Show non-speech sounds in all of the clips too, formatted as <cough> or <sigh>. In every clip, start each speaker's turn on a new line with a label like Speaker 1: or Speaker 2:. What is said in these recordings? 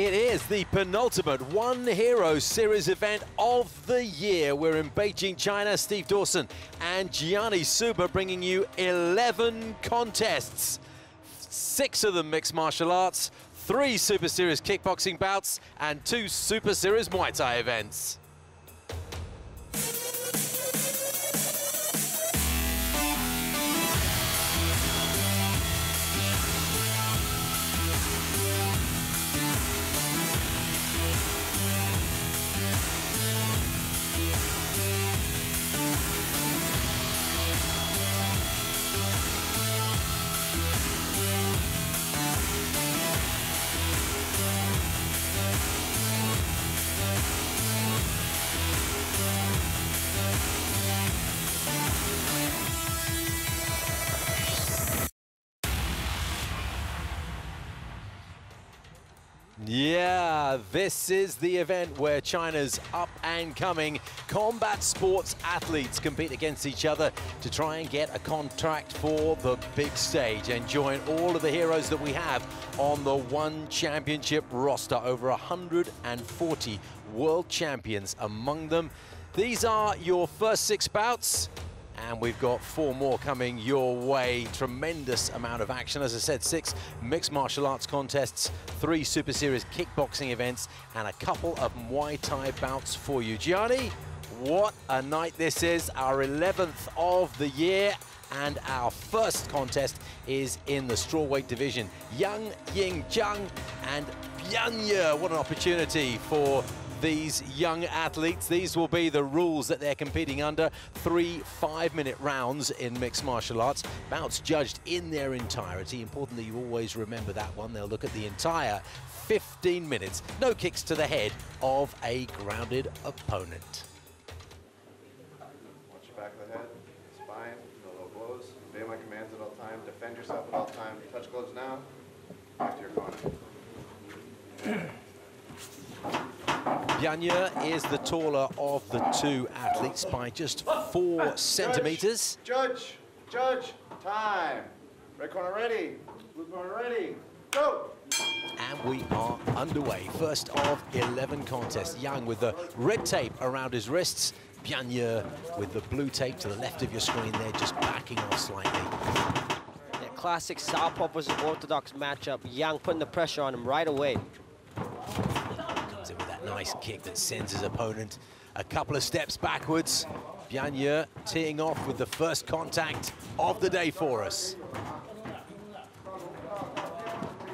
Speaker 1: It is the penultimate One Hero Series event of the year. We're in Beijing, China. Steve Dawson and Gianni Subba bringing you 11 contests. Six of them mixed martial arts, three Super Series kickboxing bouts, and two Super Series Muay Thai events. This is the event where China's up and coming combat sports athletes compete against each other to try and get a contract for the big stage and join all of the heroes that we have on the One Championship roster. Over 140 world champions among them. These are your first six bouts. And we've got four more coming your way. Tremendous amount of action. As I said, six mixed martial arts contests, three Super Series kickboxing events, and a couple of Muay Thai bouts for you. Gianni, what a night this is. Our 11th of the year. And our first contest is in the strawweight division. Yang Ying Qiang and Bianye. What an opportunity for these young athletes. These will be the rules that they're competing under. Three five-minute rounds in mixed martial arts. Bouts judged in their entirety. Important that you always remember that one. They'll look at the entire 15 minutes. No kicks to the head of a grounded opponent.
Speaker 2: Watch your back of the head, spine, no low blows. Obey my commands at all times. Defend yourself at all times. Touch gloves now. To your corner. <clears throat>
Speaker 1: Bianye is the taller of the two athletes by just four centimeters.
Speaker 2: Judge, judge, time. Red corner ready. Blue corner ready. Go.
Speaker 1: And we are underway. First of 11 contests. Yang with the red tape around his wrists. Bianye with the blue tape to the left of your screen there, just backing off slightly.
Speaker 3: Yeah, classic Southpaw versus Orthodox matchup. Yang putting the pressure on him right away.
Speaker 1: That nice kick that sends his opponent a couple of steps backwards. Bianye teeing off with the first contact of the day for us.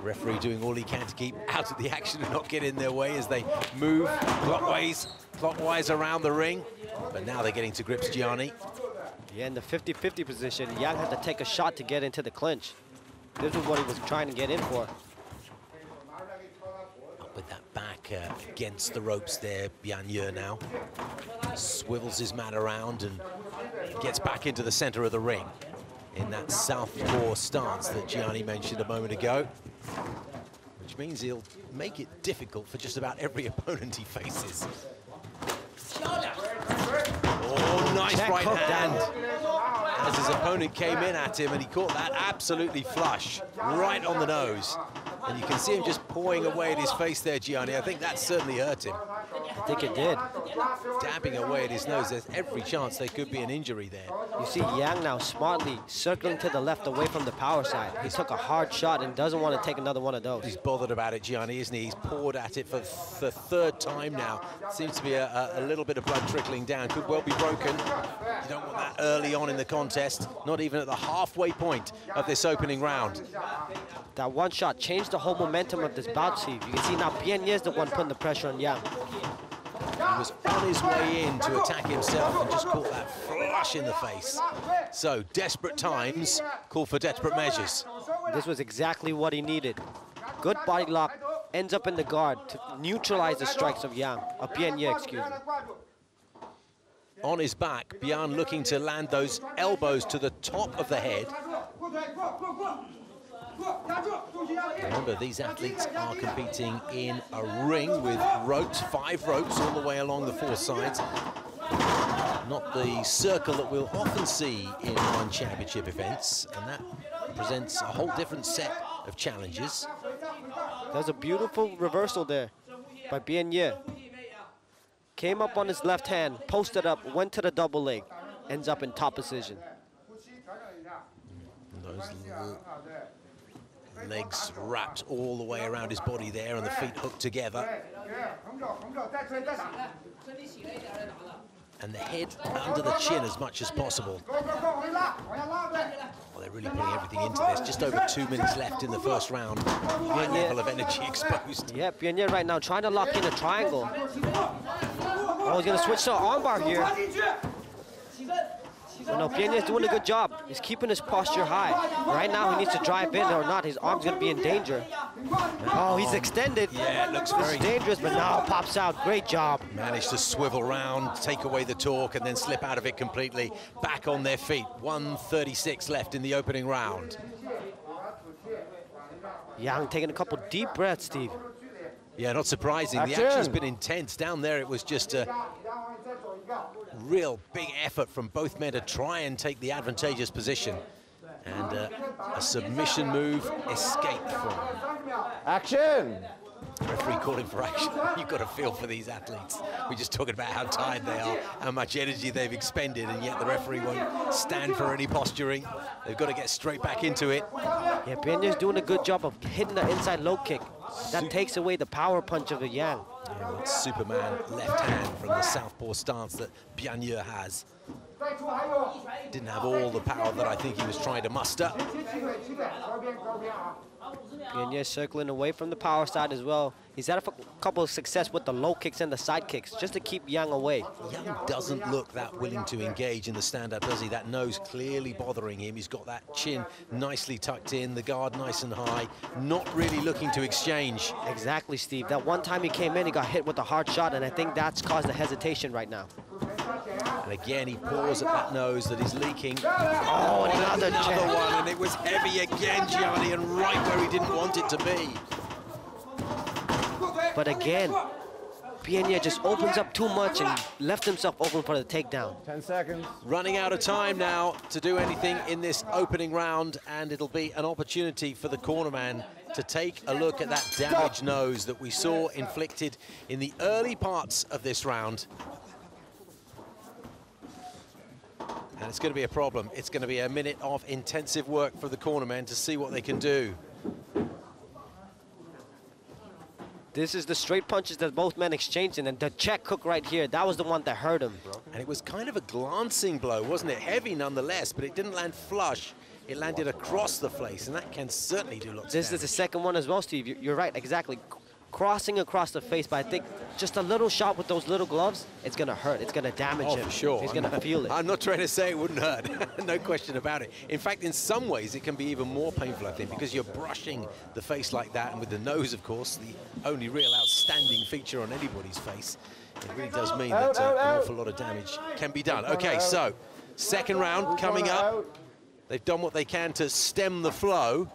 Speaker 1: Referee doing all he can to keep out of the action and not get in their way as they move clockwise, clockwise around the ring. But now they're getting to grips, Gianni.
Speaker 3: Yeah, in the 50-50 position, Yang had to take a shot to get into the clinch. This is what he was trying to get in for.
Speaker 1: Up with that back uh, against the ropes there, Bianye now. Swivels his man around and gets back into the center of the ring in that southpaw stance that Gianni mentioned a moment ago. Which means he'll make it difficult for just about every <laughs> opponent he faces. Oh, nice
Speaker 3: Check
Speaker 1: right
Speaker 3: hook
Speaker 1: hand. As his opponent came in at him and he caught that absolutely flush, right on the nose. And you can see him just pawing away at his face there, Gianni. I think that certainly hurt him.
Speaker 3: I think it did.
Speaker 1: Dabbing away at his nose, there's every chance there could be an injury there.
Speaker 3: You see Yang now smartly circling to the left away from the power side. He took a hard shot and doesn't want to take another one of those.
Speaker 1: He's bothered about it, Gianni, isn't he? He's pawed at it for the third time now. Seems to be a, a, a little bit of blood trickling down. Could well be broken. You don't want that early on in the contest, not even at the halfway point of this opening round.
Speaker 3: That one shot changed the whole momentum of this bout, Steve. You can see now Bianye is the one putting the pressure on Yang.
Speaker 1: He was on his way in to attack himself and just caught that flush in the face. So, desperate times call for desperate measures.
Speaker 3: This was exactly what he needed. Good body lock, ends up in the guard to neutralize the strikes of Yang, of Bianye, excuse me.
Speaker 1: On his back, Bian looking to land those elbows to the top of the head. Remember, these athletes are competing in a ring with ropes, five ropes all the way along the four sides. Not the circle that we'll often see in one championship events, and that presents a whole different set of challenges.
Speaker 3: That was a beautiful reversal there by Bian Ye. Came up on his left hand, posted up, went to the double leg, ends up in top position.
Speaker 1: Those legs wrapped all the way around his body there and the feet hooked together. And the head under the chin as much as possible. Well, they're really putting everything into this. Just over two minutes left in the first round. High level of energy exposed.
Speaker 3: Yeah, Bian right now trying to lock in a triangle. Oh, he's gonna switch to armbar here. Oh, no, Bian Ye's doing a good job. He's keeping his posture high. Right now, he needs to drive in or not. His arm's gonna be in danger. Oh, he's extended.
Speaker 1: Yeah, it looks
Speaker 3: This
Speaker 1: very
Speaker 3: dangerous, but now pops out. Great job.
Speaker 1: Managed to swivel round, take away the torque, and then slip out of it completely. Back on their feet. 136 left in the opening round.
Speaker 3: Yang taking a couple deep breaths, Steve.
Speaker 1: Yeah, not surprising. The
Speaker 4: Action.
Speaker 1: action's been intense. Down there, it was just a real big effort from both men to try and take the advantageous position. And uh, a submission move escape from
Speaker 4: Action!
Speaker 1: referee calling for action. <laughs> You've got to feel for these athletes. We're just talking about how tired they are, how much energy they've expended, and yet the referee won't stand for any posturing. They've got to get straight back into it.
Speaker 3: Yeah, Bian Ye's doing a good job of hitting the inside low kick. That takes away the power punch of the Yang.
Speaker 1: Superman left hand from the southpaw stance that Bianye has. Didn't have all the power that I think he was trying to muster.
Speaker 3: Ye circling away from the power side as well. He's had a couple of success with the low kicks and the side kicks, just to keep Yang away.
Speaker 1: Yang doesn't look that willing to engage in the stand-up, does he? That nose clearly bothering him. He's got that chin nicely tucked in, the guard nice and high, not really looking to exchange.
Speaker 3: Exactly, Steve. That one time he came in, he got hit with a hard shot, and I think that's caused the hesitation right now.
Speaker 1: And again, he paws at that nose that is leaking.
Speaker 3: Oh, another
Speaker 1: Another one, and it was heavy again, Gianni, and right where he didn't want it to be.
Speaker 3: But again, Bian Ye just opens up too much and left himself open for the takedown.
Speaker 4: 10 seconds.
Speaker 1: Running out of time now to do anything in this opening round, and it'll be an opportunity for the cornerman to take a look at that damaged nose that we saw inflicted in the early parts of this round. And it's going to be a problem. It's going to be a minute of intensive work for the cornermen to see what they can do.
Speaker 3: This is the straight punches that both men exchanged, and the check hook right here, that was the one that hurt him.
Speaker 1: And it was kind of a glancing blow, wasn't it? Heavy nonetheless, but it didn't land flush. It landed across the face, and that can certainly do lots of
Speaker 3: This is the second one as well, Steve. You're right, exactly. C- Crossing across the face, but I think just a little shot with those little gloves, it's gonna hurt. It's gonna damage
Speaker 1: Oh,
Speaker 3: him.
Speaker 1: for sure.
Speaker 3: He's gonna feel it.
Speaker 1: I'm not trying to say it wouldn't hurt. <laughs> no question about it. In fact, in some ways, it can be even more painful, I think, because you're brushing the face like that, and with the nose, of course, the only real outstanding feature on anybody's face. It really does mean that uh,
Speaker 4: Out, out,
Speaker 1: an awful lot of damage can be done. Okay, so second round coming up. They've done what they can to stem the flow.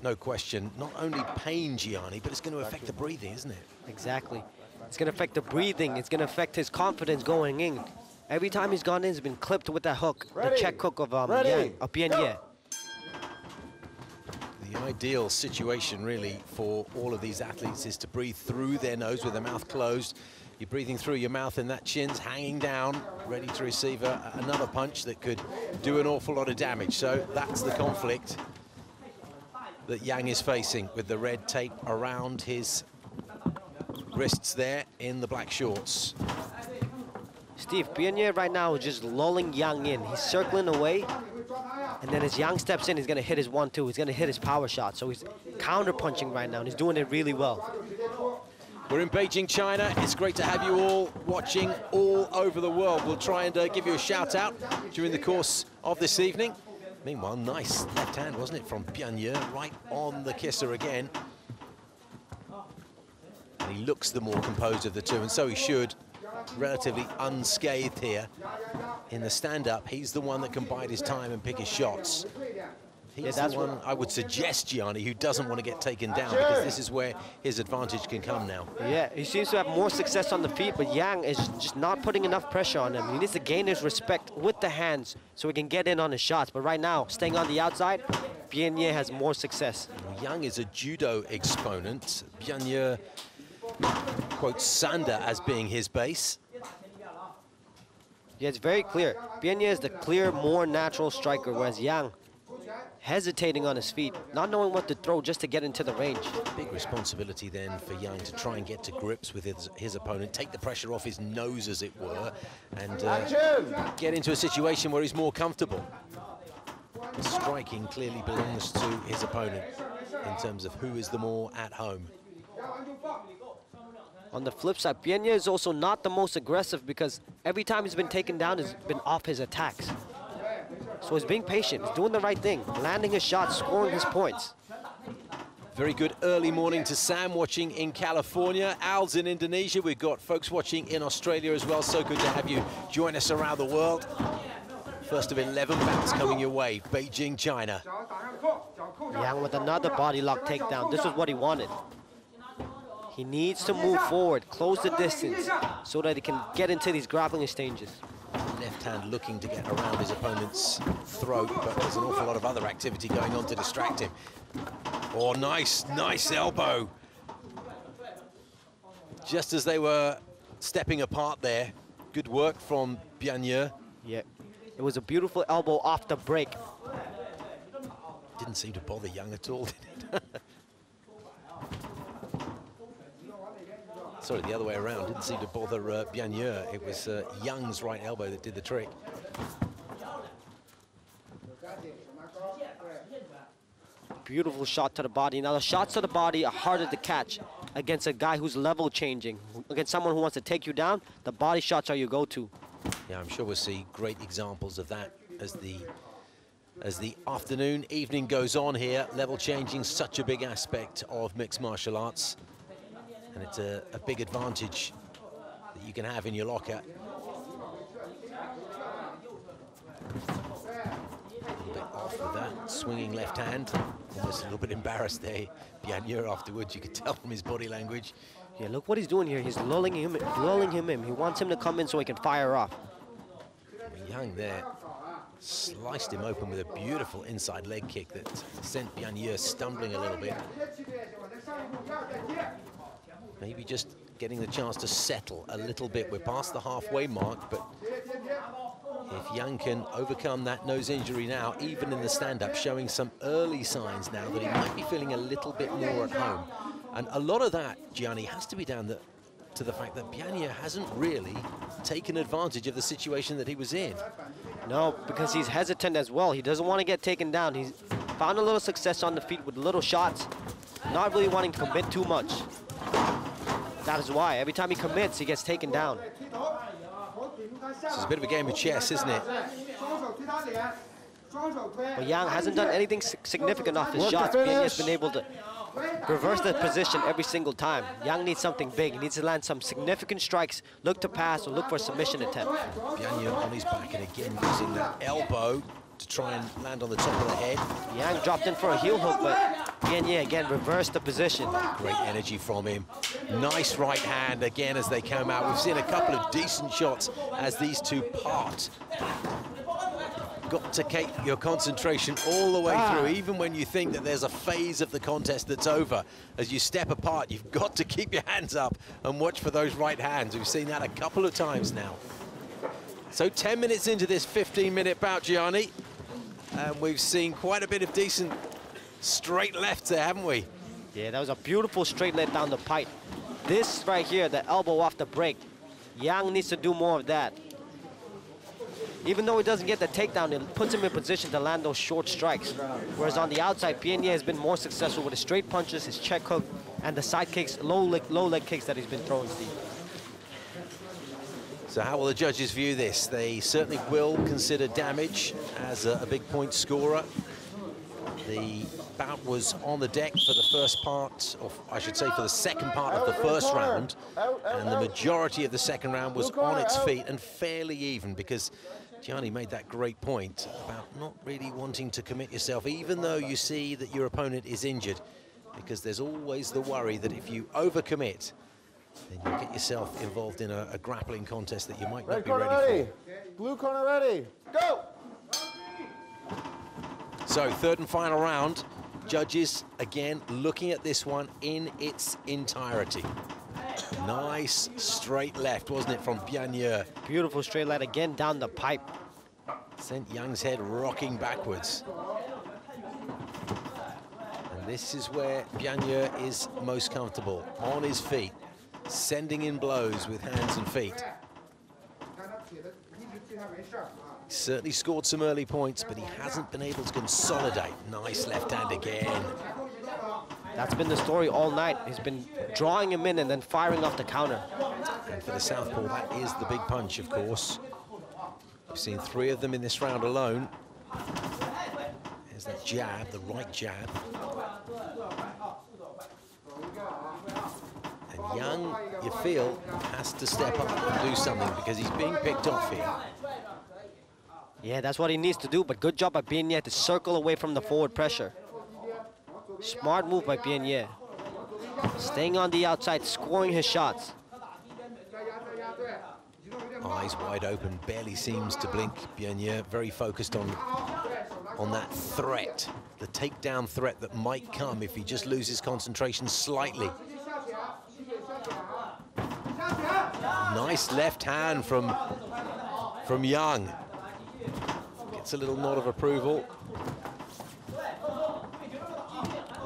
Speaker 1: But no question, not only pain, Gianni, but it's going to affect the breathing, isn't it?
Speaker 3: Exactly. It's gonna affect the breathing. It's gonna affect his confidence going in. Every time he's gone in, he's been clipped with that hook, the check hook of um,
Speaker 4: Ready.
Speaker 3: Of Bian Ye.
Speaker 1: The ideal situation really for all of these athletes is to breathe through their nose with their mouth closed. You're breathing through your mouth and that chin's hanging down, ready to receive a, another punch that could do an awful lot of damage. So that's the conflict that Yang is facing with the red tape around his wrists there in the black shorts.
Speaker 3: Steve, Bian right now is just lulling Yang in. He's circling away, and then as Yang steps in, he's gonna hit his one-two. He's gonna hit his power shot. So he's counter-punching right now, and he's doing it really well.
Speaker 1: We're in Beijing, China. It's great to have you all watching all over the world. We'll try and uh, give you a shout out during the course of this evening. Meanwhile, nice left hand, wasn't it, from Bian Ye, right on the kisser again. And he looks the more composed of the two, and so he should. Relatively unscathed here. In the stand-up, he's the one that can bide his time and pick his shots. He's
Speaker 3: that's
Speaker 1: the one I would suggest, Gianni, who doesn't want to get taken down because this is where his advantage can come now.
Speaker 3: Yeah, he seems to have more success on the feet, but Yang is just not putting enough pressure on him. He needs to gain his respect with the hands so he can get in on his shots. But right now, staying on the outside, Bian Ye has more success.
Speaker 1: Yang is a judo exponent. Bianye quotes Sanda as being his base.
Speaker 3: Yeah, it's very clear. Bian Ye is the clear, more natural striker, whereas Yang hesitating on his feet, not knowing what to throw just to get into the range.
Speaker 1: Big responsibility then for Yang to try and get to grips with his, his opponent, take the pressure off his nose, as it were, and uh, get into a situation where he's more comfortable. Striking clearly belongs to his opponent in terms of who is the more at home.
Speaker 3: On the flip side, Bian is also not the most aggressive because every time he's been taken down, he's been off his attacks. So he's being patient, he's doing the right thing, landing his shots, scoring his points.
Speaker 1: Very good early morning to Sam watching in California. Al's in Indonesia. We've got folks watching in Australia as well. So good to have you join us around the world. First of 11 bouts coming your way, Beijing, China.
Speaker 3: Yang with another body lock takedown. This is what he wanted. He needs to move forward, close the distance, so that he can get into these grappling exchanges.
Speaker 1: Left hand looking to get around his opponent's throat, but there's an awful lot of other activity going on to distract him. Oh, nice, nice elbow. Just as they were stepping apart there. Good work from Bianye.
Speaker 3: Yeah, it was a beautiful elbow off the break.
Speaker 1: Didn't seem to bother Yang at all, did it? <laughs> Sorry, the other way around. Didn't seem to bother uh, Bianye. It was uh, Yang's right elbow that did the trick.
Speaker 3: Beautiful shot to the body. Now the shots to the body are harder to catch against a guy who's level changing. Against someone who wants to take you down, the body shots are your go-to.
Speaker 1: Yeah, I'm sure we'll see great examples of that as the as the afternoon, evening goes on here. Level changing, such a big aspect of mixed martial arts. And it's a, a big advantage that you can have in your locker. A little bit off with that, swinging left hand. Almost a little bit embarrassed there. Bianye afterwards, you could tell from his body language.
Speaker 3: Yeah, look what he's doing here. He's lulling him, lulling him in. He wants him to come in so he can fire off.
Speaker 1: Yang there sliced him open with a beautiful inside leg kick that sent Bianye stumbling a little bit. Maybe just getting the chance to settle a little bit. We're past the halfway mark, but if Yang can overcome that nose injury now, even in the stand-up, showing some early signs now that he might be feeling a little bit more at home. And a lot of that, Gianni, has to be down the, to the fact that Bianye hasn't really taken advantage of the situation that he was in.
Speaker 3: No, because he's hesitant as well. He doesn't want to get taken down. He's found a little success on the feet with little shots, not really wanting to commit too much. That is why every time he commits, he gets taken down.
Speaker 1: Is a bit of a game of chess, isn't it?
Speaker 3: But Yang hasn't done anything significant off his shots. Bian has been able to reverse the position every single time. Yang needs something big. He needs to land some significant strikes, look to pass, or look for a submission attempt.
Speaker 1: Bianye on his back and again using that elbow to try and land on the top of the head.
Speaker 3: Yang dropped in for a heel hook, but Bian Ye again reversed the position.
Speaker 1: Great energy from him. Nice right hand again as they come out. We've seen a couple of decent shots as these two part. Got to keep your concentration all the way ah. through, even when you think that there's a phase of the contest that's over. As you step apart, you've got to keep your hands up and watch for those right hands. We've seen that a couple of times now. So 10 minutes into this 15-minute bout, Gianni, and we've seen quite a bit of decent straight left there, haven't we?
Speaker 3: Yeah, that was a beautiful straight left down the pipe. This right here, the elbow off the break, Yang needs to do more of that. Even though he doesn't get the takedown, it puts him in position to land those short strikes. Whereas on the outside, Bian Ye has been more successful with his straight punches, his check hook, and the side kicks, low leg, low leg kicks that he's been throwing, Steve.
Speaker 1: So how will the judges view this? They certainly will consider damage as a, a big point scorer. The bout was on the deck for the first part, or I should say for the second part of the first round, and the majority of the second round was on its feet and fairly even because Gianni made that great point about not really wanting to commit yourself, even though you see that your opponent is injured, because there's always the worry that if you overcommit, then you get yourself involved in a, a grappling contest that you might not be ready
Speaker 4: ready. Blue corner ready. Go!
Speaker 1: So third and final round. Judges, again, looking at this one in its entirety. Nice straight left, wasn't it, from Bian
Speaker 3: Beautiful straight left again down the pipe.
Speaker 1: Sent Yang's head rocking backwards. And this is where Bian is most comfortable, on his feet, sending in blows with hands and feet. Certainly scored some early points, but he hasn't been able to consolidate. Nice left hand again.
Speaker 3: That's been the story all night. He's been drawing him in and then firing off the counter.
Speaker 1: And for the southpaw, that is the big punch, of course. We've seen three of them in this round alone. There's that jab, the right jab. And Yang, you feel, has to step up and do something because he's being picked off here.
Speaker 3: Yeah, that's what he needs to do, but good job by Bian Ye to circle away from the forward pressure. Smart move by Bian Staying on the outside, scoring his shots.
Speaker 1: Eyes wide open, barely seems to blink. Bian very focused on, on that threat, the takedown threat that might come if he just loses concentration slightly. Nice left hand from, from Yang. Gets a little nod of approval.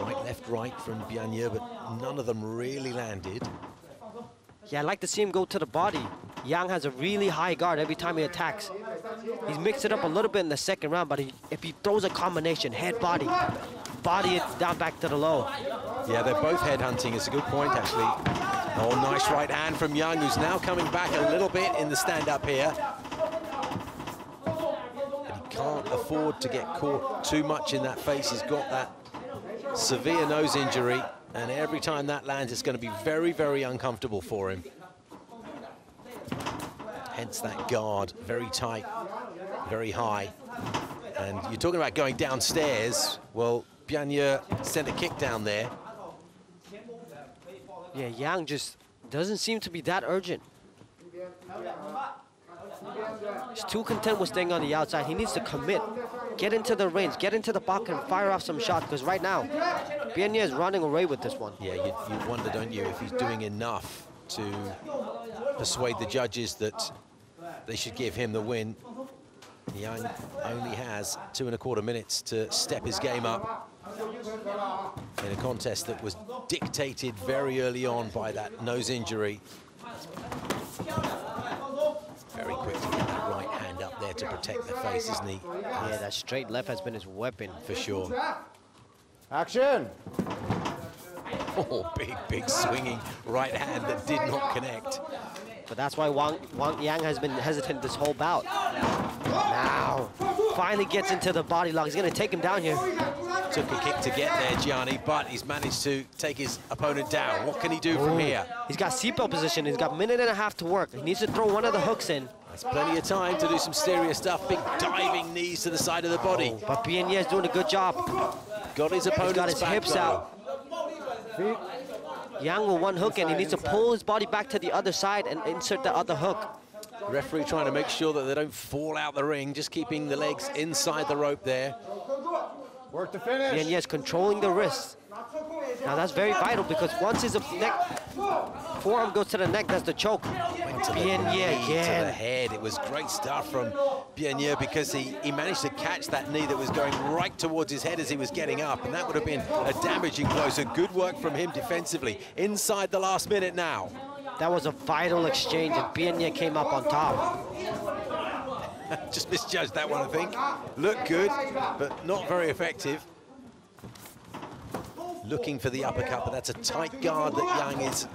Speaker 1: Right, left, right from Bianye, but none of them really landed.
Speaker 3: Yeah, I like to see him go to the body. Yang has a really high guard every time he attacks. He's mixed it up a little bit in the second round, but he, if he throws a combination, head, body, body it down back to the low.
Speaker 1: Yeah, they're both head hunting. It's a good point, actually. Oh, nice right hand from Yang, who's now coming back a little bit in the stand-up here. Can't afford to get caught too much in that face. He's got that severe nose injury, and every time that lands, it's going to be very, very uncomfortable for him. Hence that guard, very tight, very high. And you're talking about going downstairs. Well, Bian Ye sent a kick down there.
Speaker 3: Yeah, Yang just doesn't seem to be that urgent. He's too content with staying on the outside. He needs to commit. Get into the range, get into the pocket and fire off some shots because right now, Bian is running away with this one.
Speaker 1: Yeah, you, you wonder, don't you, if he's doing enough to persuade the judges that they should give him the win. He only has two and a quarter minutes to step his game up in a contest that was dictated very early on by that nose injury. Very quick to get that right hand up there to protect the face, isn't he?
Speaker 3: Yeah, that straight left has been his weapon.
Speaker 1: For sure.
Speaker 4: Action!
Speaker 1: Oh, big, big swinging right hand that did not connect.
Speaker 3: But that's why Wang, Wang Yang has been hesitant this whole bout. Now, finally gets into the body lock. He's going to take him down here.
Speaker 1: Took a kick to get there, Gianni, but he's managed to take his opponent down. What can he do from here?
Speaker 3: He's got seatbelt position. He's got a minute and a half to work. He needs to throw one of the hooks in.
Speaker 1: There's plenty of time to do some serious stuff. Big diving knees to the side of the body.
Speaker 3: Oh, but Bian Ye is doing a good job.
Speaker 1: Got his opponent's
Speaker 3: got his hips out. Yang will one hook and he needs to pull his body back to the other side and insert the other hook.
Speaker 1: Referee trying to make sure that they don't fall out the ring, just keeping the legs inside the rope there.
Speaker 4: Work to finish.
Speaker 3: Bian Ye is controlling the wrist. Now that's very vital because once his neck, forearm goes to the neck, that's the choke.
Speaker 1: Went to the
Speaker 3: Bian
Speaker 1: to the head. It was great stuff from Bian Ye because he, he managed to catch that knee that was going right towards his head as he was getting up, and that would have been a damaging blow. So good work from him defensively. Inside the last minute now.
Speaker 3: That was a vital exchange and Bian Ye came up on top. <laughs>
Speaker 1: Just misjudged that one, I think. Looked good, but not very effective. Looking for the uppercut, but that's a tight guard that Yang is,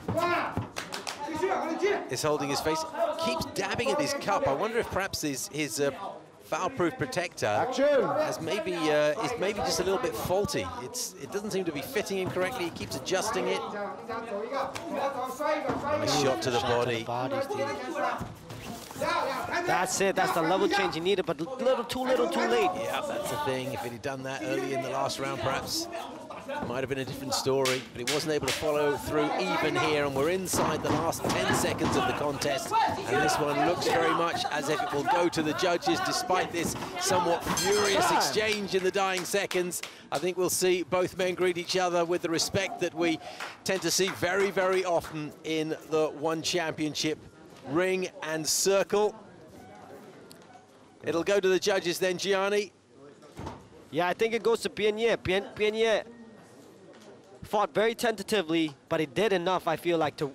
Speaker 1: is holding his face. Keeps dabbing at his cup. I wonder if perhaps his, his uh, foul-proof protector
Speaker 4: Action!
Speaker 1: has maybe uh, is maybe just a little bit faulty. It's it doesn't seem to be fitting him correctly. He keeps adjusting it. Nice shot to the body.
Speaker 3: Body, That's it. That's the level change he needed, but a little too little, too late.
Speaker 1: Yeah, that's the thing. If he'd done that early in the last round, perhaps might have been a different story, but he wasn't able to follow through even here, and we're inside the last 10 seconds of the contest, and this one looks very much as if it will go to the judges, despite this somewhat furious exchange in the dying seconds. I think we'll see both men greet each other with the respect that we tend to see very, very often in the One Championship ring and circle. It'll go to the judges then, Gianni.
Speaker 3: Yeah, I think it goes to Bianye. Bian Bianye fought very tentatively, but he did enough, I feel like, to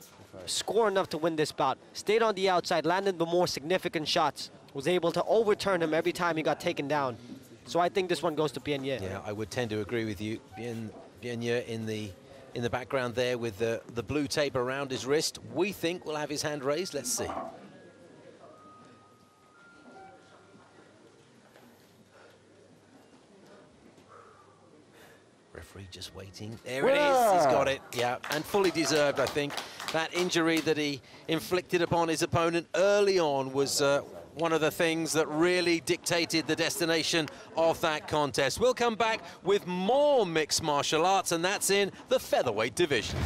Speaker 3: score enough to win this bout. Stayed on the outside, landed the more significant shots, was able to overturn him every time he got taken down. So I think this one goes to Bianye.
Speaker 1: Yeah, I would tend to agree with you. Bian, Bianye in the in the background there with the, the blue tape around his wrist. We think we'll have his hand raised. Let's see. Referee just waiting. There it is. He's got it. Yeah, and fully deserved, I think. That injury that he inflicted upon his opponent early on was uh, one of the things that really dictated the destination of that contest. We'll come back with more mixed martial arts, and that's in the featherweight division.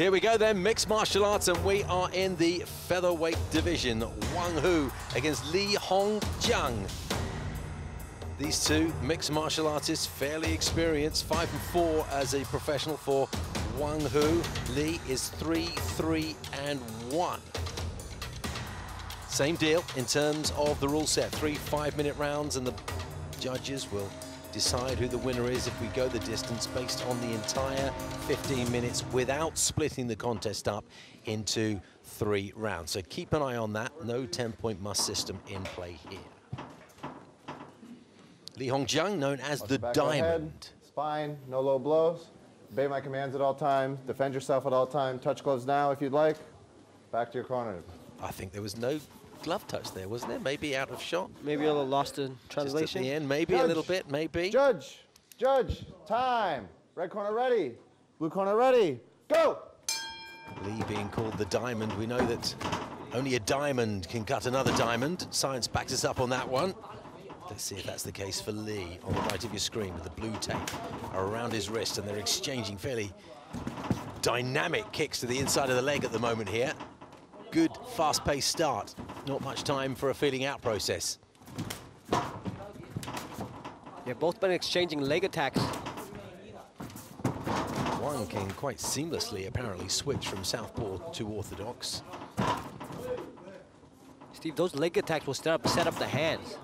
Speaker 1: Here we go then, mixed martial arts, and we are in the featherweight division. Wang Hu against Li Hong Jiang. These two mixed martial artists, fairly experienced, five and four as a professional for Wang Hu. Li is three, three, and one. Same deal in terms of the rule set, three five-minute rounds, and the judges will decide who the winner is if we go the distance based on the entire 15 minutes without splitting the contest up into three rounds. So keep an eye on that. No 10-point must system in play here. Li Hongjiang, known as the Diamond.
Speaker 4: Spine, no low blows. Obey my commands at all times. Defend yourself at all times. Touch gloves now if you'd like. Back to your corner.
Speaker 1: I think there was no glove touch there, wasn't there? Maybe out of shot.
Speaker 3: Maybe a little lost in
Speaker 1: Just at
Speaker 3: translation.
Speaker 1: the end, maybe a little bit, maybe.
Speaker 4: Judge, judge, time. Red corner ready. Blue corner ready. Go!
Speaker 1: Li being called the diamond, we know that only a diamond can cut another diamond. Science backs us up on that one. Let's see if that's the case for Li on the right of your screen with the blue tape around his wrist and they're exchanging fairly dynamic kicks to the inside of the leg at the moment here. Good fast-paced start. Not much time for a feeling out process.
Speaker 3: They've both been exchanging leg attacks.
Speaker 1: One can quite seamlessly apparently switch from southpaw to orthodox.
Speaker 3: Steve, those leg attacks will set up, set up the hands.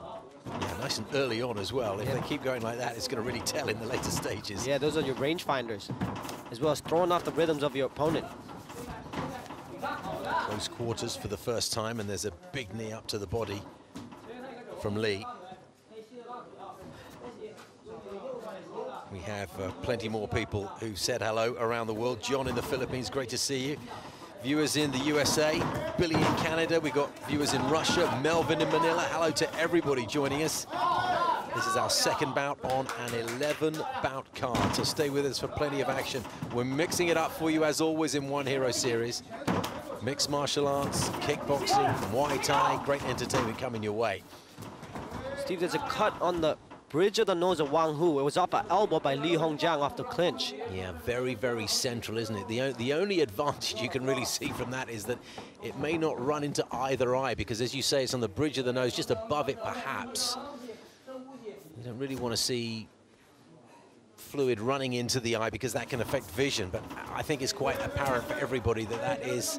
Speaker 1: Yeah, nice and early on as well. If they keep going like that, it's going to really tell in the later stages.
Speaker 3: Yeah, those are your range finders, as well as throwing off the rhythms of your opponent.
Speaker 1: Close quarters for the first time, and there's a big knee up to the body from Li. We have uh, plenty more people who said hello around the world. John in the Philippines, great to see you. Viewers in the USA, Billy in Canada, we got viewers in Russia, Melvin in Manila. Hello to everybody joining us. This is our second bout on an 11 bout card, so stay with us for plenty of action. We're mixing it up for you as always in One Hero Series. Mixed martial arts, kickboxing, Muay Thai, great entertainment coming your way.
Speaker 3: Steve, there's a cut on the bridge of the nose of Wang Hu. It was off an elbow by Li Hongjiang off the clinch.
Speaker 1: Yeah, very, very central, isn't it? The, the only advantage you can really see from that is that it may not run into either eye because, as you say, it's on the bridge of the nose, just above it, perhaps. You don't really want to see fluid running into the eye because that can affect vision. But I think it's quite apparent for everybody that that is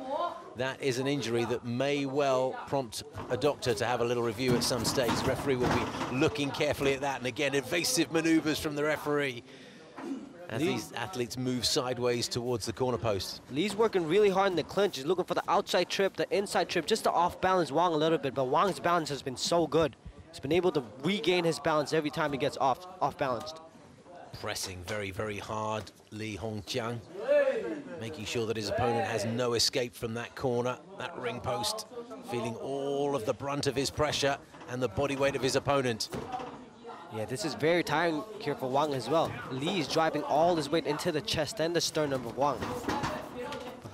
Speaker 1: that is an injury that may well prompt a doctor to have a little review at some stage. The referee will be looking carefully at that. And again, evasive maneuvers from the referee as these athletes move sideways towards the corner post.
Speaker 3: Li's working really hard in the clinch. He's looking for the outside trip, the inside trip, just to off-balance Wang a little bit. But Wang's balance has been so good. He's been able to regain his balance every time he gets off off-balanced.
Speaker 1: Pressing very, very hard, Li Hongjiang, making sure that his opponent has no escape from that corner, that ring post, feeling all of the brunt of his pressure and the body weight of his opponent.
Speaker 3: Yeah, this is very tiring here for Wang as well. Li is driving all his weight into the chest and the sternum of Wang.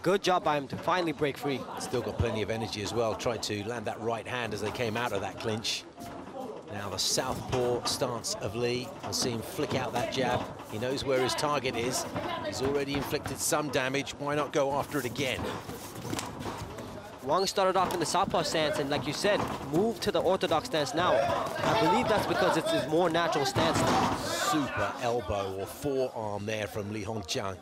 Speaker 3: Good job by him to finally break free.
Speaker 1: Still got plenty of energy as well. Tried to land that right hand as they came out of that clinch. Now the southpaw stance of Li. I'll see him flick out that jab. He knows where his target is. He's already inflicted some damage. Why not go after it again?
Speaker 3: Wang started off in the southpaw stance and, like you said, moved to the orthodox stance now. I believe that's because it's his more natural stance now.
Speaker 1: Super elbow or forearm there from Li Hongjiang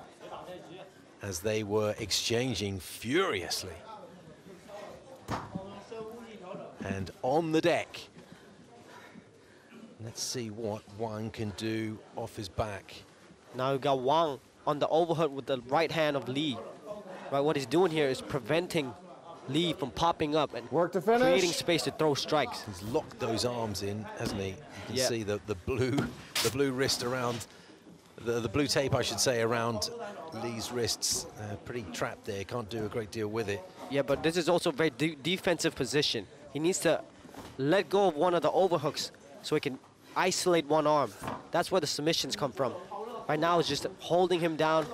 Speaker 1: as they were exchanging furiously. And on the deck, let's see what Wang can do off his back.
Speaker 3: Now you got Wang on the overhook with the right hand of Li. Right, what he's doing here is preventing Li from popping up and
Speaker 4: Work to finish.
Speaker 3: creating space to throw strikes.
Speaker 1: He's locked those arms in, hasn't he? You can
Speaker 3: Yeah.
Speaker 1: see the, the blue the blue wrist around the, the blue tape, I should say, around Li's wrists. Uh, pretty trapped there, can't do a great deal with it.
Speaker 3: Yeah, but this is also a very de defensive position. He needs to let go of one of the overhooks so he can isolate one arm. That's where the submissions come from. Right now, it's just holding him down.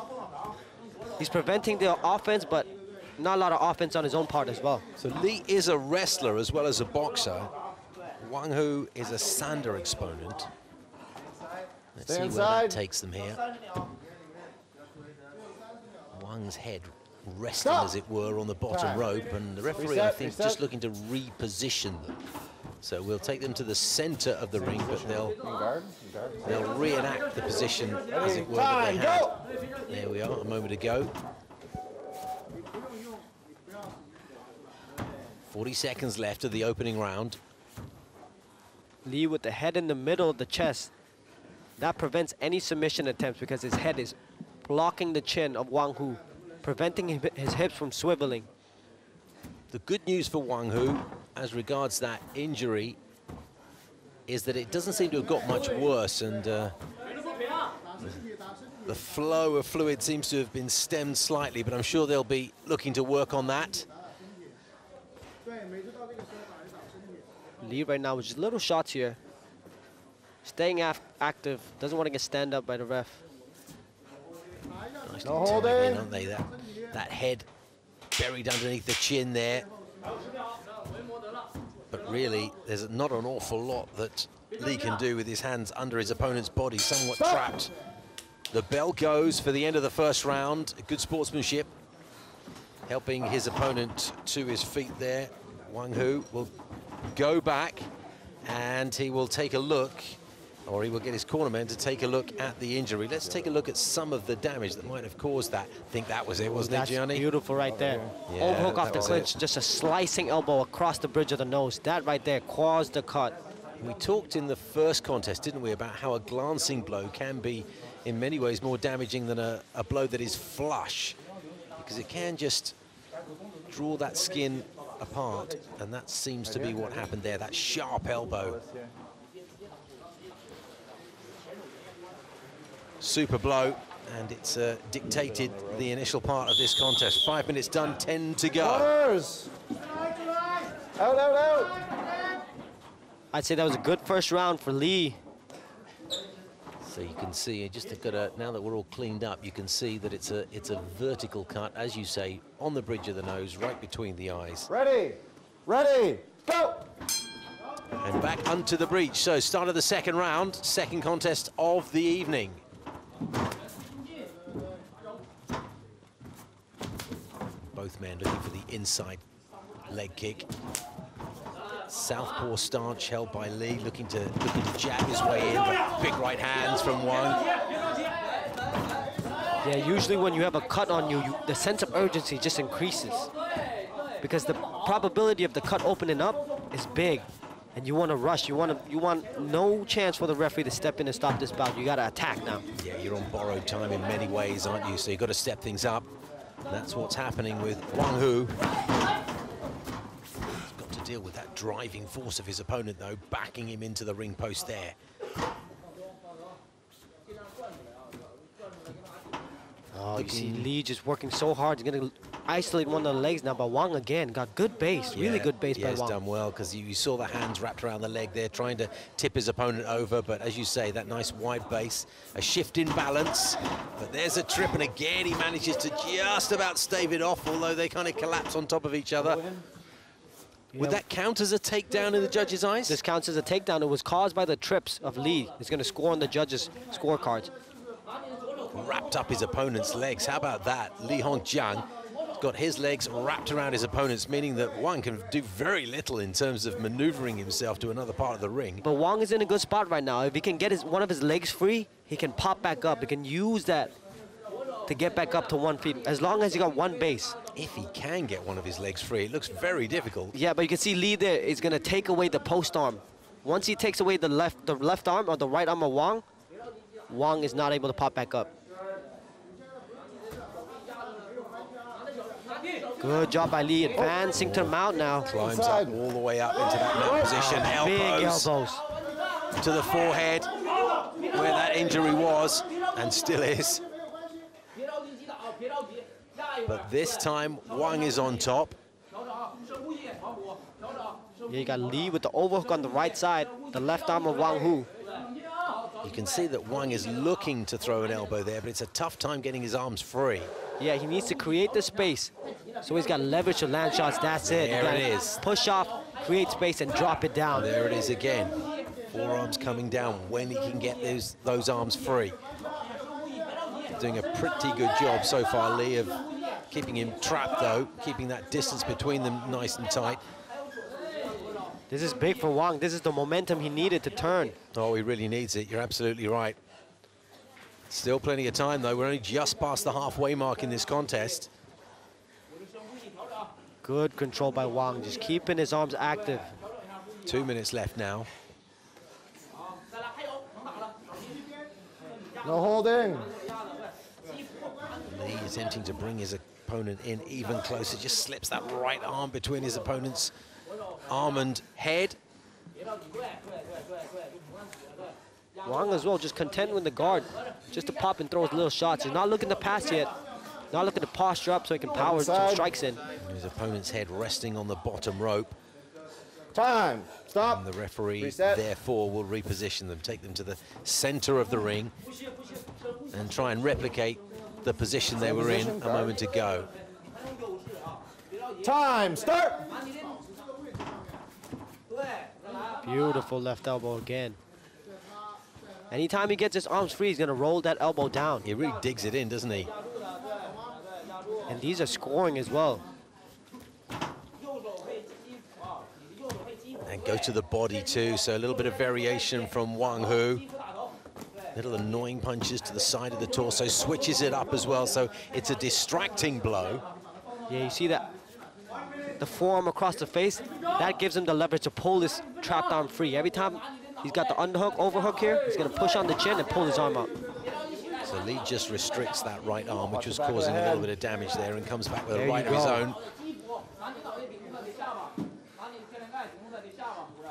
Speaker 3: He's preventing the offense, but not a lot of offense on his own part as well.
Speaker 1: So Li is a wrestler as well as a boxer. Wang Hu is a Sanda exponent. Let's
Speaker 4: Stay
Speaker 1: see where that takes them here. Wang's head resting,
Speaker 4: Stop.
Speaker 1: as it were, on the bottom
Speaker 4: Time.
Speaker 1: rope, and the referee, I think,
Speaker 4: reset.
Speaker 1: just looking to reposition them. So we'll take them to the center of the ring, but they'll they'll reenact the position, as it were, that they had. There we are, a moment ago. 40 seconds left of the opening round.
Speaker 3: Li with the head in the middle of the chest. That prevents any submission attempts because his head is blocking the chin of Wang Hu, preventing his hips from swiveling.
Speaker 1: The good news for Wang Hu, as regards that injury, is that it doesn't seem to have got much worse, and uh, the flow of fluid seems to have been stemmed slightly, but I'm sure they'll be looking to work on that.
Speaker 3: Li right now with just little shots here. Staying af active, doesn't want to get stand up by the ref.
Speaker 1: Nicely
Speaker 4: No
Speaker 1: tied in, aren't they? That, that head buried underneath the chin there. But really, there's not an awful lot that Li can do with his hands under his opponent's body, somewhat trapped. The bell goes for the end of the first round. Good sportsmanship, helping his opponent to his feet there. Wang Hu will go back and he will take a look, or he will get his cornerman to take a look at the injury. Let's take a look at some of the damage that might have caused that. I think that was it, wasn't
Speaker 3: That's
Speaker 1: it, Gianni?
Speaker 3: beautiful right there.
Speaker 1: Yeah,
Speaker 3: Overhook off the clinch,
Speaker 1: it.
Speaker 3: just a slicing elbow across the bridge of the nose. That right there caused the cut.
Speaker 1: We talked in the first contest, didn't we, about how a glancing blow can be, in many ways, more damaging than a, a blow that is flush, because it can just draw that skin apart, and that seems to be what happened there, that sharp elbow. Super blow, and it's uh, dictated the initial part of this contest. Five minutes done, 10 to go.
Speaker 4: Corners. Out, out, out.
Speaker 3: I'd say that was a good first round for Li.
Speaker 1: So you can see, just got a, now that we're all cleaned up, you can see that it's a it's a vertical cut, as you say, on the bridge of the nose, right between the eyes.
Speaker 4: Ready. Ready. Go.
Speaker 1: And back onto the breach. So start of the second round, second contest of the evening. Both men looking for the inside leg kick. Southpaw stance held by Li, looking to looking to jab his way in. Big right hands from Wang.
Speaker 3: Yeah, usually when you have a cut on you, you, the sense of urgency just increases. Because the probability of the cut opening up is big. And you want to rush. You want to. You want no chance for the referee to step in and stop this bout. You got to attack now.
Speaker 1: Yeah, you're on borrowed time in many ways, aren't you? So you've got to step things up. And that's what's happening with Wang Hu. He's got to deal with that driving force of his opponent, though, backing him into the ring post there.
Speaker 3: Oh, you see Li just working so hard. He's going to isolate one of the legs now. But Wang again got good base. Really good base
Speaker 1: he
Speaker 3: by
Speaker 1: has
Speaker 3: Wang.
Speaker 1: done well because you, you saw the hands wrapped around the leg there, trying to tip his opponent over. But as you say, that nice wide base, a shift in balance. But there's a trip, and again he manages to just about stave it off, although they kind of collapse on top of each other. Would
Speaker 3: Yeah.
Speaker 1: that count as a takedown in the judge's eyes?
Speaker 3: This counts as a takedown. It was caused by the trips of Li. He's going to score on the judges' scorecards.
Speaker 1: wrapped up his opponent's legs. How about that? Li Hongjiang got his legs wrapped around his opponent's, meaning that Wang can do very little in terms of maneuvering himself to another part of the ring.
Speaker 3: But Wang is in a good spot right now. If he can get his one of his legs free, he can pop back up. He can use that to get back up to one feet. As long as he got one base.
Speaker 1: If he can get one of his legs free, it looks very difficult.
Speaker 3: Yeah, but you can see Li there is going to take away the post arm. Once he takes away the left, the left arm or the right arm of Wang, Wang is not able to pop back up. Good job by Li, advancing to the mount now.
Speaker 1: Climbs up all the way up into that mount position.
Speaker 3: Big
Speaker 1: Elbows
Speaker 3: elbows.
Speaker 1: to the forehead, where that injury was and still is. But this time, Wang is on top.
Speaker 3: Yeah, you got Li with the overhook on the right side, the left arm of Wang Hu.
Speaker 1: You can see that Wang is looking to throw an elbow there, but it's a tough time getting his arms free.
Speaker 3: Yeah, he needs to create the space. So he's got leverage to land shots. That's it.
Speaker 1: There it is.
Speaker 3: Push off, create space, and drop it down.
Speaker 1: There it is again. Forearms coming down when he can get those, those arms free. Doing a pretty good job so far, Li, of keeping him trapped, though, keeping that distance between them nice and tight.
Speaker 3: This is big for Wang. This is the momentum he needed to turn.
Speaker 1: Oh, he really needs it. You're absolutely right. Still plenty of time, though. We're only just past the halfway mark in this contest.
Speaker 3: Good control by Wang, just keeping his arms active.
Speaker 1: Two minutes left now.
Speaker 4: No holding.
Speaker 1: Li is attempting to bring his opponent in even closer. Just slips that right arm between his opponent's arm and head.
Speaker 3: Wang as well, just content with the guard, just to pop and throw his little shots. He's not looking to pass yet. Not looking to posture up so he can power some strikes in.
Speaker 1: His opponent's head resting on the bottom rope.
Speaker 4: Time. Stop.
Speaker 1: And the referee,
Speaker 4: Reset.
Speaker 1: therefore, will reposition them, take them to the center of the ring, and try and replicate the position they
Speaker 4: Same
Speaker 1: were in a
Speaker 4: guard.
Speaker 1: moment ago.
Speaker 4: Time. Start.
Speaker 3: Beautiful left elbow again. Anytime he gets his arms free, he's gonna roll that elbow down.
Speaker 1: He really digs it in, doesn't he?
Speaker 3: And these are scoring as well.
Speaker 1: And go to the body too, so a little bit of variation from Wang Hu. Little annoying punches to the side of the torso, switches it up as well, so it's a distracting blow.
Speaker 3: Yeah, you see that? The forearm across the face, that gives him the leverage to pull this trapped arm free. Every time he's got the underhook, overhook here, he's gonna push on the chin and pull his arm out.
Speaker 1: So Li just restricts that right arm, which was
Speaker 4: back of the
Speaker 1: causing a little bit of damage there, and comes back with
Speaker 3: There
Speaker 1: a right of his own.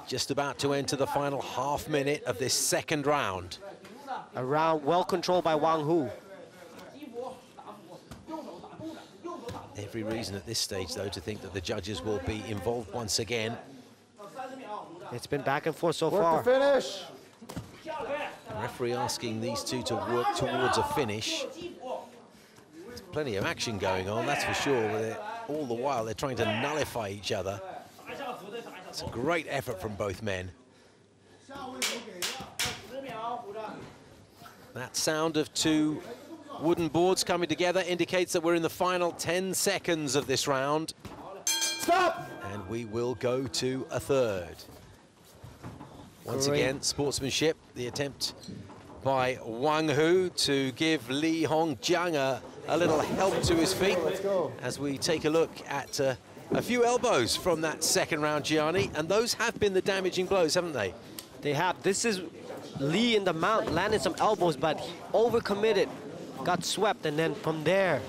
Speaker 1: Just about to enter the final half minute of this second round.
Speaker 3: A round well controlled by Wang Hu.
Speaker 1: Every reason at this stage, though, to think that the judges will be involved once again.
Speaker 3: It's been back and forth so
Speaker 4: Work
Speaker 3: far.
Speaker 4: finish.
Speaker 1: Referee asking these two to work towards a finish. There's plenty of action going on, that's for sure. but they're- All the while, they're trying to nullify each other. It's a great effort from both men. That sound of two wooden boards coming together indicates that we're in the final 10 seconds of this round.
Speaker 4: Stop!
Speaker 1: And we will go to a third. Once
Speaker 3: Great.
Speaker 1: again, sportsmanship, the attempt by Wang Hu to give Li Hongjiang a, a little help to his feet. As we take a look at uh, a few elbows from that second round, Gianni, and those have been the damaging blows, haven't they?
Speaker 3: They have. This is Li in the mount, landed some elbows, but he overcommitted, got swept, and then from there,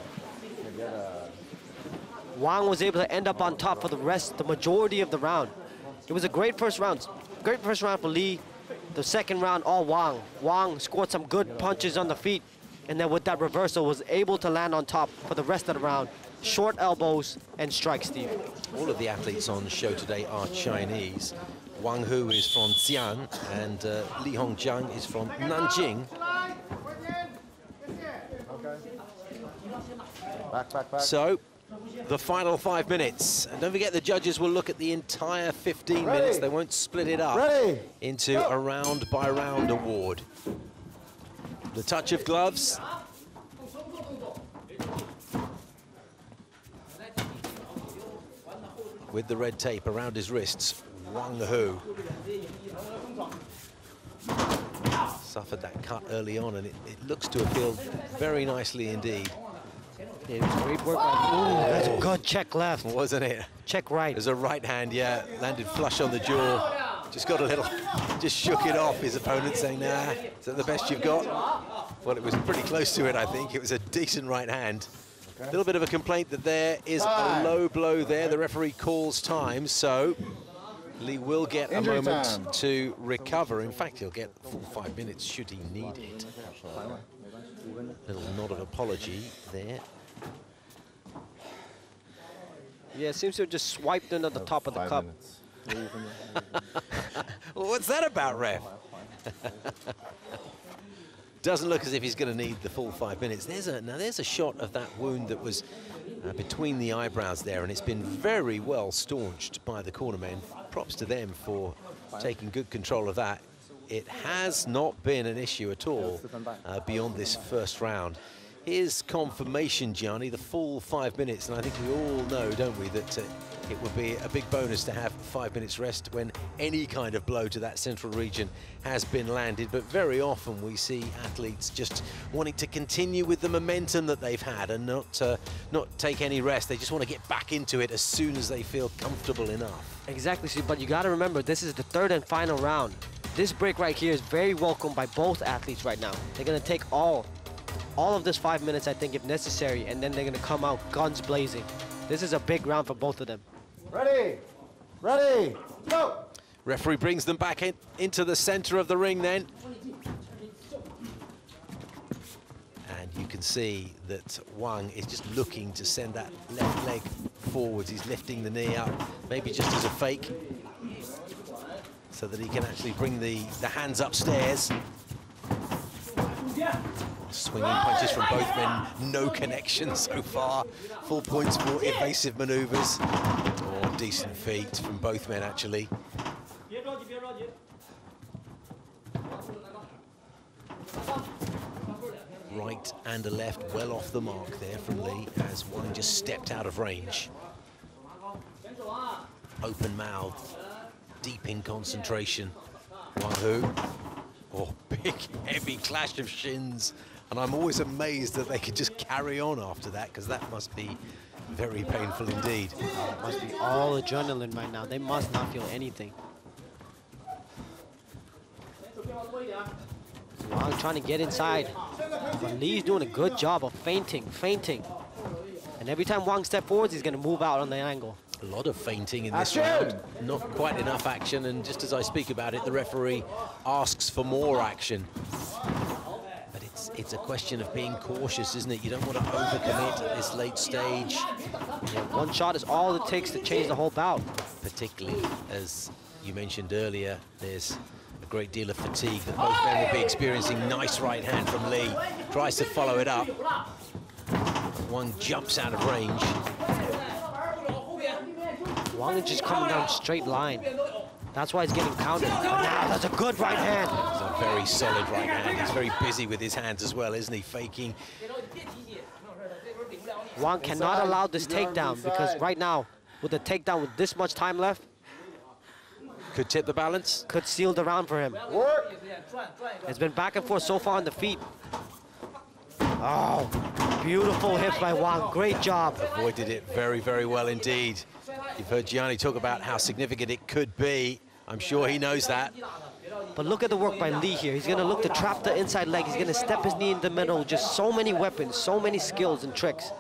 Speaker 3: Wang was able to end up on top for the rest, the majority of the round. It was a great first round. Great first round for Li. The second round, all Wang. Wang scored some good punches on the feet, and then with that reversal, was able to land on top for the rest of the round. Short elbows and strikes, Steve.
Speaker 1: All of the athletes on the show today are Chinese. Wang Hu is from Xi'an, and uh, Li Hongjiang is from Nanjing.
Speaker 4: Back, back, back.
Speaker 1: So, the final five minutes. And don't forget, the judges will look at the entire 15
Speaker 4: Ready.
Speaker 1: minutes. They won't split it up
Speaker 4: Ready?
Speaker 1: into
Speaker 4: Go.
Speaker 1: a round by round award. The touch of gloves. With the red tape around his wrists, Wang Hu. Suffered that cut early on, and it, it looks to have healed very nicely indeed,
Speaker 3: it was great work. by- Ooh, that's a good check left.
Speaker 1: wasn't it?
Speaker 3: Check right.
Speaker 1: It was a right hand, yeah, landed flush on the jaw. Just got a little, just shook it off. His opponent saying, nah, is that the best you've got? Well, it was pretty close to it, I think. It was a decent right hand. A little bit of a complaint that there is a low blow there. The referee calls time, so Li will get a moment
Speaker 4: time.
Speaker 1: to recover. In fact, he'll get full five minutes should he need it. Little nod of apology there.
Speaker 3: Yeah, it seems to have just swiped into the top of the cup. <laughs>
Speaker 1: Well, what's that about, ref? <laughs> Doesn't look as if he's going to need the full five minutes. There's a now there's a shot of that wound that was uh, between the eyebrows there, and it's been very well staunched by the cornermen. Props to them for taking good control of that. It has not been an issue at all uh, beyond this first round. Here's confirmation, Gianni, the full five minutes, and I think we all know, don't we, that uh, it would be a big bonus to have five minutes rest when any kind of blow to that central region has been landed. But very often we see athletes just wanting to continue with the momentum that they've had and not uh, not take any rest. They just want to get back into it as soon as they feel comfortable enough.
Speaker 3: Exactly, but you got to remember, this is the third and final round. This break right here is very welcome by both athletes right now. They're going to take all, all of this five minutes, I think, if necessary, and then they're going to come out guns blazing. This is a big round for both of them.
Speaker 4: Ready? Ready? Go!
Speaker 1: Referee brings them back in, into the center of the ring then. And you can see that Wang is just looking to send that left leg forwards. He's lifting the knee up, maybe just as a fake, so that he can actually bring the, the hands upstairs. Swinging punches from both men, no connection so far. Full points for evasive maneuvers. Or decent feet from both men, actually. Right and a left, well off the mark there from Li as Wang just stepped out of range. Open mouth, deep in concentration. Wang Hu. Oh, <laughs> big, heavy clash of shins. And I'm always amazed that they could just carry on after that because that must be very painful indeed.
Speaker 3: It must be all adrenaline right now. They must not feel anything. Wang trying to get inside. But Li's doing a good job of feinting, feinting. And every time Wang steps forwards, he's going to move out on the angle.
Speaker 1: A lot of fainting in this
Speaker 4: Action!
Speaker 1: round. Not quite enough action, and just as I speak about it, the referee asks for more action. But it's it's a question of being cautious, isn't it? You don't want to overcommit at this late stage,
Speaker 3: Yeah, one shot is all it takes to change the whole bout.
Speaker 1: particularly as you mentioned earlier, there's a great deal of fatigue that both men will be experiencing. Nice right hand from Li. Tries to follow it up. Wang jumps out of range.
Speaker 3: Wang is just coming down straight line. That's why he's getting counted. But now that's a good right hand.
Speaker 1: It's a very solid right hand. He's very busy with his hands as well, isn't he? Faking.
Speaker 3: Wang cannot allow this
Speaker 4: Keep your arms
Speaker 3: takedown because right now, with the takedown with this much time left,
Speaker 1: Could tip the balance.
Speaker 3: could seal the round for him.
Speaker 4: Work.
Speaker 3: It's been back and forth so far on the feet. Oh, beautiful hip by Wang. Great job.
Speaker 1: Avoided it very, very well indeed. You've heard Gianni talk about how significant it could be. I'm sure he knows that.
Speaker 3: But look at the work by Li here. He's going to look to trap the inside leg. He's going to step his knee in the middle. Just so many weapons, so many skills and tricks.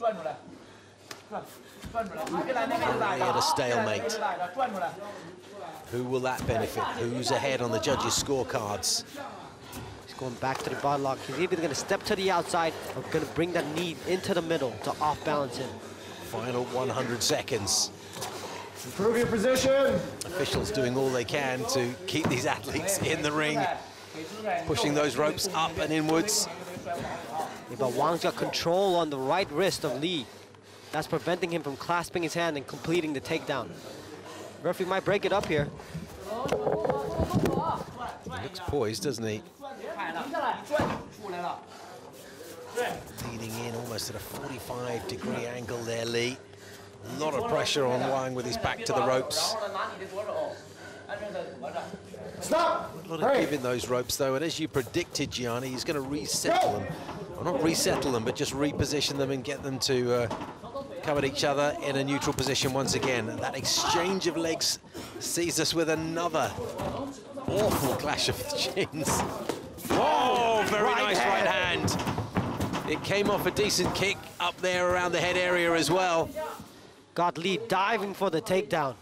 Speaker 1: They at a stalemate. Who will that benefit? Who's ahead on the judges' scorecards?
Speaker 3: He's going back to the bar lock. He's either going to step to the outside or going to bring that knee into the middle to off balance him.
Speaker 1: Final 100 seconds.
Speaker 4: Improve your position.
Speaker 1: Officials doing all they can to keep these athletes in the ring, pushing those ropes up and inwards.
Speaker 3: Yeah, but Wang's got control on the right wrist of Li. That's preventing him from clasping his hand and completing the takedown. Referee might break it up here.
Speaker 1: Looks poised, doesn't he? Leading in almost at a 45 degree angle there, Li. A lot of pressure on Wang with his back to the ropes.
Speaker 4: Stop.
Speaker 1: A lot of give in those ropes though, and as you predicted, Gianni, he's going to resettle them. Well, not resettle them, but just reposition them and get them to uh, come at each other in a neutral position once again. That exchange of legs sees us with another awful clash of <laughs> chins. Oh, very
Speaker 3: Right
Speaker 1: nice. It came off a decent kick up there around the head area as well.
Speaker 3: Got Li diving for the takedown.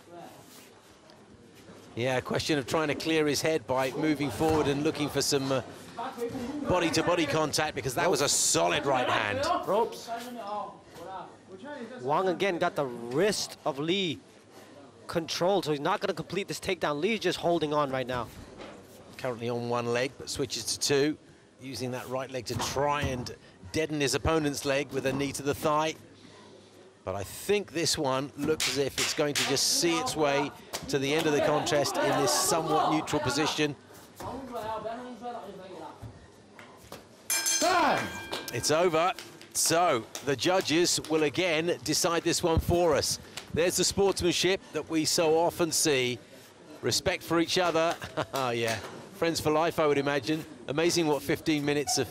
Speaker 1: Yeah, a question of trying to clear his head by moving forward and looking for some uh, body-to-body contact because that was a solid right hand.
Speaker 4: Ropes.
Speaker 3: Wang again got the wrist of Li controlled, so he's not going to complete this takedown. Li's just holding on right now.
Speaker 1: Currently on one leg, but switches to two, using that right leg to try and deaden his opponent's leg with a knee to the thigh. But I think this one looks as if it's going to just see its way to the end of the contest in this somewhat neutral position.
Speaker 4: Time.
Speaker 1: It's over. So the judges will again decide this one for us. There's the sportsmanship that we so often see. Respect for each other. Oh <laughs> yeah, friends for life, I would imagine. Amazing what 15 minutes of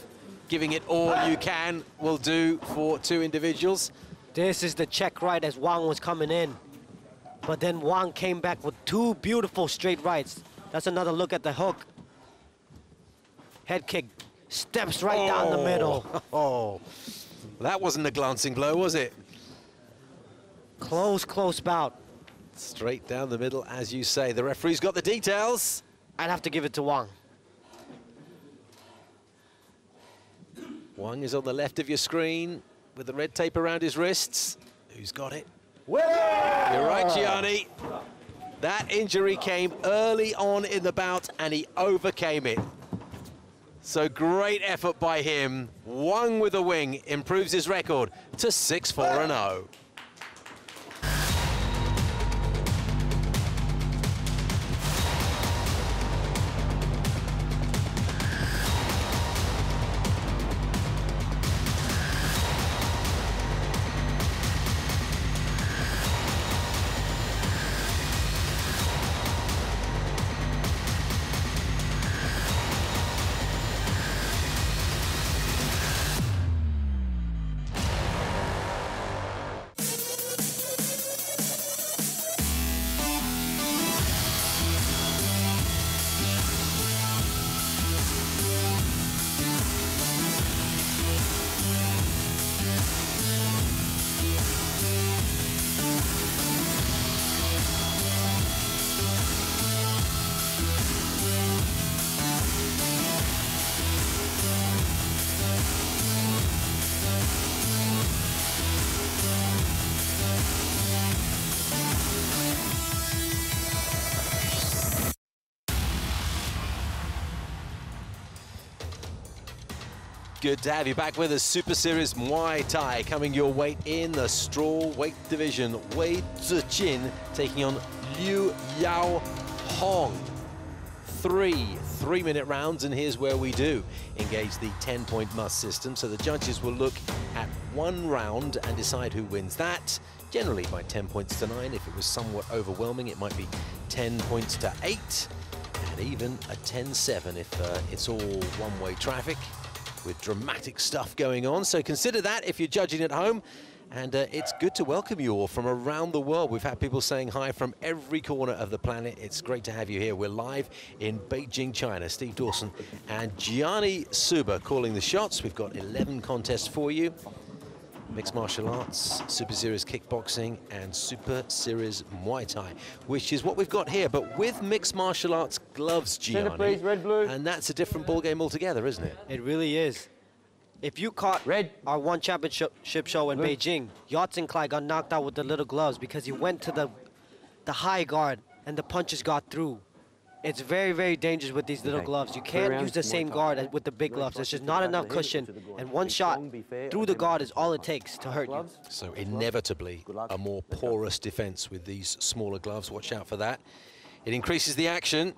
Speaker 1: giving it all you can will do for two individuals.
Speaker 3: This is the check right as Wang was coming in. But then Wang came back with two beautiful straight rights. That's another look at the hook. Head kick. Steps right down the oh. middle. <laughs>
Speaker 1: Oh, that wasn't a glancing blow, was it?
Speaker 3: Close, close bout.
Speaker 1: Straight down the middle, as you say. The referee's got the details.
Speaker 3: I'd have to give it to Wang.
Speaker 1: Wang is on the left of your screen with the red tape around his wrists. Who's got it?
Speaker 4: Winner.
Speaker 1: You're right, Gianni. That injury came early on in the bout, and he overcame it. So great effort by him. Wang with a wing improves his record to 6-4-0. Good to have you back with us. Super Series Muay Thai coming your way in the straw weight division. Wei Zijin taking on Liu Yao Hong. Three three-minute rounds, and here's where we do engage the 10-point must system. So the judges will look at one round and decide who wins that, generally by 10 points to 9. If it was somewhat overwhelming, it might be 10 points to 8, and even a 10-7 if uh, it's all one-way traffic with dramatic stuff going on. So consider that if you're judging at home. And uh, it's good to welcome you all from around the world. We've had people saying hi from every corner of the planet. It's great to have you here. We're live in Beijing, China. Steve Dawson and Gianni Subba calling the shots. We've got 11 contests for you. Mixed martial arts, Super Series kickboxing, and Super Series Muay Thai, which is what we've got here, but with mixed martial arts gloves, Gianni.
Speaker 5: please, red, blue.
Speaker 1: And that's a different ballgame altogether, isn't it?
Speaker 3: It really is. If you caught
Speaker 5: Red.
Speaker 3: our one championship show in Beijing, Yodsanklai got knocked out with the little gloves because he went to the the high guard and the punches got through. It's very, very dangerous with these little
Speaker 5: Okay.
Speaker 3: gloves. You can't use the same guard as with the big gloves. There's just not enough cushion, and one shot through the guard is all it takes to hurt you.
Speaker 1: So inevitably, a more porous defense with these smaller gloves. Watch out for that. It increases the action.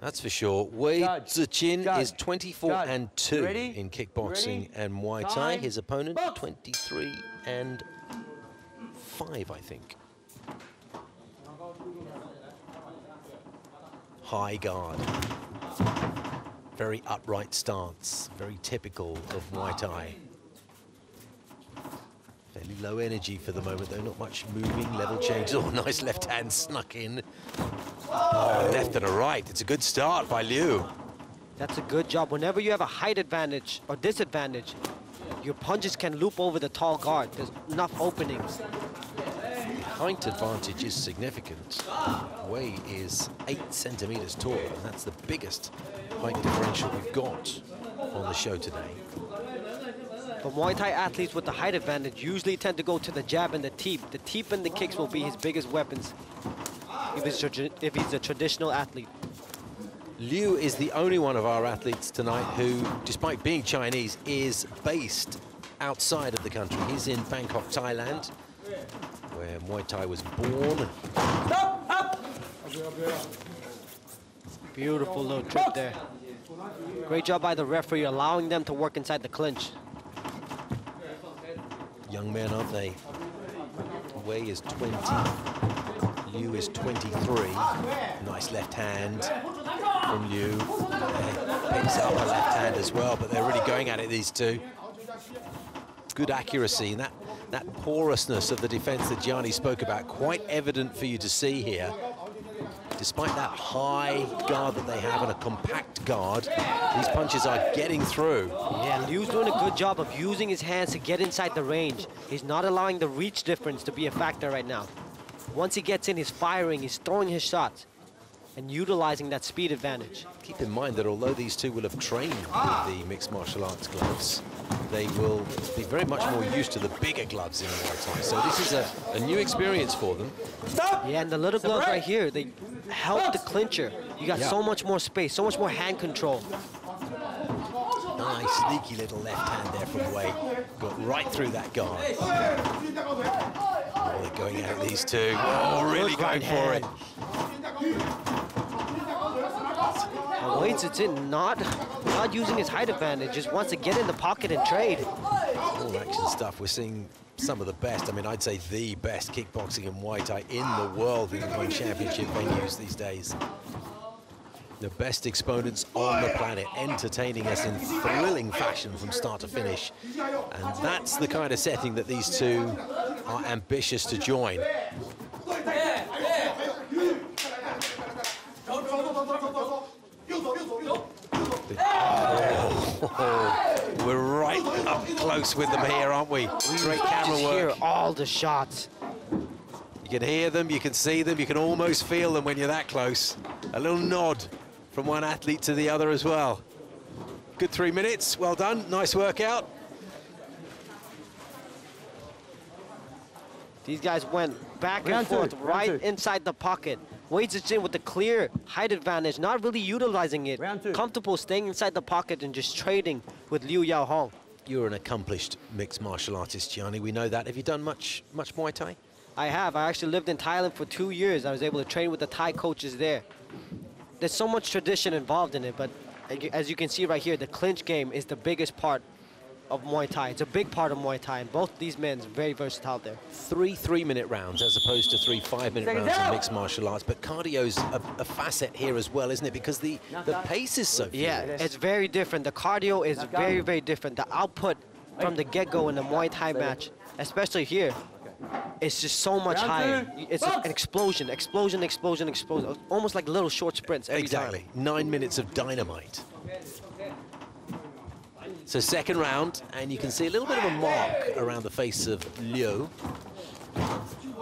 Speaker 1: That's for sure. Wei
Speaker 5: Judge,
Speaker 1: Zijin
Speaker 5: judge,
Speaker 1: is 24
Speaker 5: judge.
Speaker 1: and 2 in kickboxing and Muay Thai.
Speaker 5: Time.
Speaker 1: His opponent,
Speaker 5: Box.
Speaker 1: 23 and 5, I think. High guard. Very upright stance. Very typical of Muay Thai. Fairly low energy for the moment, though. Not much moving, level change. Oh, <laughs> nice left hand snuck in. Oh, left and a right. It's a good start by Liu.
Speaker 3: That's a good job. Whenever you have a height advantage or disadvantage, your punches can loop over the tall guard. There's enough openings.
Speaker 1: Height advantage is significant. Wei is eight centimeters taller, and that's the biggest height differential we've got on the show today.
Speaker 3: But Muay Thai athletes with the height advantage usually tend to go to the jab and the teep. The teep and the kicks will be his biggest weapons if he's, if he's a traditional athlete.
Speaker 1: Liu is the only one of our athletes tonight who, despite being Chinese, is based outside of the country. He's in Bangkok, Thailand, Muay Thai was born.
Speaker 3: Beautiful little trip there. Great job by the referee allowing them to work inside the clinch.
Speaker 1: Young men, aren't they? Wei is 20. Liu is 23. Nice left hand from Liu. Picks up a left hand as well, but they're really going at it, these two. Good accuracy, and that, that porousness of the defense that Gianni spoke about, quite evident for you to see here. Despite that high guard that they have and a compact guard, these punches are getting through.
Speaker 3: Yeah, Liu's doing a good job of using his hands to get inside the range. He's not allowing the reach difference to be a factor right now. Once he gets in, he's firing, he's throwing his shots, and utilizing that speed advantage.
Speaker 1: Keep in mind that although these two will have trained with the mixed martial arts gloves, they will be very much more used to the bigger gloves in Muay Thai. So this is a, a new experience for them.
Speaker 3: Yeah, and the little gloves right here, they help the clincher. You got
Speaker 1: Yeah.
Speaker 3: so much more space, so much more hand control.
Speaker 1: Nice, sneaky little left hand there from Wei. Got right through that guard. Oh, they're going at these two. Oh, really going
Speaker 3: right
Speaker 1: for it.
Speaker 3: Hand. And Wade not, not using his height advantage, just wants to get in the pocket and trade.
Speaker 1: All action stuff. We're seeing some of the best. I mean, I'd say the best kickboxing and Muay Thai in the world in one championship venues these days. The best exponents on the planet, entertaining us in thrilling fashion from start to finish. And that's the kind of setting that these two are ambitious to join. Oh, we're right up close with them here, aren't we? Great camera
Speaker 3: Just hear
Speaker 1: work.
Speaker 3: all the shots.
Speaker 1: You can hear them, you can see them, you can almost feel them when you're that close. A little nod from one athlete to the other as well. Good three minutes, well done, nice workout.
Speaker 3: These guys went back and
Speaker 5: Round two,
Speaker 3: forth
Speaker 5: round
Speaker 3: right inside the pocket. Wei Zi Qin with the clear height advantage, not really utilizing it.
Speaker 5: Round two.
Speaker 3: Comfortable staying inside the pocket and just trading with Liu Yao Hong.
Speaker 1: You're an accomplished mixed martial artist, Gianni. We know that. Have you done much, much Muay Thai?
Speaker 3: I have. I actually lived in Thailand for two years. I was able to train with the Thai coaches there. There's so much tradition involved in it, but as you can see right here, the clinch game is the biggest part of Muay Thai. It's a big part of Muay Thai, and both these men are very versatile there.
Speaker 1: Three three-minute rounds as opposed to three five-minute rounds in mixed martial arts. But cardio's a, a facet here as well, isn't it? Because the, the pace is so
Speaker 3: Yeah, it's very different. The cardio is very, very different. The output from the get-go in the Muay Thai match, especially here, it's just so much higher. It's an explosion, explosion, explosion, explosion. Almost like little short sprints every
Speaker 1: exactly.
Speaker 3: time.
Speaker 1: Nine minutes of dynamite. So second round, and you can see a little bit of a mark around the face of Liu.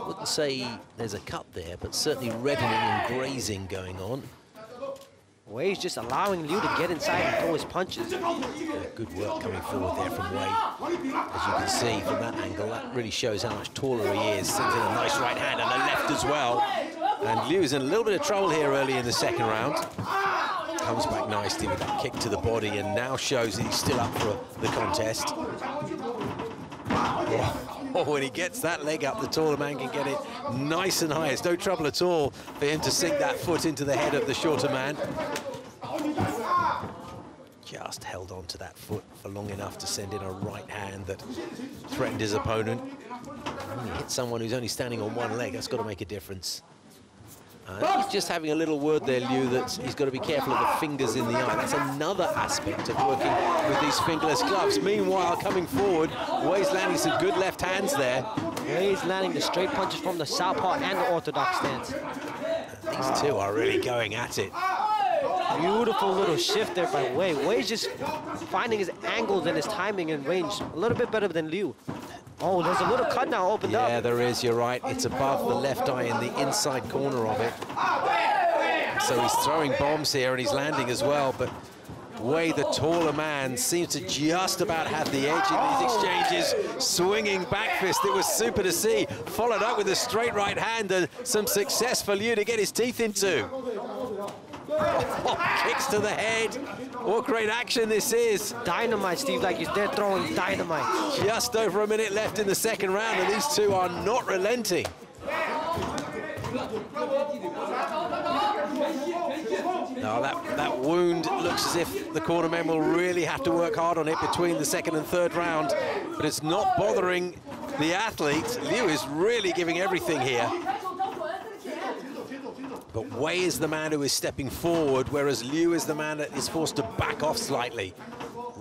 Speaker 1: Wouldn't say there's a cut there, but certainly reddening and grazing going on.
Speaker 3: Wei's just allowing Liu to get inside and throw his punches.
Speaker 1: Good work coming forward there from Wei. As you can see from that angle, that really shows how much taller he is. Sends in a nice right hand and a left as well. And Liu is in a little bit of trouble here early in the second round. Comes back nicely with that kick to the body and now shows that he's still up for the contest. Oh, oh, when he gets that leg up, the taller man can get it nice and high. It's no trouble at all for him to sink that foot into the head of the shorter man. Just held on to that foot for long enough to send in a right hand that threatened his opponent. Hit someone who's only standing on one leg, that's got to make a difference. Uh, he's just having a little word there, Liu, that he's got to be careful of the fingers in the eye. That's another aspect of working with these fingerless gloves. Meanwhile, coming forward, Wei's landing some good left hands there.
Speaker 3: Wei's landing the straight punches from the southpaw and the orthodox stance.
Speaker 1: These two are really going at it.
Speaker 3: Beautiful little shift there by Wei. Wei's just finding his angles and his timing and range a little bit better than Liu. Oh, there's a little cut now opened
Speaker 1: yeah,
Speaker 3: up.
Speaker 1: Yeah, there is, you're right. It's above the left eye in the inside corner of it. So he's throwing bombs here and he's landing as well, but Wei, the taller man, seems to just about have the edge in these oh. exchanges. Swinging back fist, it was super to see. Followed up with a straight right hand and some success for Liu to get his teeth into. Oh, kicks to the head. What great action this is.
Speaker 3: Dynamite, Steve, like he's there throwing dynamite.
Speaker 1: Just over a minute left in the second round, and these two are not relenting. No, that, that wound looks as if the cornermen will really have to work hard on it between the second and third round, but it's not bothering the athlete. Liu is really giving everything here. But Wei is the man who is stepping forward, whereas Liu is the man that is forced to back off slightly.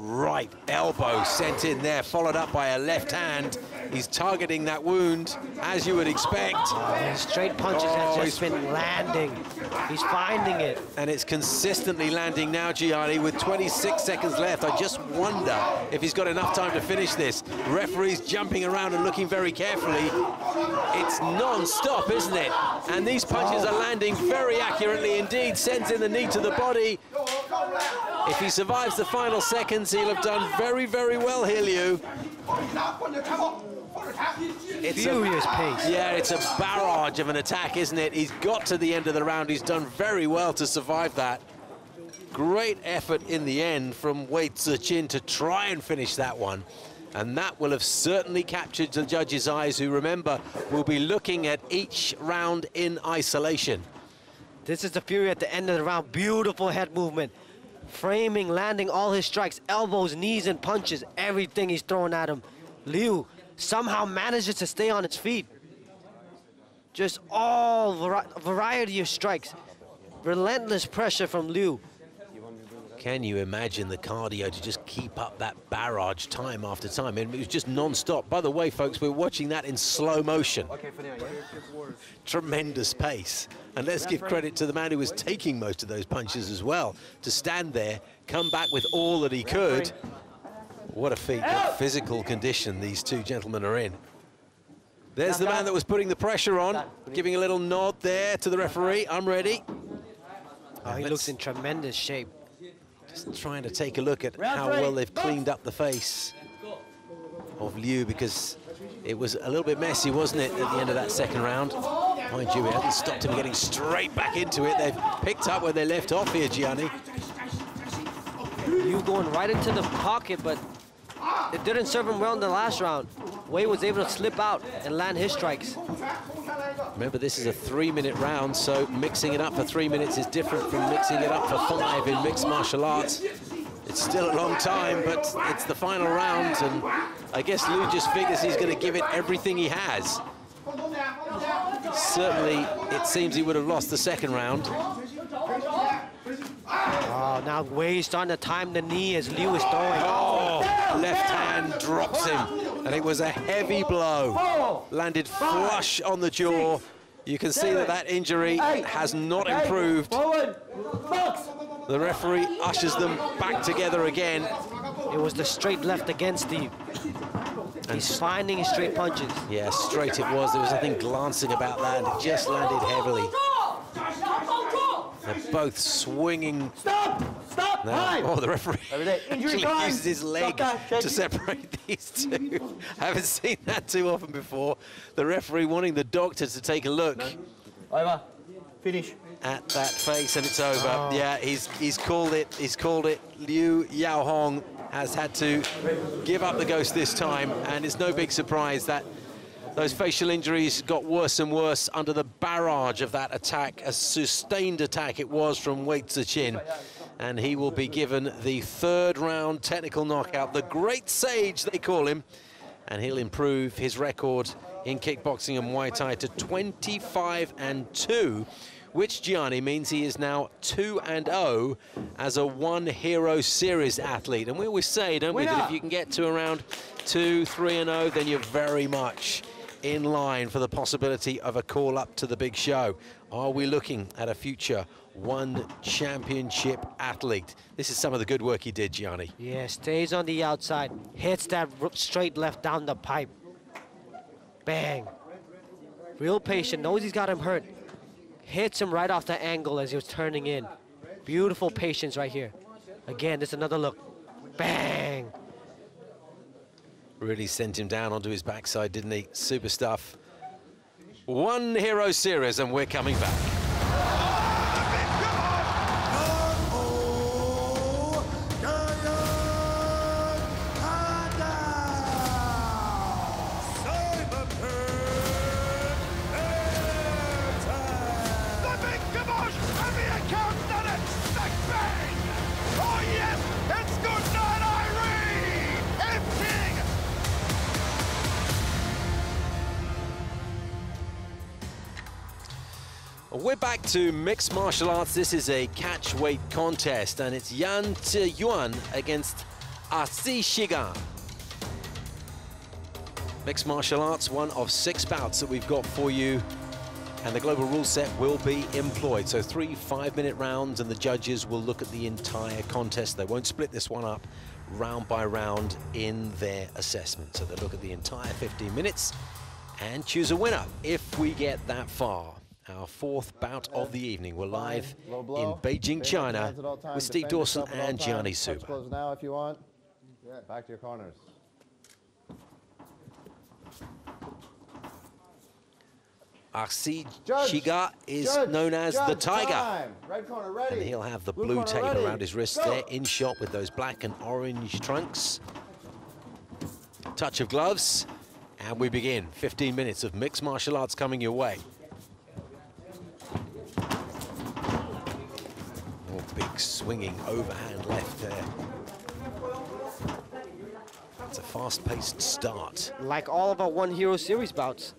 Speaker 1: Right elbow sent in there, followed up by a left hand. He's targeting that wound, as you would expect.
Speaker 3: Oh, straight punches oh, have just been landing. He's finding it.
Speaker 1: And it's consistently landing now, Gianni, with 26 seconds left. I just wonder if he's got enough time to finish this. Referee's jumping around and looking very carefully. It's non-stop, isn't it? And these punches are landing very accurately indeed. Sends in the knee to the body. If he survives the final seconds, he'll have done very, very well here, Liu.
Speaker 3: It's Furious a, pace.
Speaker 1: Yeah, it's a barrage of an attack, isn't it? He's got to the end of the round. He's done very well to survive that. Great effort in the end from Wei Zi Qin to try and finish that one. And that will have certainly captured the judges' eyes, who, remember, will be looking at each round in isolation.
Speaker 3: This is the Fury at the end of the round. Beautiful head movement. Framing, landing all his strikes, elbows, knees, and punches. Everything he's throwing at him. Liu somehow manages to stay on its feet. Just all vari variety of strikes. Relentless pressure from Liu.
Speaker 1: Can you imagine the cardio to just keep up that barrage time after time? it was just non-stop. By the way, folks, we're watching that in slow motion. Tremendous pace. And let's give credit to the man who was taking most of those punches as well. To stand there, come back with all that he could. What a feat of physical condition these two gentlemen are in. There's the man that was putting the pressure on, giving a little nod there to the referee. I'm ready.
Speaker 3: Oh, he looks in tremendous shape.
Speaker 1: Just trying to take a look at how well they've cleaned up the face of Liu because it was a little bit messy, wasn't it, at the end of that second round? Mind you, it hasn't stopped him getting straight back into it. They've picked up where they left off here, Gianni.
Speaker 3: Liu going right into the pocket, but it didn't serve him well in the last round. Wei was able to slip out and land his strikes.
Speaker 1: Remember, this is a three-minute round, so mixing it up for three minutes is different from mixing it up for five in mixed martial arts. It's still a long time, but it's the final round, and I guess Liu just figures he's going to give it everything he has. Certainly, it seems he would have lost the second round.
Speaker 3: Oh, now Wei is starting to time the knee as Liu is throwing.
Speaker 1: Oh, left hand drops him, and it was a heavy blow. Landed flush on the jaw. You can see that that injury has not improved. The referee ushers them back together again.
Speaker 3: It was the straight left again, Steve. He's finding his straight punches.
Speaker 1: Yeah, straight it was. There was nothing glancing about that, it just landed heavily. They're both swinging.
Speaker 5: Stop! Stop!
Speaker 1: Now, oh, the referee
Speaker 5: Injury
Speaker 1: actually
Speaker 5: time.
Speaker 1: uses his leg
Speaker 5: Stop
Speaker 1: to separate these two. <laughs> I Haven't seen that too often before. The referee wanting the doctor to take a look
Speaker 5: Over. Finish.
Speaker 1: at that face, and it's over.
Speaker 5: Oh.
Speaker 1: Yeah, he's he's called it. He's called it. Liu Yao Hong has had to give up the ghost this time, and it's no big surprise that those facial injuries got worse and worse under the barrage of that attack, a sustained attack it was from Wei Chin. And he will be given the third round technical knockout, the great sage they call him, and he'll improve his record in kickboxing and Muay Thai to 25 and 2, which Gianni means he is now 2 and 0 as a one hero series athlete. And we always say, don't we, that if you can get to around 2, 3 and 0, then you're very much in line for the possibility of a call up to the big show. Are we looking at a future one championship athlete? This is some of the good work he did, Gianni.
Speaker 3: Yeah, stays on the outside, hits that straight left down the pipe. Bang. Real patient, knows he's got him hurt. Hits him right off the angle as he was turning in. Beautiful patience right here. Again, this another look. Bang.
Speaker 1: Really sent him down onto his backside, didn't he? Super stuff. One hero series, and we're coming back. To mixed martial arts. This is a catch weight contest, and it's Yan Zhi Yuan against A Xi Shi Ga. Mixed martial arts, one of six bouts that we've got for you, and the global rule set will be employed. So three five-minute rounds, and the judges will look at the entire contest. They won't split this one up round by round in their assessment. So they look at the entire 15 minutes and choose a winner if we get that far. Our fourth bout of the evening. We're live in. Beijing, China,
Speaker 4: hands at all times,
Speaker 1: with Steve Dawson
Speaker 4: yourself at all
Speaker 1: and
Speaker 4: times.
Speaker 1: Gianni Subba.
Speaker 4: gloves now if you want. Back to your corners.
Speaker 1: Arsi Shiga is
Speaker 4: Judge,
Speaker 1: known as the Tiger.
Speaker 4: Red corner ready.
Speaker 1: And he'll have the
Speaker 4: Blue
Speaker 1: blue tape
Speaker 4: ready.
Speaker 1: around his wrist
Speaker 4: Go.
Speaker 1: there, in shot with those black and orange trunks. Touch of gloves, and we begin. 15 minutes of mixed martial arts coming your way. Oh, big swinging overhand left there. It's a fast-paced start.
Speaker 3: Like all of our One Hero Series bouts,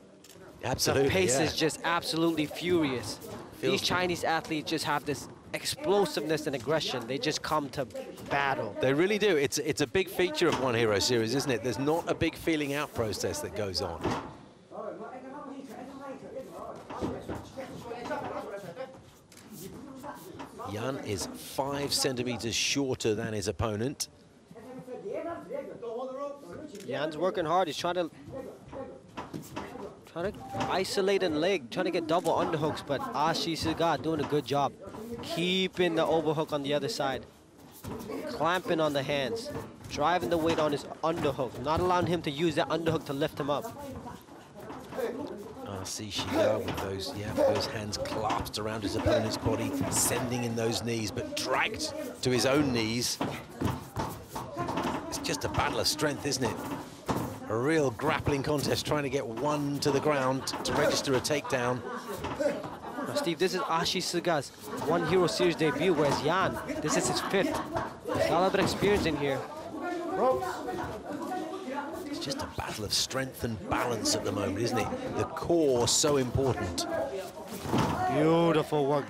Speaker 1: Absolutely,
Speaker 3: the pace
Speaker 1: yeah.
Speaker 3: is just absolutely furious.
Speaker 1: Feels-
Speaker 3: These Chinese athletes just have this explosiveness and aggression. They just come to battle.
Speaker 1: They really do. It's it's a big feature of One Hero Series, isn't it? There's not a big feeling out process that goes on. Yan is five centimeters shorter than his opponent.
Speaker 3: Yan's working hard. He's trying to trying to isolate a leg, trying to get double underhooks, but A Xi Shi Ga doing a good job. Keeping the overhook on the other side. Clamping on the hands. Driving the weight on his underhook. Not allowing him to use that underhook to lift him up.
Speaker 1: A Xi Shi Ga uh, with those, yeah, with those hands clasped around his opponent's body, sending in those knees, but dragged to his own knees. It's just a battle of strength, isn't it? A real grappling contest, trying to get one to the ground to register a takedown.
Speaker 3: Now, Steve, this is A Xi Shi Ga's One Hero Series debut, whereas Yan, this is his fifth. He's got a lot of experience in here.
Speaker 1: It's just a battle of strength and balance at the moment, isn't it? The core so important.
Speaker 3: Beautiful work.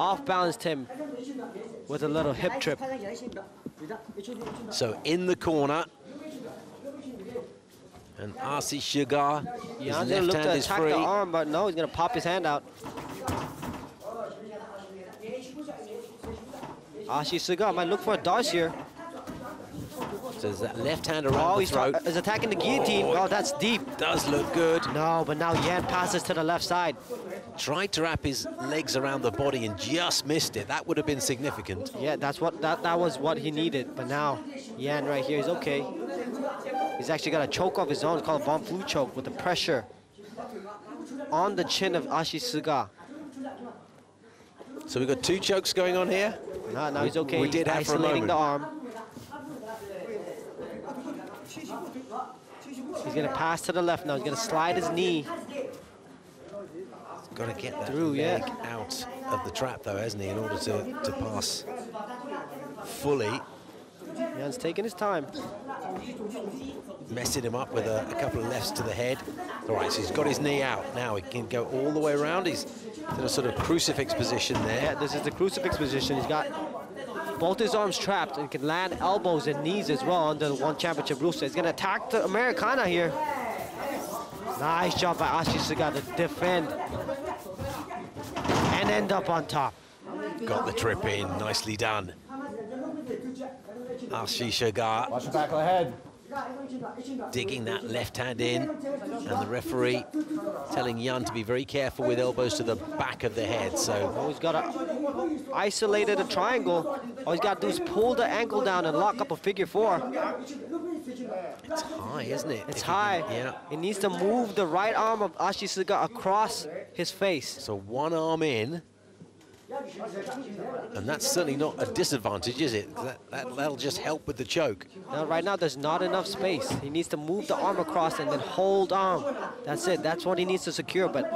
Speaker 3: Off balanced him with a little hip trip.
Speaker 1: So in the corner. And A Xi Shi Ga, his
Speaker 3: Yan's gonna
Speaker 1: left
Speaker 3: look to
Speaker 1: hand is
Speaker 3: attack
Speaker 1: free.
Speaker 3: the arm, but no, he's gonna pop his hand out. A Xi Shi Ga might look for a dodge here.
Speaker 1: There's that left hand oh, around
Speaker 3: Oh,
Speaker 1: the
Speaker 3: he's, he's attacking the guillotine.
Speaker 1: Oh.
Speaker 3: Oh, that's deep.
Speaker 1: Does look good.
Speaker 3: No, but now Yan passes to the left side.
Speaker 1: Tried to wrap his legs around the body and just missed it. That would have been significant.
Speaker 3: Yeah, that's what that, that was what he needed. But now Yan right here is okay. He's actually got a choke of his own. It's called a Von Flue choke with the pressure on the chin of A Xi Shi Ga.
Speaker 1: So we've got two chokes going on here.
Speaker 3: No, now he's okay.
Speaker 1: We did
Speaker 3: He's
Speaker 1: have for a
Speaker 3: isolating the arm. He's gonna pass to the left now. He's gonna slide his knee.
Speaker 1: Got to get that
Speaker 3: Through, yeah.
Speaker 1: out of the trap, though, hasn't he, in order to, to pass fully.
Speaker 3: Yan's taking his time.
Speaker 1: Messing him up with a, a couple of lefts to the head. All right, so he's got his knee out. Now he can go all the way around. He's in a sort of crucifix position there.
Speaker 3: Yeah, this is the crucifix position. He's got both his arms trapped and can land elbows and knees as well under the one championship rule. So he's gonna attack the Americana here. Nice job by A Xi Shi Ga to defend and end up on top.
Speaker 1: Got the trip in. Nicely done. A Xi Shi Ga
Speaker 4: Watch your back of the head.
Speaker 1: Digging that left hand in. And the referee telling Yan to be very careful with elbows to the back of the head. So
Speaker 3: Oh, he's got a isolated a triangle. All he's got to do is pull the ankle down and lock up a figure four.
Speaker 1: it's high, isn't it?
Speaker 3: It's
Speaker 1: If
Speaker 3: high.
Speaker 1: can- yeah.
Speaker 3: He needs to move the right arm of A Xi Shi Ga across his face.
Speaker 1: So one arm in. And that's certainly not a disadvantage, is it? That, that, that'll just help with the choke.
Speaker 3: Now, right now, there's not enough space. He needs to move the arm across and then hold on. That's it. That's what he needs to secure. But,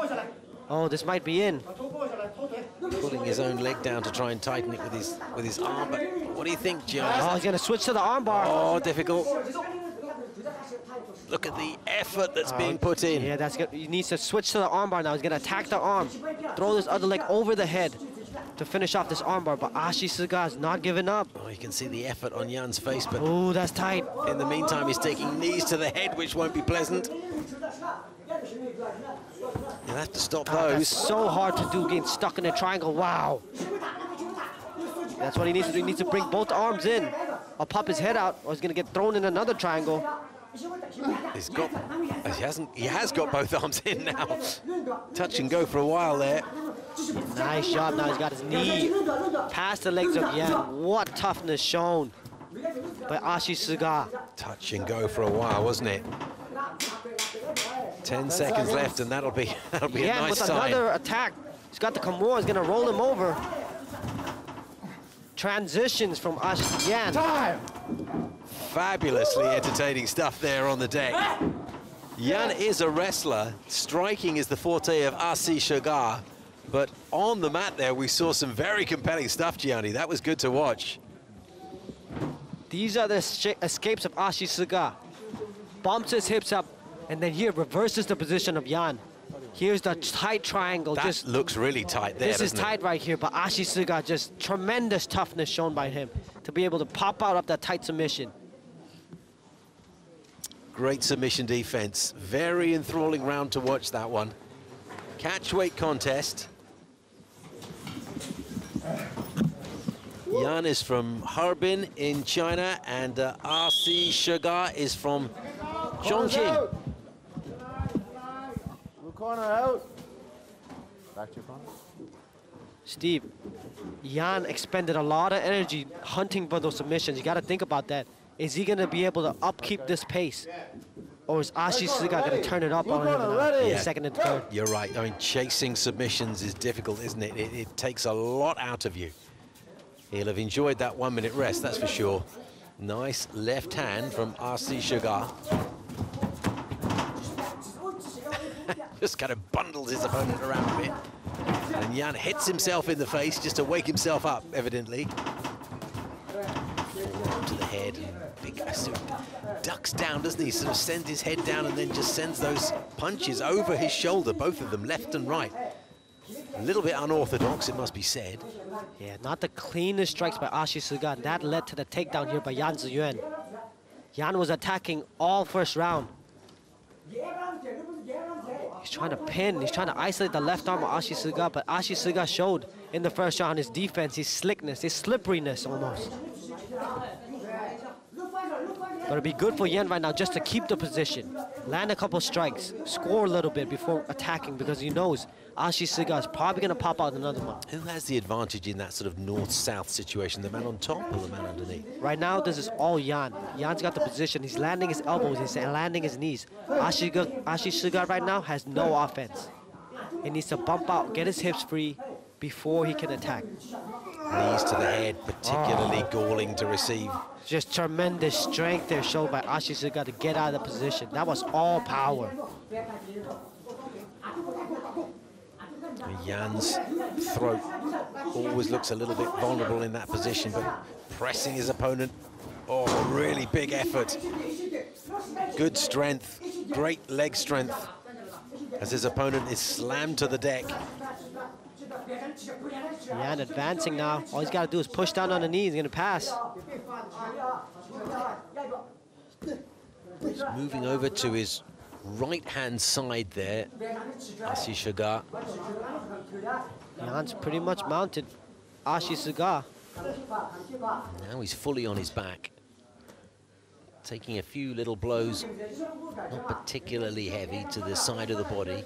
Speaker 3: oh, this might be in.
Speaker 1: Pulling his own leg down to try and tighten it with his with his arm. But what do you think, Gianni?
Speaker 3: Oh, he's going to switch to the arm bar.
Speaker 1: Oh, difficult. Look at the effort that's being oh, put in.
Speaker 3: Yeah, that's good. He needs to switch to the arm bar now. He's going to attack the arm. Throw this other leg over the head to finish off this arm bar. But A Xi Shi Ga is not giving up.
Speaker 1: Oh, you can see the effort on Yan's face, but
Speaker 3: Oh, that's tight.
Speaker 1: in the meantime, he's taking knees to the head, which won't be pleasant. You'll have to stop
Speaker 3: Ah, That's
Speaker 1: those.
Speaker 3: so hard to do, getting stuck in a triangle. Wow. That's what he needs to do. He needs to bring both arms in. Or pop his head out, or he's gonna get thrown in another triangle.
Speaker 1: He's got, he hasn't, he has got both <laughs> arms in now. Touch and go for a while there.
Speaker 3: Nice job. Now he's got his knee past the legs of Yan. What toughness shown by A Xi Shi Ga.
Speaker 1: Touch and go for a while, wasn't it? 10 seconds left, and that'll be, <laughs> that'll be a
Speaker 3: Yan
Speaker 1: nice
Speaker 3: with
Speaker 1: sign.
Speaker 3: another attack. He's got the Kimura. He's gonna roll him over. Transitions from Ashi Yan.
Speaker 4: Time.
Speaker 1: Fabulously entertaining stuff there on the deck. Eh? Yan is a wrestler. Striking is the forte of A Xi Shi Ga. But on the mat there, we saw some very compelling stuff, Gianni. That was good to watch.
Speaker 3: These are the escapes of A Xi Shi Ga. Bumps his hips up, and then here reverses the position of Yan. Here's the tight triangle.
Speaker 1: That
Speaker 3: just
Speaker 1: looks really tight there,
Speaker 3: this is
Speaker 1: doesn't it?
Speaker 3: tight right here, but A Xi Shi Ga just tremendous toughness shown by him to be able to pop out of that tight submission.
Speaker 1: Great submission defense. Very enthralling round to watch that one. Catch weight contest. Yan is from Harbin in China, and uh, A Xi Shi Ga is from
Speaker 4: Corners
Speaker 1: Chongqing.
Speaker 4: out. Blue corner out. Back to your corner.
Speaker 3: Steve, Yan expended a lot of energy hunting for those submissions. You got to think about that. Is he going to be able to upkeep this pace? Or is A Xi Shi Ga going to turn it up on him in the-
Speaker 1: Yeah.
Speaker 3: second and third?
Speaker 1: You're right. I mean, chasing submissions is difficult, isn't it? It, it takes a lot out of you. He'll have enjoyed that one-minute rest, that's for sure. Nice left hand from A Xi Shi Ga. <laughs> just kind of bundles his opponent around a bit. And Yan hits himself in the face just to wake himself up, evidently. To the head. Big ducks down, doesn't he? Sort of sends his head down and then just sends those punches over his shoulder, both of them, left and right. A little bit unorthodox, it must be said.
Speaker 3: Yeah, not the cleanest strikes by A Xi Shi Ga. That led to the takedown here by Yan Ziyuan. Yan was attacking all first round. He's trying to pin, he's trying to isolate the left arm of A Xi Shi Ga, but A Xi Shi Ga showed in the first round his defense, his slickness, his slipperiness almost. But it'd be good for Yan right now just to keep the position, land a couple strikes, score a little bit before attacking because he knows Ah, A Xi Shi Ga is probably going to pop out another one.
Speaker 1: Who has the advantage in that sort of north-south situation, the man on top or the man underneath?
Speaker 3: Right now, this is all Yan. Yan's got the position. He's landing his elbows. He's landing his knees. Ashi A Xi Shi Ga right now has no offense. He needs to bump out, get his hips free before he can attack.
Speaker 1: Knees to the head, particularly ah. galling to receive.
Speaker 3: Just tremendous strength there showed by A Xi Shi Ga to get out of the position. That was all power.
Speaker 1: Yan's throat always looks a little bit vulnerable in that position, but pressing his opponent, oh, really big effort. Good strength, great leg strength, as his opponent is slammed to the deck.
Speaker 3: Yan advancing now. All he's got to do is push down on the knee. He's going to pass.
Speaker 1: He's moving over to his right-hand side there, Ashi Suga.
Speaker 3: Yan's pretty much mounted A Xi Shi Ga.
Speaker 1: Now he's fully on his back. Taking a few little blows, not particularly heavy, to the side of the body.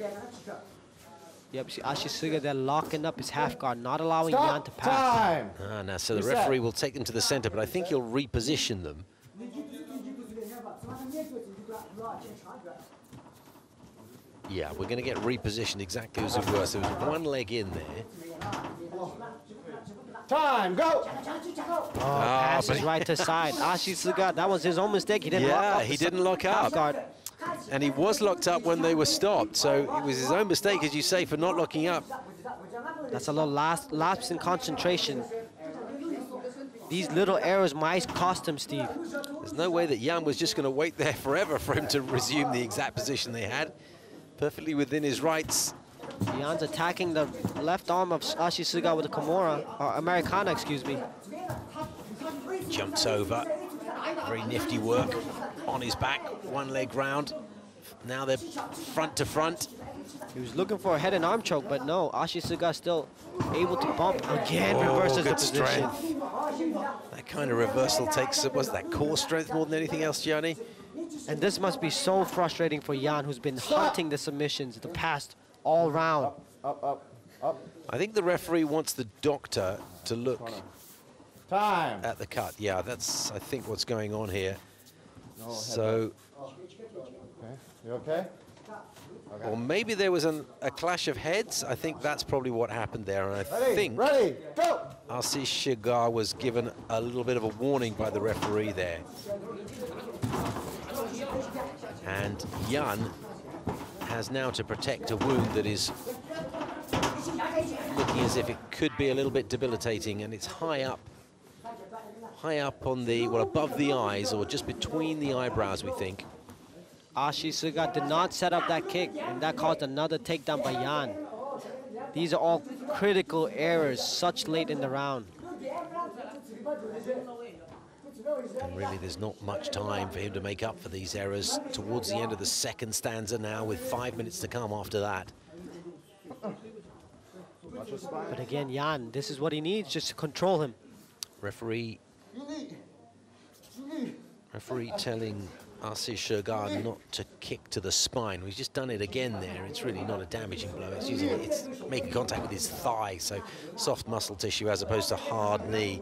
Speaker 3: Yep, see A Xi Shi Ga there locking up his half guard, not allowing
Speaker 4: Stop
Speaker 3: Yan to pass.
Speaker 4: time.
Speaker 1: Ah, now, so the referee will take them to the center, but I think he'll reposition them. Yeah, we're going to get repositioned exactly as it was. There was one leg in there.
Speaker 4: Time, go.
Speaker 1: Ah,
Speaker 3: Passes right to side. <laughs> A Xi Shi Ga, that was his own mistake. He didn't lock
Speaker 1: Yeah,
Speaker 3: up.
Speaker 1: he didn't lock up.
Speaker 3: guard.
Speaker 1: And he was locked up when they were stopped, so it was his own mistake, as you say, for not locking up.
Speaker 3: That's a little last lapse in concentration. These little errors might cost him, Steve.
Speaker 1: There's no way that Yan was just going to wait there forever for him to resume the exact position they had. Perfectly within his rights.
Speaker 3: Yan's attacking the left arm of A Xi Shi Ga with a Kimura, or Americana, excuse me.
Speaker 1: Jumps over. Very nifty work on his back. One leg round. Now they're front to front.
Speaker 3: He was looking for a head and arm choke, but no, A Xi Shi Ga still able to bump. Again, oh, reverses the
Speaker 1: Oh,
Speaker 3: position.
Speaker 1: strength. That kind of reversal takes, was that core strength more than anything else, Gianni?
Speaker 3: And this must be so frustrating for Yan, who's been hunting the submissions the past all round.
Speaker 4: Up, up, up.
Speaker 1: I think the referee wants the doctor to look
Speaker 4: Time.
Speaker 1: at the cut. Yeah, that's, I think, what's going on here.
Speaker 4: No, head
Speaker 1: So,
Speaker 4: Okay. You okay?
Speaker 1: or maybe there was an, a clash of heads. I think that's probably what happened there. And I
Speaker 4: Ready?
Speaker 1: think
Speaker 4: Ready? Go.
Speaker 1: A Xi Shi Ga was given a little bit of a warning by the referee there. And Yan has now to protect a wound that is looking as if it could be a little bit debilitating and it's high up high up on the well above the eyes or just between the eyebrows we think
Speaker 3: A Xi Shi Ga did not set up that kick, and that caused another takedown by Yan. These are all critical errors such late in the round.
Speaker 1: And really there's not much time for him to make up for these errors towards the end of the second stanza now with five minutes to come after that
Speaker 4: Watch your spine.
Speaker 3: But again, Yan, this is what he needs, just to control him.
Speaker 1: referee referee telling A Xi Shi Ga not to kick to the spine. He's just done it again there. It's really not a damaging blow. It's using it's making contact with his thigh, so soft muscle tissue as opposed to hard knee.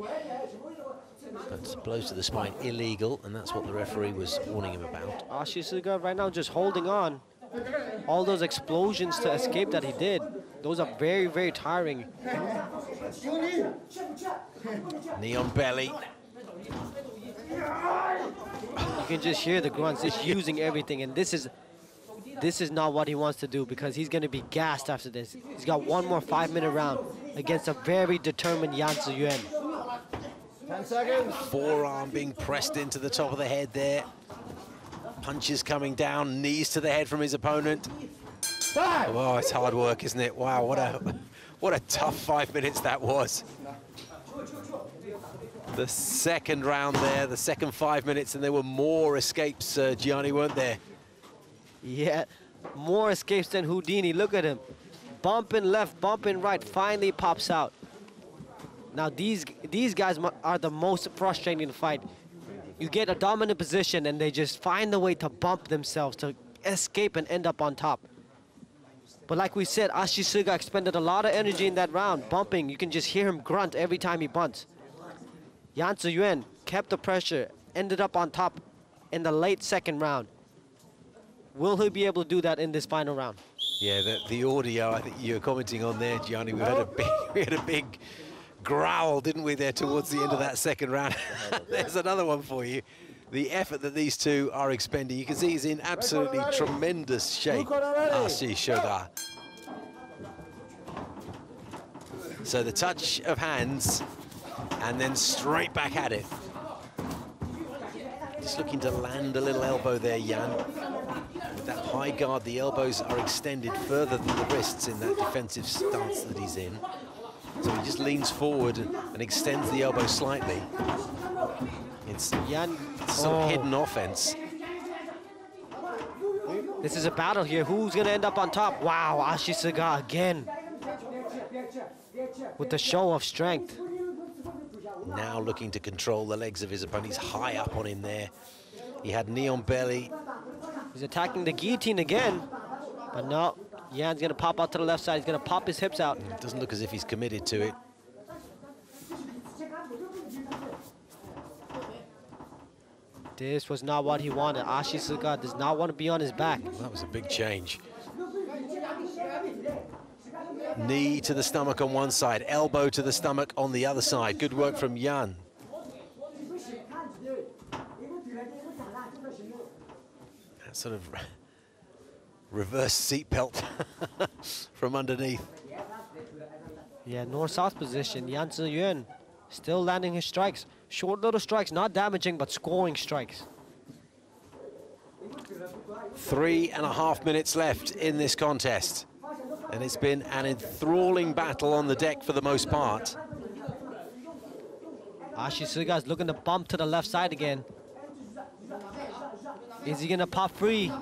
Speaker 1: But blows to the spine illegal, and that's what the referee was warning him about.
Speaker 3: A Xi Shi Ga right now just holding on. All those explosions to escape that he did, those are very, very tiring.
Speaker 1: Knee on belly.
Speaker 3: You can just hear the grunts, just using everything, and this is this is not what he wants to do because he's gonna be gassed after this. He's got one more five-minute round against a very determined Yan Ziyuan.
Speaker 4: 10 seconds.
Speaker 1: Forearm being pressed into the top of the head there. Punches coming down, knees to the head from his opponent.
Speaker 4: Five.
Speaker 1: Oh, it's hard work, isn't it? Wow, what a what a tough five minutes that was. The second round there, the second five minutes, and there were more escapes, uh, Gianni, weren't there?
Speaker 3: Yeah, more escapes than Houdini. Look at him. Bumping left, bumping right, finally pops out. Now these these guys are the most frustrating to fight. You get a dominant position and they just find a way to bump themselves to escape and end up on top. But like we said, A Xi Shi Ga expended a lot of energy in that round, bumping. You can just hear him grunt every time he bunts. Yan Ziyuan kept the pressure, ended up on top in the late second round. Will he be able to do that in this final round?
Speaker 1: Yeah, the, the audio I think you're commenting on there, Gianni. <laughs> We had a big, we had a big growl, didn't we, there towards the end of that second round? <laughs> <laughs> There's another one for you. The effort that these two are expending. You can see he's in absolutely tremendous shape.
Speaker 4: corner ready.
Speaker 1: A Xi Shi Ga. So the touch of hands and then straight back at it. Just looking to land a little elbow there, Yan. With that high guard, the elbows are extended further than the wrists in that defensive stance that he's in. So he just leans forward and extends the elbow slightly. It's
Speaker 3: Yan,
Speaker 1: some
Speaker 3: oh,
Speaker 1: hidden offense.
Speaker 3: This is a battle here. Who's gonna end up on top? Wow, A Xi Shi Ga again. With the show of strength.
Speaker 1: Now looking to control the legs of his opponent. He's high up on him there. He had knee on belly.
Speaker 3: He's attacking the guillotine again. But no, Yan's gonna pop out to the left side. He's gonna pop his hips out.
Speaker 1: It doesn't look as if he's committed to it.
Speaker 3: This was not what he wanted. A Xi Shi Ga does not want to be on his back.
Speaker 1: That was a big change. Knee to the stomach on one side, elbow to the stomach on the other side. Good work from Yan. That sort of reverse seatbelt <laughs> from underneath.
Speaker 3: Yeah, north-south position. Yan Ziyuan still landing his strikes. Short little strikes, not damaging, but scoring strikes.
Speaker 1: Three and a half minutes left in this contest. And it's been an enthralling battle on the deck for the most part.
Speaker 3: A Xi Shi Ga is looking to bump to the left side again. Is he gonna pop free?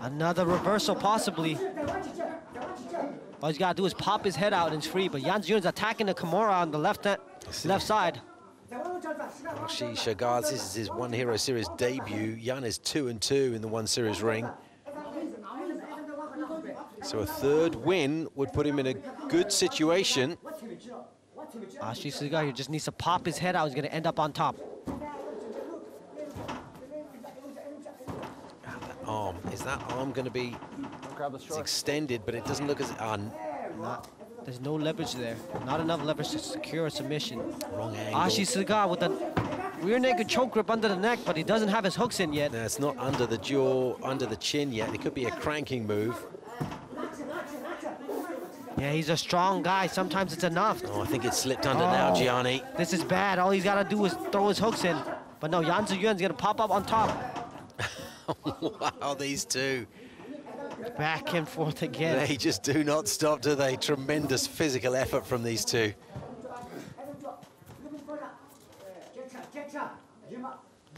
Speaker 3: Another reversal possibly. All he's gotta do is pop his head out and it's free. But Yan Ziyuan's attacking the Kimura on the left left side.
Speaker 1: She Shagaz, this is his One Hero Series debut. Yan is two and two in the One Series ring. So a third win would put him in a good situation.
Speaker 3: Ah, A Xi Shi Ga he just needs to pop his head out. He's gonna end up on top.
Speaker 1: Arm, is that arm going to be it's extended, but it doesn't look as, ah, n-
Speaker 3: Not, there's no leverage there. Not enough leverage to secure a submission.
Speaker 1: wrong angle.
Speaker 3: Ashi A Xi Shi Ga with the rear naked choke grip under the neck, but he doesn't have his hooks in yet.
Speaker 1: No, it's not under the jaw, under the chin yet. It could be a cranking move.
Speaker 3: Yeah, he's a strong guy. Sometimes it's enough.
Speaker 1: Oh, I think it slipped under now,
Speaker 3: Oh.
Speaker 1: Gianni.
Speaker 3: This is bad. All he's got to do is throw his hooks in. But no, Yan Ziyuan's going to pop up on top. <laughs>
Speaker 1: wow, these two.
Speaker 3: Back and forth again.
Speaker 1: They just do not stop, do they? Tremendous physical effort from these two.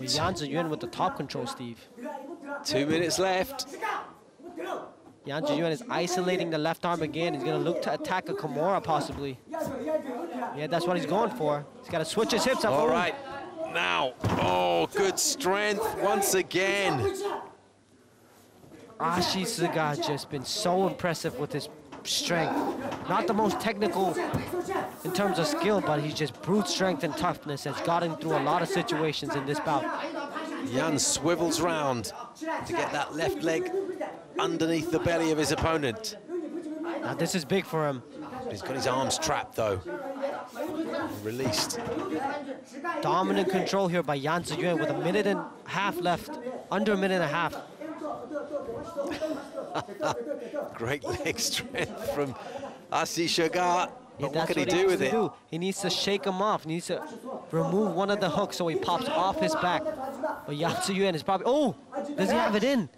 Speaker 3: Yan Ziyuan with the top control, Steve.
Speaker 1: Two minutes left.
Speaker 3: Yan Ziyuan is isolating the left arm again. He's going to look to attack a Kimura possibly. Yeah, that's what he's going for. He's got to switch his hips up.
Speaker 1: All right, now. Oh, good strength once again.
Speaker 3: A Xi Shi Ga has just been so impressive with his strength. Not the most technical in terms of skill, but he's just brute strength and toughness that's got him through a lot of situations in this bout.
Speaker 1: Yan swivels round to get that left leg underneath the belly of his opponent.
Speaker 3: Now this is big for him.
Speaker 1: He's got his arms trapped though. released.
Speaker 3: Dominant control here by Yan Ziyuan with a minute and a half left, under a minute and a half. <laughs>
Speaker 1: Great leg strength from A Xi
Speaker 3: Shi
Speaker 1: Ga. Yeah,
Speaker 3: what
Speaker 1: can he
Speaker 3: what
Speaker 1: do with it?
Speaker 3: do. He needs to shake him off. He needs to remove one of the hooks so he pops off his back. But Yan Ziyuan is probably, oh, does he have it in?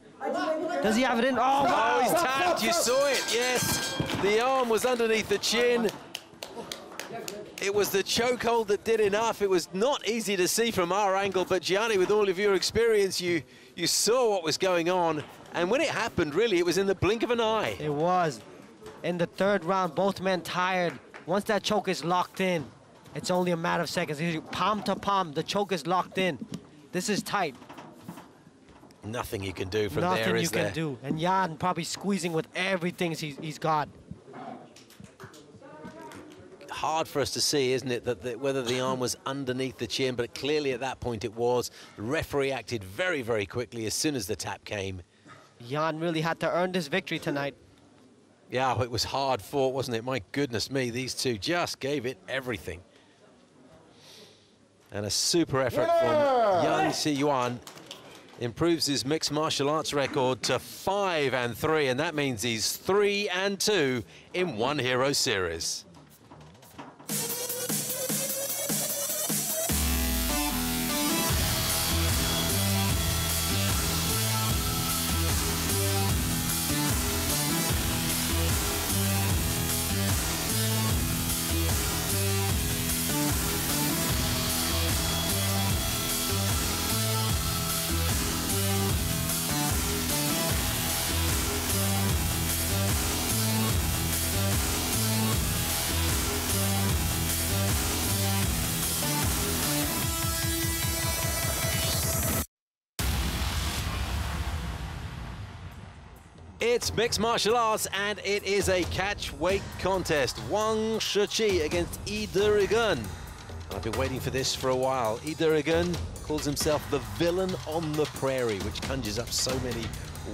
Speaker 3: Does he have it in? Oh,
Speaker 1: Oh, he's tapped. You saw it. Yes. The arm was underneath the chin. It was the chokehold that did enough. It was not easy to see from our angle, but Gianni, with all of your experience, you you saw what was going on. And when it happened, really, it was in the blink of an eye.
Speaker 3: It was. In the third round, both men tired. Once that choke is locked in, it's only a matter of seconds. Palm to palm, the choke is locked in. This is tight.
Speaker 1: Nothing you can do from
Speaker 3: Nothing
Speaker 1: there,
Speaker 3: Nothing
Speaker 1: you
Speaker 3: can do. And Yan probably squeezing with everything he's, he's got.
Speaker 1: Hard for us to see, isn't it, that the, whether the arm was underneath the chin, but clearly at that point it was. The referee acted very, very quickly as soon as the tap came.
Speaker 3: Yan really had to earn this victory tonight.
Speaker 1: Yeah, it was hard fought, wasn't it? My goodness me, these two just gave it everything. And a super effort from Yan Ziyuan improves his mixed martial arts record to five and three, and that means he's three and two in one hero series. It's mixed martial arts and it is a catch weight contest. Wang Shiqi against Yi De Ri Gun. I've been waiting for this for a while. Yi De Ri Gun calls himself the villain on the prairie, which conjures up so many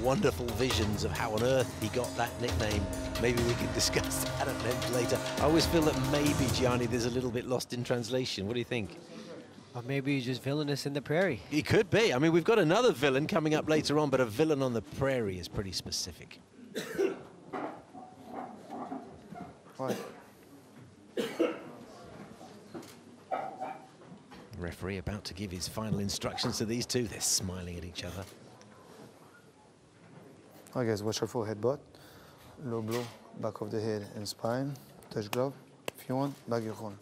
Speaker 1: wonderful visions of how on earth he got that nickname. Maybe we can <laughs> discuss that at length later. I always feel that maybe, Gianni, there's a little bit lost in translation. What do you think?
Speaker 3: Or maybe he's just villainous in the prairie.
Speaker 1: He could be. I mean, we've got another villain coming up later on, but a villain on the prairie is pretty specific. <coughs> Referee about to give his final instructions to these two. They're smiling at each other.
Speaker 6: All right, guys, watch out for headbutt. Low blow, back of the head and spine. Touch glove. If you want, back your corner.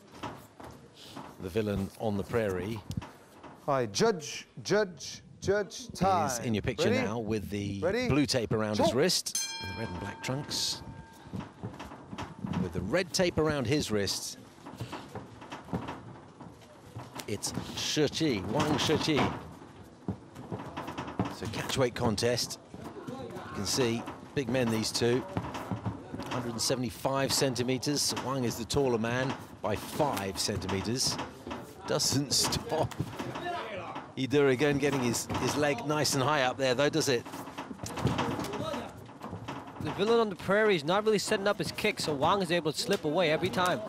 Speaker 1: The villain on the prairie
Speaker 6: right, judge, judge, judge, time.
Speaker 1: is in your picture
Speaker 6: Ready?
Speaker 1: now with the
Speaker 6: Ready?
Speaker 1: blue tape around his wrist, and the red and black trunks. With the red tape around his wrist, it's Shiqi, Wang Shiqi. It's a catchweight contest. You can see big men, these two. 175 centimeters. Wang is the taller man by five centimeters. Doesn't stop. Yi De Ri Gun getting his, his leg nice and high up there though, does it?
Speaker 3: The villain on the prairie is not really setting up his kick, so Wang is able to slip away every time.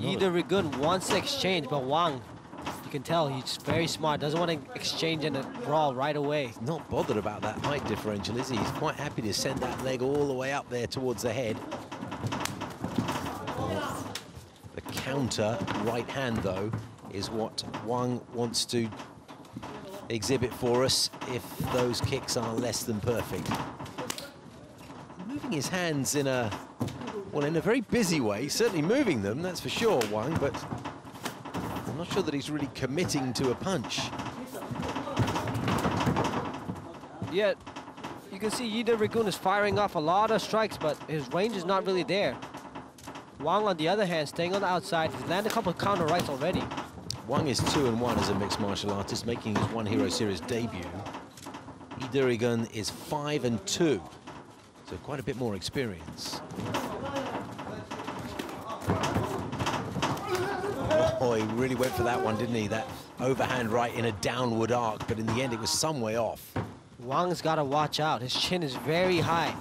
Speaker 3: Yi De Ri Gun wants to exchange, but Wang, you can tell he's very smart, doesn't want to exchange in a brawl right away.
Speaker 1: Not bothered about that height differential, is he? He's quite happy to send that leg all the way up there towards the head. The counter right hand, though, is what Wang wants to exhibit for us if those kicks are less than perfect. Moving his hands in a, well, in a very busy way, certainly moving them, that's for sure, Wang, but not sure that he's really committing to a punch.
Speaker 3: Yet, you can see Yi De Ri Gun is firing off a lot of strikes, but his range is not really there. Wang, on the other hand, staying on the outside, he's landed a couple of counter rights already.
Speaker 1: Wang is two and one as a mixed martial artist, making his One Hero Series debut. Yi De Ri Gun is five and two, so quite a bit more experience. Oh, he really went for that one, didn't he? That overhand right in a downward arc, but in the end it was some way off.
Speaker 3: Wang's got to watch out. His chin is very high.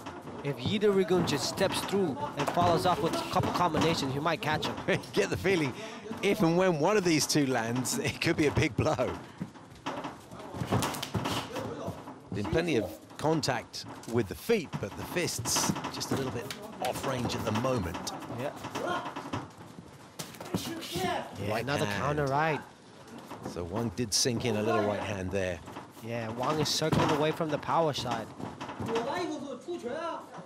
Speaker 3: If Yi De Ri Gun just steps through and follows off with a couple combinations, you might catch him. <laughs>
Speaker 1: Get the feeling if and when one of these two lands, <laughs> it could be a big blow. Been plenty of contact with the feet, but the fists just a little bit off range at the moment.
Speaker 3: Yeah. Yeah,
Speaker 1: Right
Speaker 3: another
Speaker 1: hand.
Speaker 3: counter right.
Speaker 1: So Wang did sink in a little right hand there.
Speaker 3: Yeah, Wang is circling away from the power side.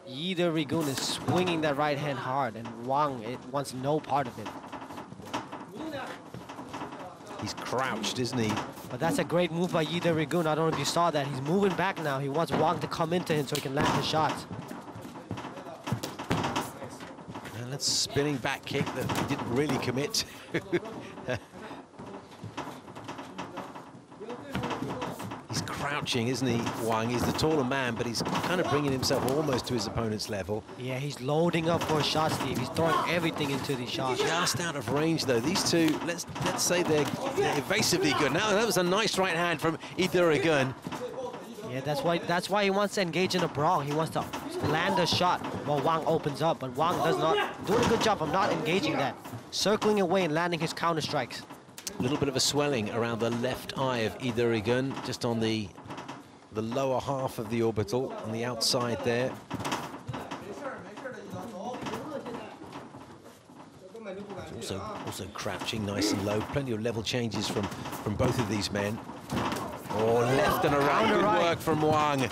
Speaker 3: Yi De Ri Gun is swinging that right hand hard, and Wang it wants no part of it.
Speaker 1: He's crouched, isn't he?
Speaker 3: But that's a great move by Yi De Ri Gun. I don't know if you saw that. He's moving back now. He wants Wang to come into him so he can land his shots.
Speaker 1: A spinning back kick that he didn't really commit <laughs> he's crouching, isn't he, Wang? He's the taller man, but he's kind of bringing himself almost to his opponent's level.
Speaker 3: Yeah, he's loading up for a shot, Steve. He's throwing everything into these shots.
Speaker 1: Just out of range, though. These two, let's let's say they're, they're evasively good. Now, that was a nice right hand from Yi De Ri Gun.
Speaker 3: Yeah, that's why that's why he wants to engage in a brawl. He wants to land a shot while Wang opens up, but Wang does not doing a good job of not engaging that, circling away and landing his counter strikes.
Speaker 1: A little bit of a swelling around the left eye of Yi De Ri Gun, just on the the lower half of the orbital, on the outside there. Also, also crouching nice and low. Plenty of level changes from from both of these men. Oh, left and a right. Good
Speaker 3: right.
Speaker 1: work from Wang.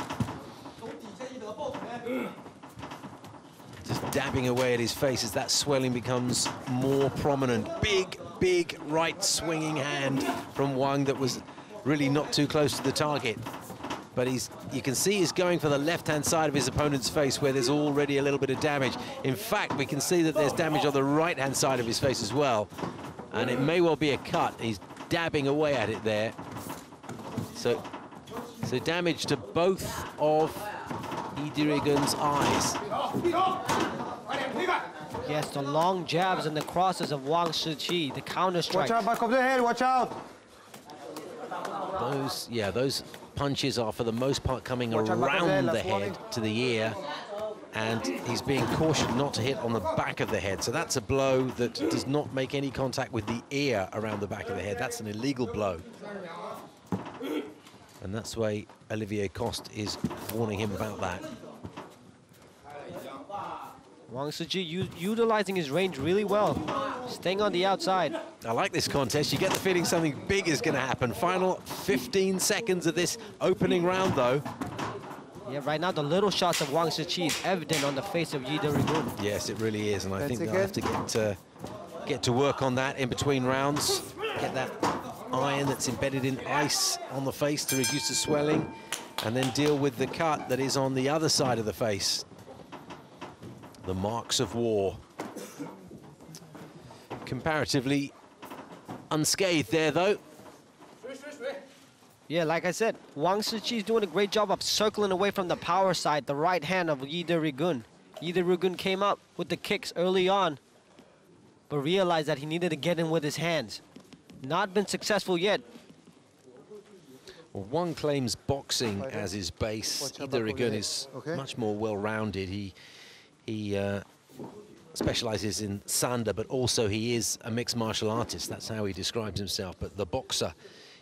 Speaker 1: Just dabbing away at his face as that swelling becomes more prominent. Big, big right swinging hand from Wang that was really not too close to the target. But he's, you can see he's going for the left-hand side of his opponent's face where there's already a little bit of damage. In fact, we can see that there's damage on the right-hand side of his face as well. And it may well be a cut. He's dabbing away at it there. So, so damage to both of Yi De Ri Gun's eyes.
Speaker 3: Yes, the long jabs and the crosses of Wang Shiqi, the counter
Speaker 6: Watch
Speaker 3: strike.
Speaker 6: out, back of the head, watch out.
Speaker 1: Those, yeah, those punches are for the most part coming
Speaker 6: Watch the
Speaker 1: around the
Speaker 6: warning.
Speaker 1: head to the ear. And he's being cautioned not to hit on the back of the head. So that's a blow that does not make any contact with the ear around the back of the head. That's an illegal blow. And that's why Olivier Coste is warning him about that.
Speaker 3: Wang Shiqi u- utilizing his range really well, staying on the outside.
Speaker 1: I like this contest. You get the feeling something big is going to happen. Final 15 seconds of this opening round, though.
Speaker 3: Yeah, right now the little shots of Wang Shiqi is evident on the face of Yida Rigun.
Speaker 1: Yes, it really is, and I
Speaker 6: That's
Speaker 1: think
Speaker 6: it,
Speaker 1: they'll have to get uh, get to work on that in between rounds. Get that iron that's embedded in ice on the face to reduce the swelling, and then deal with the cut that is on the other side of the face. The marks of war. Comparatively unscathed there, though.
Speaker 3: Yeah, like I said, Wang Shiqi is doing a great job of circling away from the power side, the right hand of Yi De Ri Gun. Yida Rigun came up with the kicks early on, but realized that he needed to get in with his hands. Not been successful yet.
Speaker 1: Well, Wang claims boxing as his base.
Speaker 6: Watch out
Speaker 1: Ida
Speaker 6: back of your
Speaker 1: Rigun
Speaker 6: head.
Speaker 1: is
Speaker 6: Okay.
Speaker 1: much more well-rounded. He he uh, specializes in sanda, but also he is a mixed martial artist. That's how he describes himself. But the boxer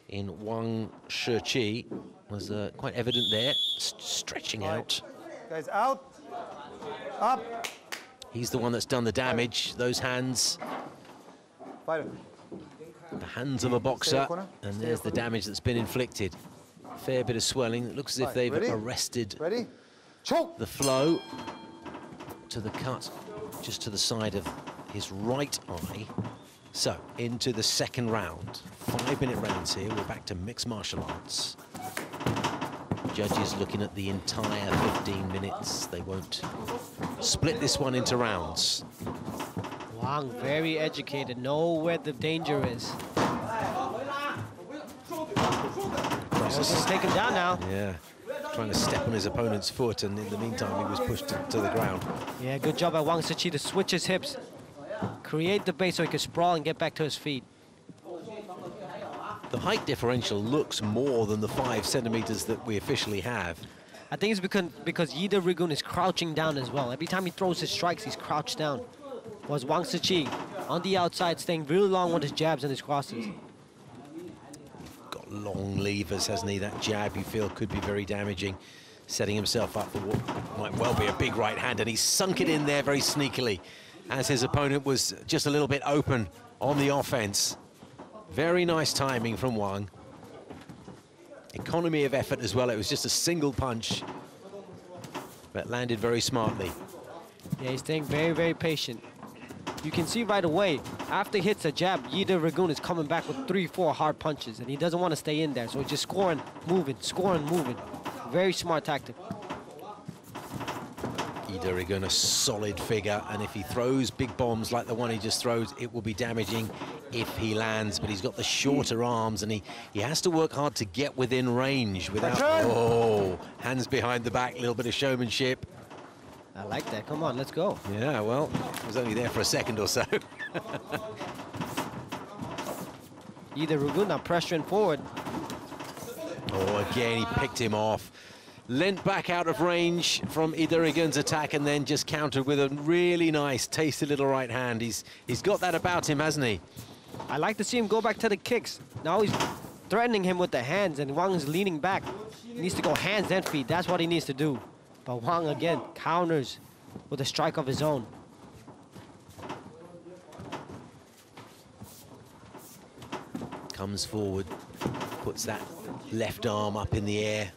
Speaker 1: in Wang Shiqi was uh, quite evident there, s- stretching out.
Speaker 6: Guys, out. Up.
Speaker 1: He's the one that's done the damage. Those hands,
Speaker 6: Fighter.
Speaker 1: The hands of a boxer, and there's the damage that's been inflicted. Fair bit of swelling. It looks as if they've
Speaker 6: ready?
Speaker 1: arrested
Speaker 6: Ready? Choke.
Speaker 1: the flow to the cut just to the side of his right eye. So, into the second round. Five minute rounds here. We're back to mixed martial arts. Judges looking at the entire 15 minutes. They won't split this one into rounds.
Speaker 3: Wang, very educated, know where the danger is.
Speaker 1: Crosses.
Speaker 3: He's taken down now.
Speaker 1: Yeah. Trying to step on his opponent's foot, and in the meantime, he was pushed to, to the ground.
Speaker 3: Yeah, good job by Wang Shiqi to switch his hips, create the base so he can sprawl and get back to his feet.
Speaker 1: The height differential looks more than the five centimeters that we officially have.
Speaker 3: I think it's because because Yi De Ri Gun is crouching down as well. Every time he throws his strikes, he's crouched down. Was Wang Shiqi on the outside, staying really long with his jabs and his crosses.
Speaker 1: Got long levers, hasn't he? That jab you feel could be very damaging. Setting himself up for what might well be a big right hand, and he's sunk it in there very sneakily as his opponent was just a little bit open on the offense. Very nice timing from Wang. Economy of effort as well. It was just a single punch, but landed very smartly.
Speaker 3: Yeah, he's staying very, very patient. You can see right away, after he hits a jab, Yi De Ri Gun is coming back with three, four hard punches, and he doesn't want to stay in there, so he's just scoring, moving, scoring, moving. Very smart tactic.
Speaker 1: Yi De Ri Gun, a solid figure, and if he throws big bombs like the one he just throws, it will be damaging if he lands, but he's got the shorter arms, and he, he has to work hard to get within range without... Oh, hands behind the back, a little bit of showmanship.
Speaker 3: I like that. Come on, let's go.
Speaker 1: Yeah, well, it was only there for a second or so. <laughs>
Speaker 3: Yida Ragun now pressuring forward.
Speaker 1: Oh, again, he picked him off. Lent back out of range from Yi De Ri Gun's attack and then just countered with a really nice, tasty little right hand. He's He's got that about him, hasn't he?
Speaker 3: I like to see him go back to the kicks. Now he's threatening him with the hands, and Wang's leaning back. He needs to go hands and feet. That's what he needs to do. But Wang, again, counters with a strike of his own.
Speaker 1: Comes forward, puts that left arm up in the air,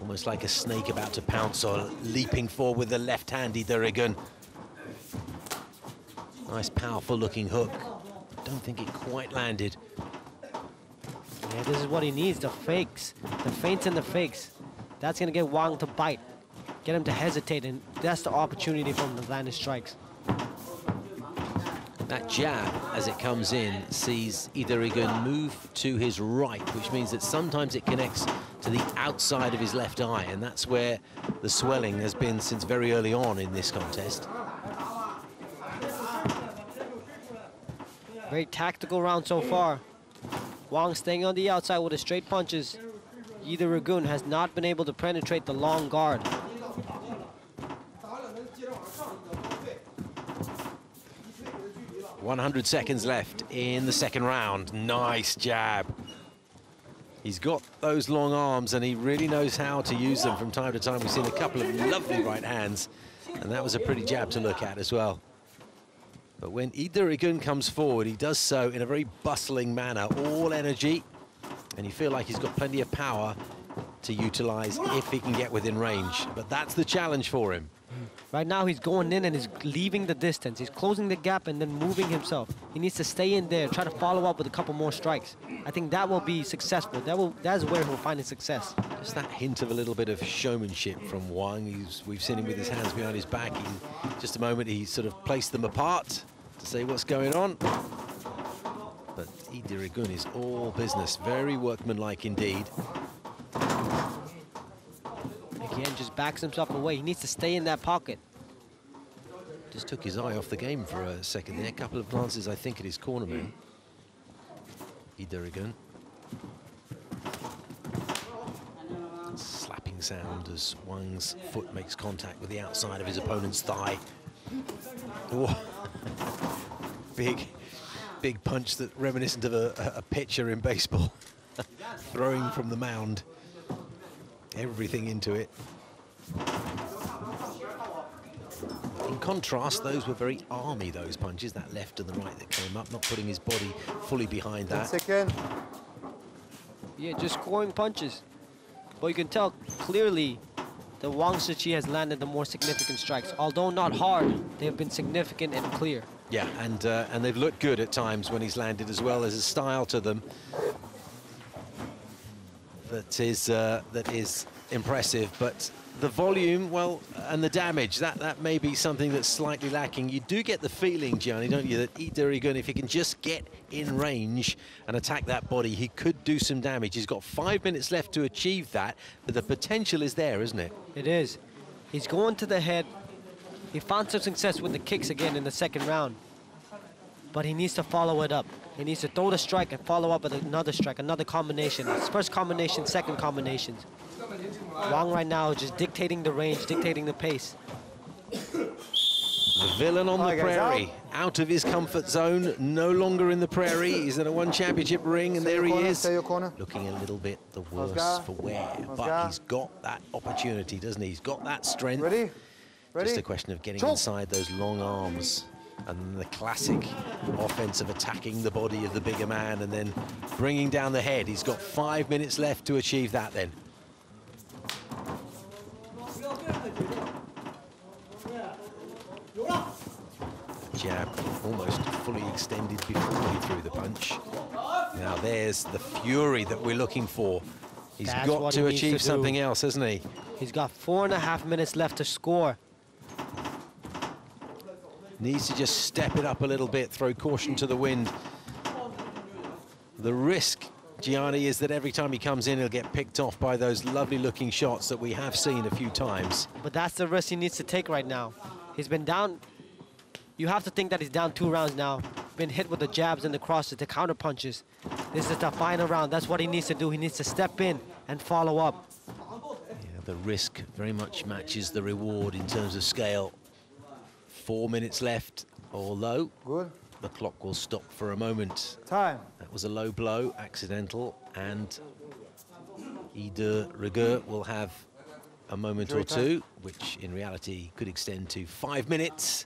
Speaker 1: almost like a snake about to pounce or leaping forward with the left-handed Yi De Ri Gun. Nice, powerful-looking hook. Don't think it quite landed.
Speaker 3: Yeah, this is what he needs, the fakes. The feints and the fakes. That's gonna get Wang to bite. Get him to hesitate, and that's the opportunity for him to land his strikes.
Speaker 1: That jab, as it comes in, sees Yi De Ri Gun move to his right, which means that sometimes it connects to the outside of his left eye, and that's where the swelling has been since very early on in this contest.
Speaker 3: Very tactical round so far. Wang staying on the outside with his straight punches. Yi De Ri Gun has not been able to penetrate the long guard.
Speaker 1: One hundred seconds left in the second round. Nice jab. He's got those long arms and he really knows how to use them from time to time. We've seen a couple of lovely right hands, and that was a pretty jab to look at as well. But when Yi De Ri Gun comes forward, he does so in a very bustling manner, all energy, and you feel like he's got plenty of power to utilize if he can get within range. But that's the challenge for him.
Speaker 3: Right now he's going in and he's leaving the distance. He's closing the gap and then moving himself. He needs to stay in there, try to follow up with a couple more strikes. I think that will be successful. That will that's where he'll find his success.
Speaker 1: Just that hint of a little bit of showmanship from Wang. He's, we've seen him with his hands behind his back. He, just a moment, he sort of placed them apart to see what's going on. But Yi De Ri Gun is all business, very workmanlike indeed.
Speaker 3: Again, just backs himself away. He needs to stay in that pocket.
Speaker 1: Just took his eye off the game for a second there. A couple of glances, I think, at his corner man. Yi De Ri Gun. Slapping sound as Wang's foot makes contact with the outside of his opponent's thigh. Big, big punch that reminiscent of a, a pitcher in baseball. <laughs> Throwing from the mound. Everything into it. In contrast, those were very army, those punches, that left and the right that came up, not putting his body fully behind that.
Speaker 6: Second.
Speaker 3: Yeah, just scoring punches. But you can tell clearly that Wang Shiqi has landed the more significant strikes. Although not hard, they have been significant and clear.
Speaker 1: Yeah, and uh, and they've looked good at times when he's landed as well. There's a style to them that is uh, that is impressive, but the volume, well, and the damage, that, that may be something that's slightly lacking. You do get the feeling, Gianni, don't you, that Yi De Ri Gun, if he can just get in range and attack that body, he could do some damage. He's got five minutes left to achieve that, but the potential is there, isn't it?
Speaker 3: It is. He's going to the head. He found some success with the kicks again in the second round. But he needs to follow it up. He needs to throw the strike and follow up with another strike, another combination. It's first combination, second combinations. Wang right now is just dictating the range, dictating the pace.
Speaker 1: The villain on the prairie, out of his comfort zone, no longer in the prairie. He's in a one championship ring, and
Speaker 6: Stay
Speaker 1: there he
Speaker 6: corner,
Speaker 1: is.
Speaker 6: stay your corner.
Speaker 1: Looking a little bit the worse
Speaker 6: Oscar.
Speaker 1: for wear, but he's got that opportunity, doesn't he? He's got that strength.
Speaker 6: Ready? Ready?
Speaker 1: Just a question of getting
Speaker 6: Chop.
Speaker 1: inside those long arms. And the classic offense of attacking the body of the bigger man and then bringing down the head. He's got five minutes left to achieve that then. Jab almost fully extended before he threw the punch. Now there's the fury that we're looking for. He's
Speaker 3: That's
Speaker 1: got to
Speaker 3: needs to
Speaker 1: achieve something else, hasn't he?
Speaker 3: He's got four and a half minutes left to score.
Speaker 1: Needs to just step it up a little bit, throw caution to the wind. The risk, Gianni, is that every time he comes in, he'll get picked off by those lovely looking shots that we have seen a few times.
Speaker 3: But that's the risk he needs to take right now. He's been down. You have to think that he's down two rounds now. Been hit with the jabs and the crosses, the counter punches. This is the final round. That's what he needs to do. He needs to step in and follow up.
Speaker 1: Yeah, the risk very much matches the reward in terms of scale. Four minutes left, although
Speaker 6: Good.
Speaker 1: the clock will stop for a moment.
Speaker 6: Time.
Speaker 1: That was a low blow, accidental, and Yi De Ri Gun will have a moment or
Speaker 6: Jury time.
Speaker 1: two, which in reality could extend to five minutes.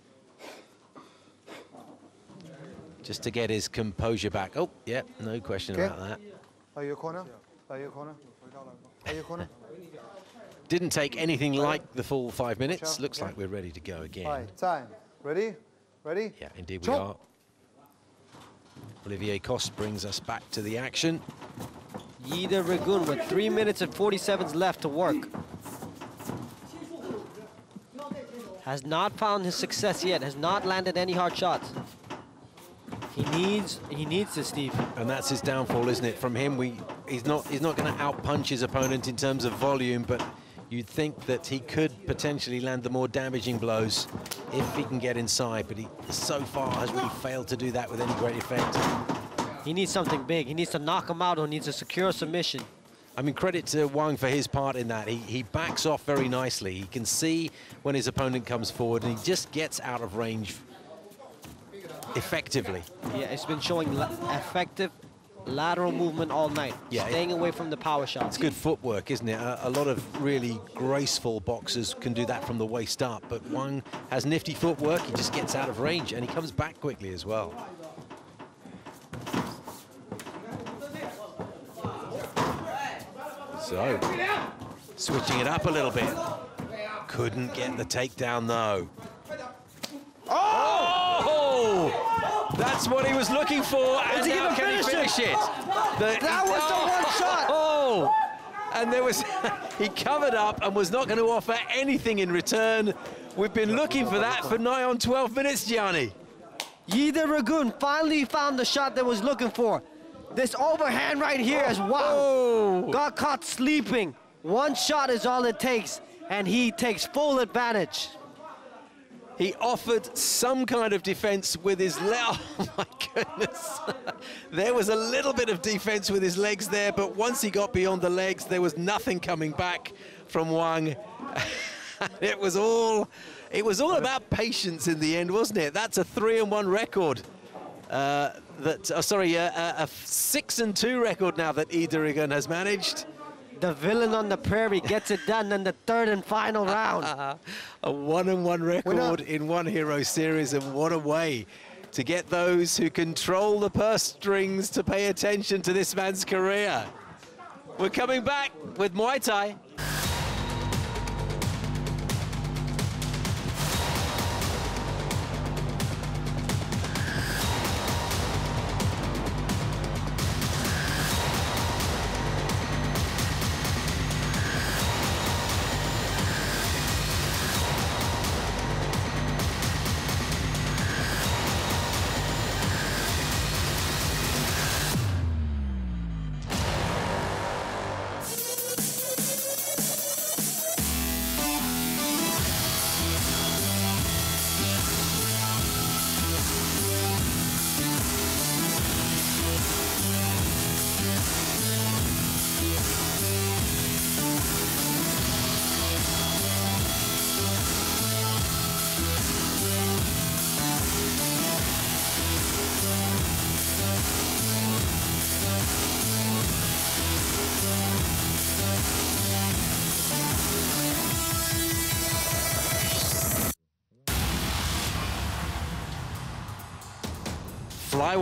Speaker 1: Just to get his composure back. Oh, yeah, no question
Speaker 6: Okay.
Speaker 1: about that.
Speaker 6: Are you a corner? Are you a corner? Are you corner?
Speaker 1: Didn't take anything like the full five minutes. Looks like we're ready to go again.
Speaker 6: All right, time. Ready? Ready?
Speaker 1: Yeah, indeed we are. Olivier Coste brings us back to the action.
Speaker 3: Yi De Ri Gun with three minutes and 47 left to work. Has not found his success yet, has not landed any hard shots. He needs, he needs this, Steve.
Speaker 1: and that's his downfall, isn't it? From him, we he's not he's not going to outpunch his opponent in terms of volume, but you'd think that he could potentially land the more damaging blows if he can get inside. But he so far has really failed to do that with any great effect.
Speaker 3: He needs something big. He needs to knock him out or needs to secure a submission.
Speaker 1: I mean, credit to Wang for his part in that. He, he backs off very nicely. He can see when his opponent comes forward, and he just gets out of range effectively.
Speaker 3: Yeah, it's been showing effective lateral movement all night.
Speaker 1: Yeah, it-
Speaker 3: Staying away from the power shots.
Speaker 1: It's good footwork, isn't it? A, a lot of really graceful boxers can do that from the waist up, but Wang has nifty footwork. He just gets out of range, and he comes back quickly as well. So, switching it up a little bit. Couldn't get the takedown, though. Oh! oh! That's what he was looking for, and
Speaker 3: he
Speaker 1: uh,
Speaker 3: now
Speaker 1: can he
Speaker 3: finish
Speaker 1: finish
Speaker 3: it?
Speaker 1: it? The-
Speaker 3: That was the one oh, shot. <laughs>
Speaker 1: Oh! And there was, <laughs> he covered up and was not going to offer anything in return. We've been looking for that for nigh on 12 minutes, Gianni.
Speaker 3: Yi De Ri Gun finally found the shot that was looking for. This overhand right here is wow.
Speaker 1: Oh!
Speaker 3: Got caught sleeping. One shot is all it takes, and he takes full advantage.
Speaker 1: He offered some kind of defense with his leg. <laughs> Oh my goodness. <laughs> there was a little bit of defense with his legs there, but once he got beyond the legs, there was nothing coming back from Wang. <laughs> it was all it was all about patience in the end, wasn't it? That's a three and one record. Uh, that oh, sorry, uh, a six and two record now that Yi De Ri Gun has managed.
Speaker 3: The villain on the prairie gets it done in the third and final round. <laughs>
Speaker 1: a one and one record in one hero series and what a way to get those who control the purse strings to pay attention to this man's career. We're coming back with Muay Thai.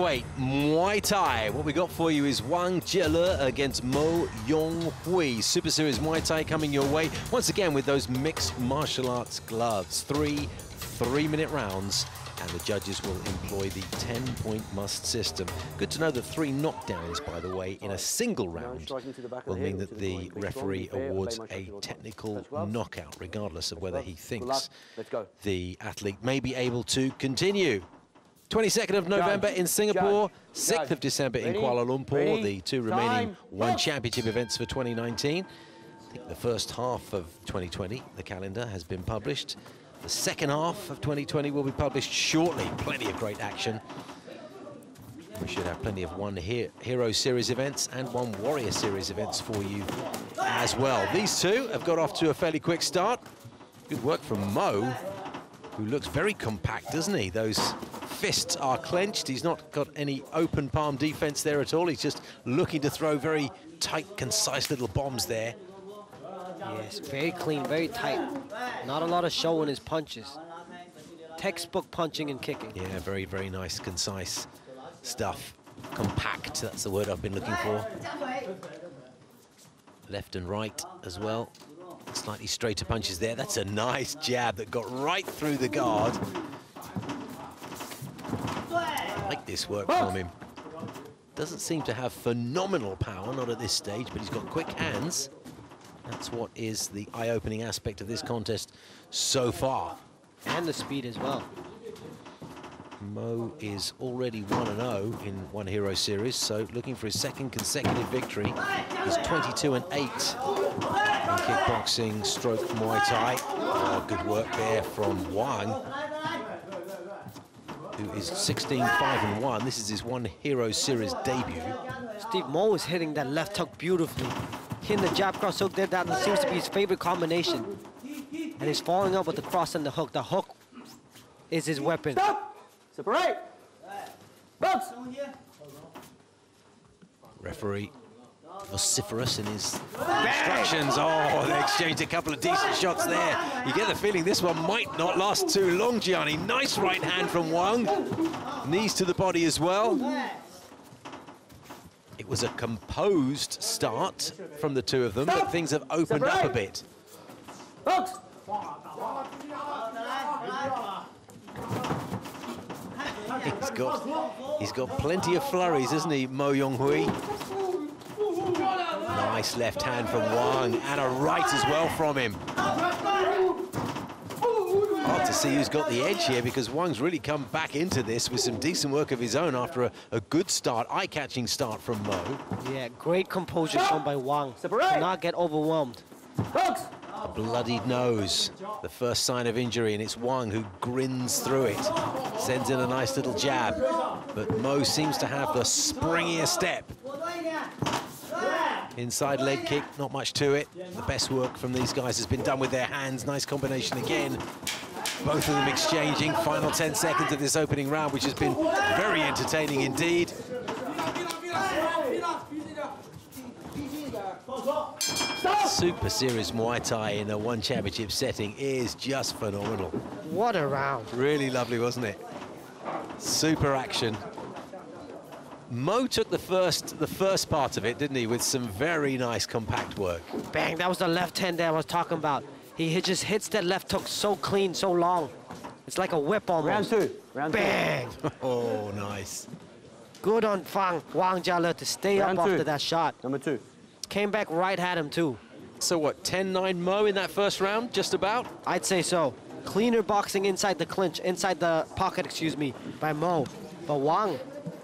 Speaker 1: Flyweight Muay Thai. What we got for you is Wang Jiele against Mo Yong Hui. Super Series Muay Thai coming your way once again with those mixed martial arts gloves. Three three-minute rounds and the judges will employ the 10-point must system. Good to know that three knockdowns, by the way, in a single round will mean that the referee awards a technical knockout, regardless of whether he thinks the athlete may be able to continue. 22nd of November in Singapore, 6th of December in Kuala Lumpur, the two remaining One Championship events for 2019. I think the first half of 2020, the calendar has been published. The second half of 2020 will be published shortly. Plenty of great action. We should have plenty of one Hero Series events and one Warrior Series events for you as well. These two have got off to a fairly quick start. Good work from Mo, who looks very compact, doesn't he? Those fists are clenched. He's not got any open palm defense there at all. He's just looking to throw very tight, concise little bombs there.
Speaker 3: Yes, very clean, very tight. Not a lot of show in his punches. Textbook punching and kicking.
Speaker 1: Yeah, very, very nice, concise stuff. Compact, that's the word I've been looking for. Left and right as well. Slightly straighter punches there. That's a nice jab that got right through the guard. I like this work from him. Doesn't seem to have phenomenal power, not at this stage, but he's got quick hands. That's what is the eye-opening aspect of this contest so far.
Speaker 3: And the speed as well.
Speaker 1: Mo is already 1-0 in One Hero Series, so looking for his second consecutive victory. He's 22 and 8 in kickboxing, stroke Muay Thai. Oh, good work there from Wang, who is 16, 5 and 1. This is his One Hero Series debut.
Speaker 3: Steve Mo is hitting that left hook beautifully. Hitting the jab cross hook there, that seems to be his favorite combination. And he's following up with the cross and the hook. The hook is his weapon.
Speaker 5: Stop! Separate! Box!
Speaker 1: Referee vociferous in his instructions. Oh, they exchanged a couple of decent shots there. You get the feeling this one might not last too long, Gianni. Nice right hand from Wang. Knees to the body as well. It was a composed start from the two of them, but things have opened up a bit.
Speaker 5: Box!
Speaker 1: He's got, he's got plenty of flurries, isn't he, Mo Yong Hui? Nice left hand from Wang, and a right as well from him. Hard to see who's got the edge here because Wang's really come back into this with some decent work of his own after a, a good start, eye-catching start from Mo.
Speaker 3: Yeah, great composure shown by Wang.
Speaker 5: Separate.
Speaker 3: To not get overwhelmed.
Speaker 5: Box!
Speaker 1: A bloodied nose, the first sign of injury, and it's Wang who grins through it. Sends in a nice little jab, but Mo seems to have the springier step. Inside leg kick, not much to it. The best work from these guys has been done with their hands. Nice combination again. Both of them exchanging. Final 10 seconds of this opening round, which has been very entertaining indeed. Super Series Muay Thai in a one championship setting is just phenomenal.
Speaker 3: What a round.
Speaker 1: Really lovely, wasn't it? Super action. Mo took the first the first part of it, didn't he, with some very nice compact work.
Speaker 3: Bang, that was the left hand that I was talking about. He hit- just hits that left hook so clean, so long. It's like a whip almost.
Speaker 5: Round two. Round
Speaker 3: Bang! <laughs>
Speaker 1: Oh, nice.
Speaker 3: Good on Fang, Wang Jiele to stay
Speaker 5: Round
Speaker 3: up
Speaker 5: two.
Speaker 3: after that shot.
Speaker 5: two. Number two.
Speaker 3: Came back right at him too.
Speaker 1: So what, 10-9 Mo in that first round, just about?
Speaker 3: I'd say so. Cleaner boxing inside the clinch, inside the pocket, excuse me, by Mo. But Wang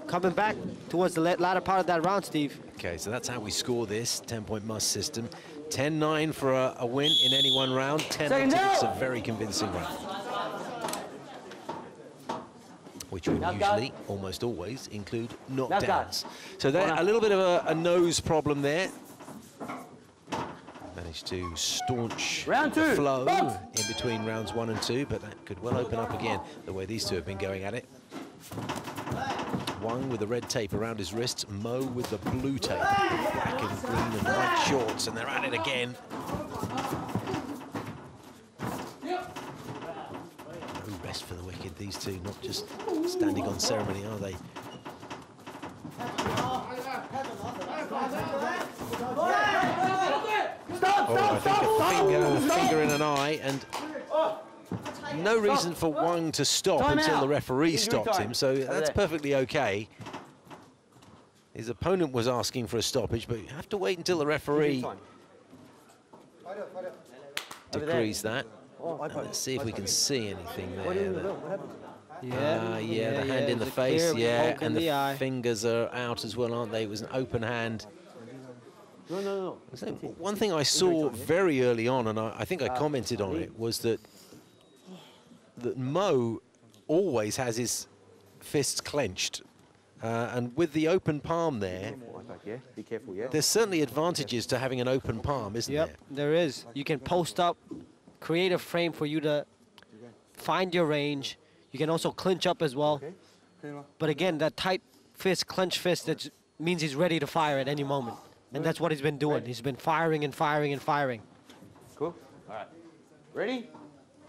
Speaker 3: coming back towards the latter part of that round, Steve.
Speaker 1: Okay, so that's how we score this 10-point must system. 10-9 for a, a win in any one round. 10
Speaker 5: Second
Speaker 1: it's
Speaker 5: down.
Speaker 1: a very convincing round. Which would usually, almost always, include
Speaker 5: Knockout.
Speaker 1: knockdowns. So there, a little bit of a, a nose problem there managed to staunch
Speaker 5: Round two.
Speaker 1: the flow
Speaker 5: Box.
Speaker 1: in between rounds one and two, but that could well open up again the way these two have been going at it. Wang with the red tape around his wrists, Mo with the blue tape. Black and green and white shorts, and they're at it again. No rest for the wicked, these two, not just standing on ceremony, are they? A finger in an eye, and no reason for Wang to stop
Speaker 5: Time
Speaker 1: until
Speaker 5: out.
Speaker 1: the referee
Speaker 5: Injury
Speaker 1: stopped
Speaker 5: time.
Speaker 1: him, so that's perfectly okay. His opponent was asking for a stoppage, but you have to wait until the referee
Speaker 5: Time.
Speaker 1: Decrees that.
Speaker 5: Oh,
Speaker 1: And let's see if we can see anything there.
Speaker 5: did
Speaker 1: that-
Speaker 5: you do? What happened?
Speaker 3: Yeah,
Speaker 1: Uh, yeah, the hand in the face, yeah, and the,
Speaker 3: the
Speaker 1: fingers are out as well, aren't they? It was an open hand.
Speaker 5: No, no, no.
Speaker 1: One thing I saw very early on, and I, I think I commented on it, was that that Mo always has his fists clenched, uh, and with the open palm there,
Speaker 5: Right back, yeah? Be careful, yeah?
Speaker 1: there's certainly advantages to having an open palm, isn't
Speaker 3: Yep,
Speaker 1: there?
Speaker 3: there is. You can post up, create a frame for you to find your range. You can also clinch up as well. But again, that tight fist, clenched fist, that means he's ready to fire at any moment. And that's what he's been doing. He's been firing and firing and firing.
Speaker 5: Cool. All right. Ready?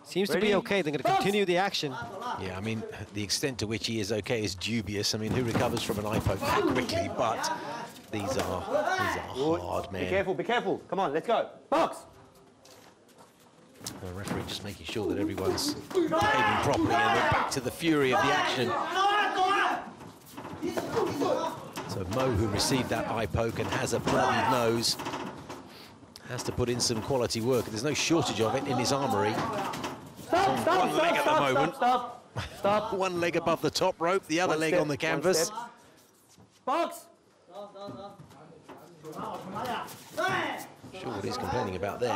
Speaker 3: Seems to be okay. They're going to continue the action.
Speaker 1: Yeah, I mean, the extent to which he is okay is dubious. I mean, who recovers from an eye poke that quickly? But these are these are hard,
Speaker 5: Be careful, be careful. Come on, let's go. Box!
Speaker 1: The referee just making sure that everyone's behaving properly and we're back to the fury of the action. So Mo, who received that eye poke and has a bloodied nose, has to put in some quality work. There's no shortage of it in his armory.
Speaker 5: Stop, stop,
Speaker 1: one
Speaker 5: stop,
Speaker 1: leg at the
Speaker 5: stop,
Speaker 1: moment.
Speaker 5: Stop, stop, stop. <laughs>
Speaker 1: One leg above the top rope, the other
Speaker 5: One
Speaker 1: leg
Speaker 5: step,
Speaker 1: on the canvas.
Speaker 5: Box!
Speaker 1: Sure what he's complaining about there.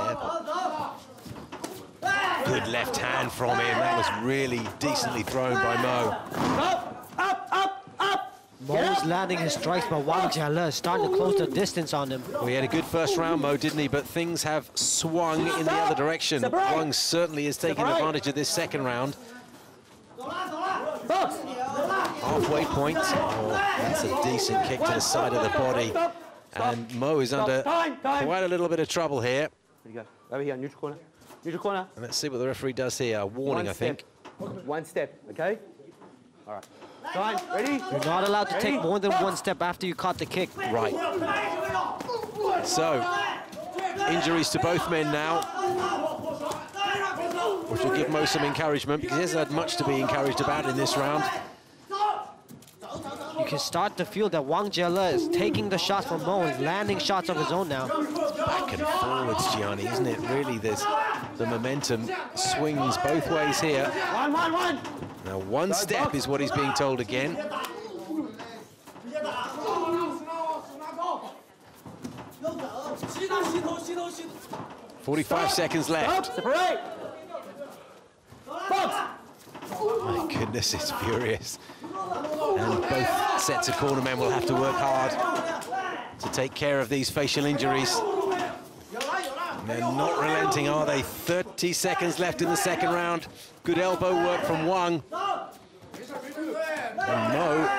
Speaker 1: but Good left hand from him. That was really decently thrown by Mo.
Speaker 5: Up, up, up, up!
Speaker 3: Mo's landing his strikes, but Wang Jiale is starting to close the distance on him.
Speaker 1: Well, he had a good first round, Mo, didn't he? But things have swung in the other direction. Wang certainly is taking advantage of this second round. Halfway point. Oh, that's a decent kick to the side of the body.
Speaker 5: Stop! Stop!
Speaker 1: And Mo is under
Speaker 5: Time, time.
Speaker 1: quite a little bit of trouble here.
Speaker 5: There. Over here, neutral corner. Neutral corner.
Speaker 1: And let's see what the referee does here. Warning, I think.
Speaker 5: Step. One step, okay? All right. Ready?
Speaker 3: You're not allowed to take more than one step after you caught the kick.
Speaker 1: Right. So, injuries to both men now. Which will give Mo some encouragement because he hasn't had much to be encouraged about in this round.
Speaker 3: You can start to feel that Wang Jiale is taking the shots from Mo and landing shots of his own now.
Speaker 1: Back and forwards, Gianni, isn't it? Really, this the momentum swings both ways here.
Speaker 5: One, one, one!
Speaker 1: Now, one step is what he's being told again. 45 seconds
Speaker 5: Up,
Speaker 1: left.
Speaker 5: separate! Box!
Speaker 1: My goodness, it's furious. And both sets of cornermen will have to work hard to take care of these facial injuries. They're not relenting, are they? 30 seconds left in the second round. Good elbow work from Wang. And Mo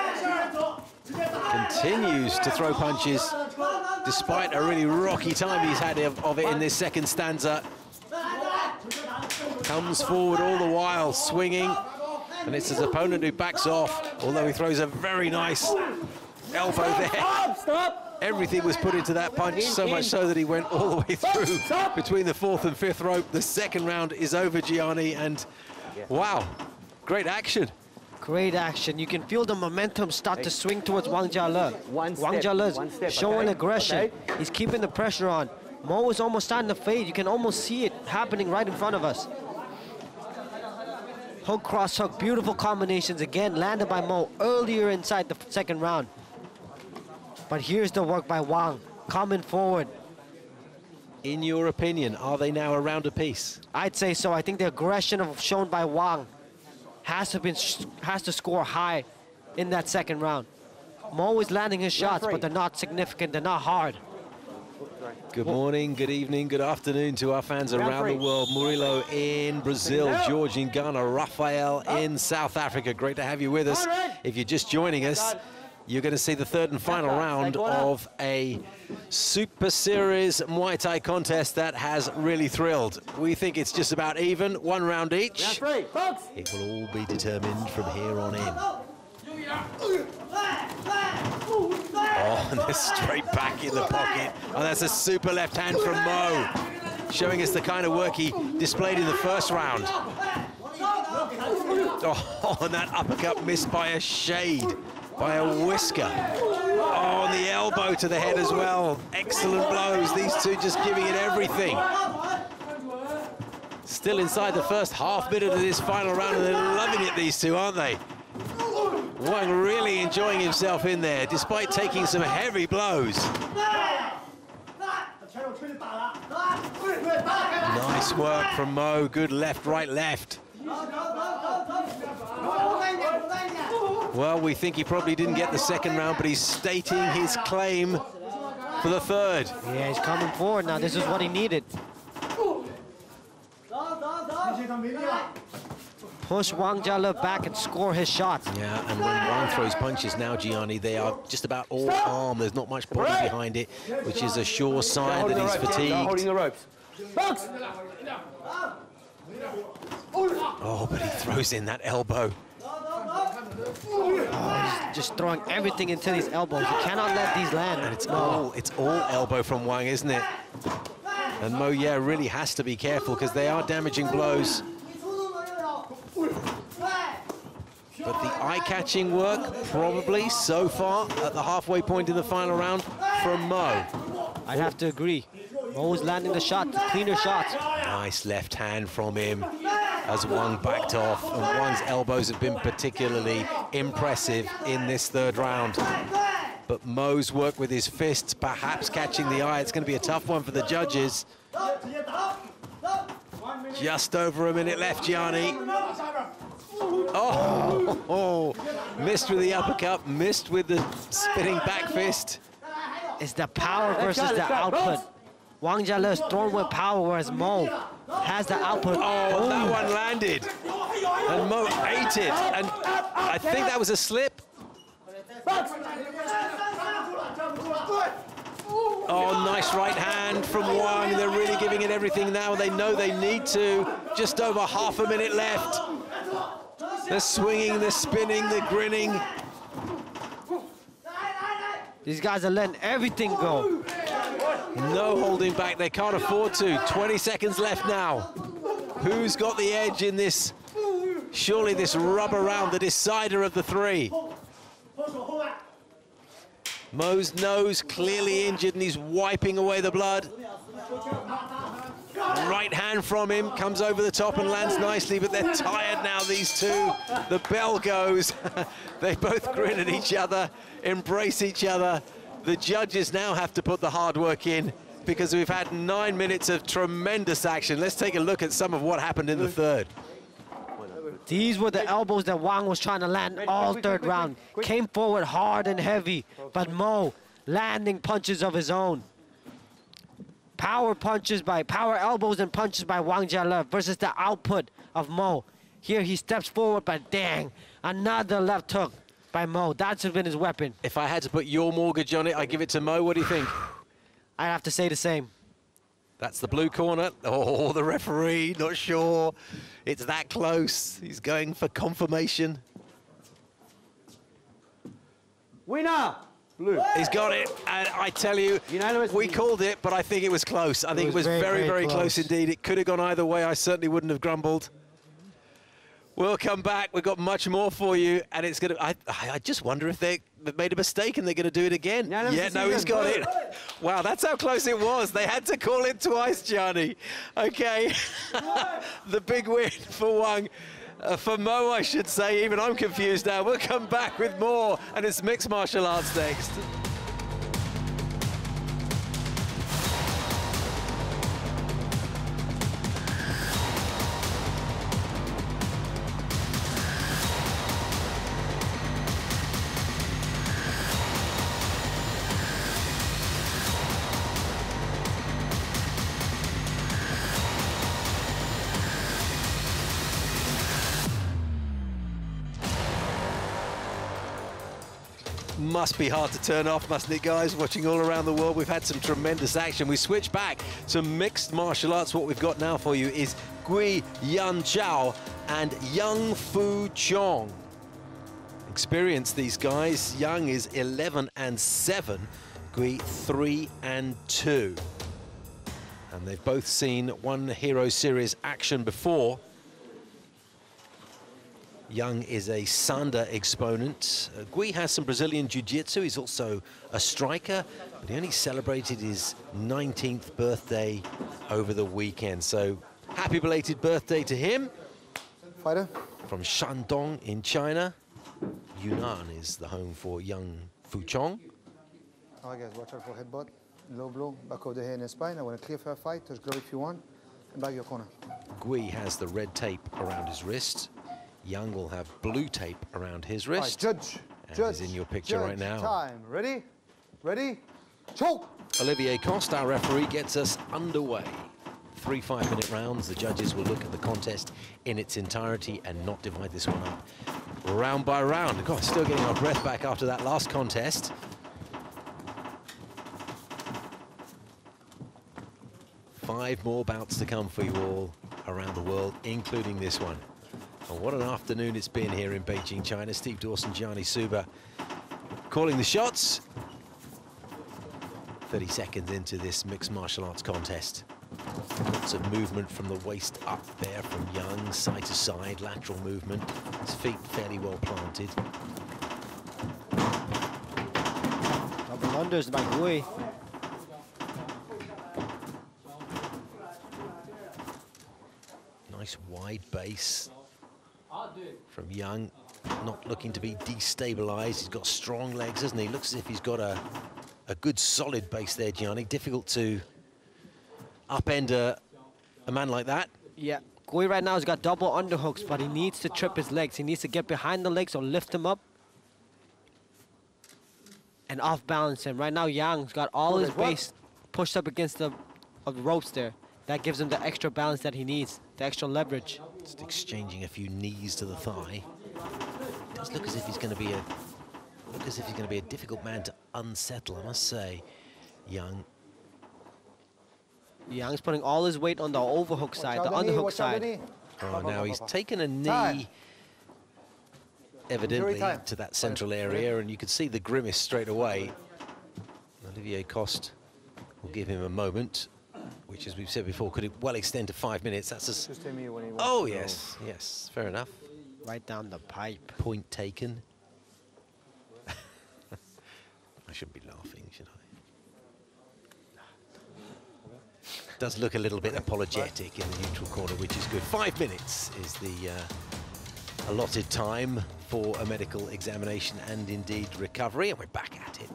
Speaker 1: continues to throw punches despite a really rocky time he's had of it in this second stanza. Comes forward all the while, swinging, and it's his opponent who backs off, although he throws a very nice elbow there.
Speaker 5: Stop, stop!
Speaker 1: Everything was put into that punch, so much so that he went all the way through between the fourth and fifth rope. The second round is over, Gianni, and wow, great action.
Speaker 3: Great action. You can feel the momentum start to swing towards Wang Jiale.
Speaker 5: One
Speaker 3: Wang
Speaker 5: step,
Speaker 3: Jiale is showing
Speaker 5: okay?
Speaker 3: aggression.
Speaker 5: Okay.
Speaker 3: He's keeping the pressure on. Mo is almost starting to fade. You can almost see it happening right in front of us. Hook, cross hook, beautiful combinations again landed by Mo earlier inside the second round. But here's the work by Wang coming forward.
Speaker 1: In your opinion, are they now around a round apiece?
Speaker 3: I'd say so. I think the aggression of, shown by Wang has to been has to score high in that second round. Mo is landing his shots, but they're not significant. They're not hard.
Speaker 1: Good morning, good evening, good afternoon to our fans
Speaker 5: Round
Speaker 1: around the world. Murilo in Brazil. George in Ghana, Rafael in South Africa. Great to have you with us. If you're just joining us, you're going to see the third and final round
Speaker 5: step one up.
Speaker 1: of a Super Series Muay Thai contest that has really thrilled. We think it's just about even, one Round each. It will all be determined from here on in. Oh, and they're straight back in the pocket. Oh, that's a super left hand from Mo. showing us the kind of work he displayed in the first round. Oh, <laughs> and that uppercut missed by a shade, by a whisker. Oh, and the elbow to the head as well. Excellent blows. These two just giving it everything. Still inside the first half minute of this final round, and they're loving it, these two, aren't they? Wang really enjoying himself in there, despite taking some heavy blows. Nice work from Mo. Good left, right, left. Well, we think he probably didn't get the second round, but he's stating his claim for the third.
Speaker 3: Yeah, he's coming forward now. This is what he needed. Push Wang Jiale back and score his shots.
Speaker 1: Yeah, and when Wang throws punches now, Gianni, they are just about all arm. There's not much body behind it, which is a sure sign that he's
Speaker 5: Holding
Speaker 1: fatigued.
Speaker 5: the ropes. Box!
Speaker 1: Oh, but he throws in that elbow.
Speaker 3: Oh, he's Just throwing everything into these elbows. You cannot let these land.
Speaker 1: And it's all, it's all elbow from Wang, isn't it? And Mo, yeah, really has to be careful because they are damaging blows. But the eye-catching work, probably, so far, at the halfway point in the final round, from Mo.
Speaker 3: I'd have to agree. Mo's landing the shot, cleaner shots.
Speaker 1: Nice left hand from him as Wang backed off. And Wang's elbows have been particularly impressive in this third round. But Mo's work with his fists, perhaps catching the eye. It's going to be a tough one for the judges. Just over a minute left, Gianni. Oh, oh, missed with the uppercut, missed with the spinning back fist.
Speaker 3: It's the power versus the output. Wang Jiale is throwing with power, whereas Mo has the output.
Speaker 1: Oh, that one landed. And Mo ate it. And I think that was a slip. Oh, nice right hand from Wang. They're really giving it everything now. They know they need to. Just over half a minute left. They're swinging, they're spinning, they're grinning.
Speaker 3: These guys are letting everything go.
Speaker 1: No holding back. They can't afford to. 20 seconds left now. Who's got the edge in this? Surely this rubber round, the decider of the three. Mo's nose clearly injured and he's wiping away the blood. Right hand from him comes over the top and lands nicely, but they're tired now, these two. The bell goes. <laughs> they both grin at each other, embrace each other. The judges now have to put the hard work in because we've had nine minutes of tremendous action. Let's take a look at some of what happened in the third.
Speaker 3: These were the elbows that Wang was trying to land all third round. Came forward hard and heavy, but Mo landing punches of his own. Power punches by, power elbows and punches by Wang Jiale versus the output of Mo. Here he steps forward, but dang, another left hook by Mo. That's been his weapon.
Speaker 1: If I had to put your mortgage on it, I give it to Mo. What do you think? <sighs>
Speaker 3: I'd have to say the same.
Speaker 1: That's the blue corner. Oh, the referee, not sure. It's that close. He's going for confirmation.
Speaker 5: Winner! Blue.
Speaker 1: He's got it, and I tell you,
Speaker 5: Unanimous
Speaker 1: we
Speaker 5: decision.
Speaker 1: called it, but I think it was close. I think it was,
Speaker 3: was very,
Speaker 1: very,
Speaker 3: very
Speaker 1: very close.
Speaker 3: close.
Speaker 1: indeed. It could have gone either way. I certainly wouldn't have grumbled. We'll come back. We've got much more for you, and it's going to. I, I just wonder if they made a mistake and they're going to do it again. Yeah, no, he's got it. Wow, that's how close it was. They had to call it twice, Gianni. Okay, <laughs> the big win for Wang. Uh, for Mo, I should say. Even I'm confused now. We'll come back with more, and it's mixed martial arts next. Must be hard to turn off, mustn't it, guys? Watching all around the world, we've had some tremendous action. We switch back to mixed martial arts. What we've got now for you is Gui Yan Zhao and Yang Fu Chong. Experience these guys. Yang is 11 and 7, Gui 3 and 2. And they've both seen one Hero Series action before. Yang is a Sanda exponent. Uh, Gui has some Brazilian Jiu-Jitsu. He's also a striker, but he only celebrated his 19th birthday over the weekend. So happy belated birthday to him.
Speaker 6: Fighter.
Speaker 1: From Shandong in China. Yunnan is the home for Yang Fuchong.
Speaker 6: All right, guys, watch out for headbutt. Low blow, back of the head and spine. I want to clear for a fight. Touch glove if you want. And back your corner.
Speaker 1: Gui has the red tape around his wrist. Yang will have blue tape around his
Speaker 6: All right,
Speaker 1: wrist.
Speaker 6: judge.
Speaker 1: And
Speaker 6: judge.
Speaker 1: he's in your picture
Speaker 6: judge,
Speaker 1: right now.
Speaker 6: Time. Ready? Ready? Choke!
Speaker 1: Olivier Coste, our referee, gets us underway. Three five-minute rounds. The judges will look at the contest in its entirety and not divide this one up round by round. God, still getting our breath back after that last contest. Five more bouts to come for you all around the world, including this one. And what an afternoon it's been here in Beijing, China. Steve Dawson, Gianni Subba calling the shots. 30 seconds into this mixed martial arts contest. Lots of movement from the waist up there from Yang, side to side, lateral movement. His feet fairly well planted.
Speaker 3: Double unders by Gui.
Speaker 1: Nice wide base from Yang. Not looking to be destabilized. He's got strong legs, hasn't he? Looks as if he's got a, a good solid base there, Gianni. Difficult to upend a, a man like that.
Speaker 3: Yeah. Gui right now has got double underhooks, but he needs to trip his legs. He needs to get behind the legs or lift him up. And off balance him. Right now, Yang's got all his base pushed up against the, of the ropes there. That gives him the extra balance that he needs, the extra leverage.
Speaker 1: Just exchanging a few knees to the thigh. Does look as if he's going to be a look as if he's going to be a difficult man to unsettle. I must say, Yang.
Speaker 3: Yang's putting all his weight on the overhook side, the underhook side.
Speaker 1: Oh, now he's taken a knee, evidently, to that central area, and you can see the grimace straight away. Olivier Coste will give him a moment, which, as we've said before, could well extend to five minutes. That's a s
Speaker 6: Just tell me when he wants
Speaker 1: oh
Speaker 6: to go.
Speaker 1: yes, yes, fair enough.
Speaker 3: Right down the pipe.
Speaker 1: Point taken. <laughs> I shouldn't be laughing, should I? Does look a little bit apologetic in the neutral corner, which is good. Five minutes is the uh, allotted time for a medical examination and indeed recovery, and we're back at it.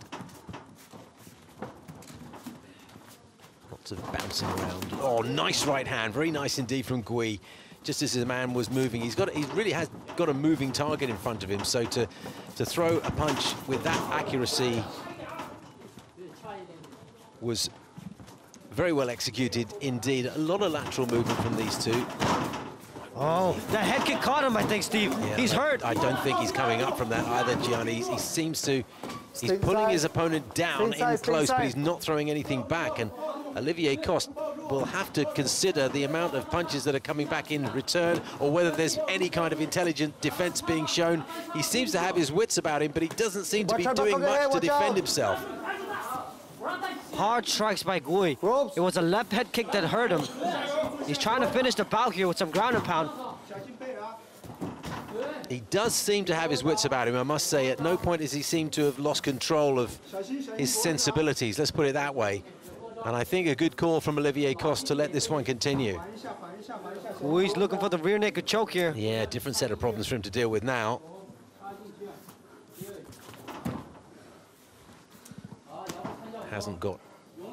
Speaker 1: Lots of bouncing around. Oh, nice right hand, very nice indeed from Gui. Just as the man was moving, he's got he really has got a moving target in front of him. So to to throw a punch with that accuracy was very well executed indeed. A lot of lateral movement from these two.
Speaker 3: Oh, that head kick caught him, I think, Steve.
Speaker 1: Yeah,
Speaker 3: He's hurt.
Speaker 1: I don't think he's coming up from that either, Gianni. He's- He seems to, he's pulling his opponent down in close, but he's not throwing anything back. And Olivier Coste will have to consider the amount of punches that are coming back in return or whether there's any kind of intelligent defense being shown. He seems to have his wits about him, but he doesn't seem to be doing much to defend himself.
Speaker 3: Hard strikes by Gui. It was a left head kick that hurt him. He's trying to finish the bout here with some ground and pound.
Speaker 1: He does seem to have his wits about him, I must say. At no point does he seem to have lost control of his sensibilities, let's put it that way. And I think a good call from Olivier Coste to let this one continue.
Speaker 3: He's looking for the rear naked choke here.
Speaker 1: Yeah, different set of problems for him to deal with now. Hasn't got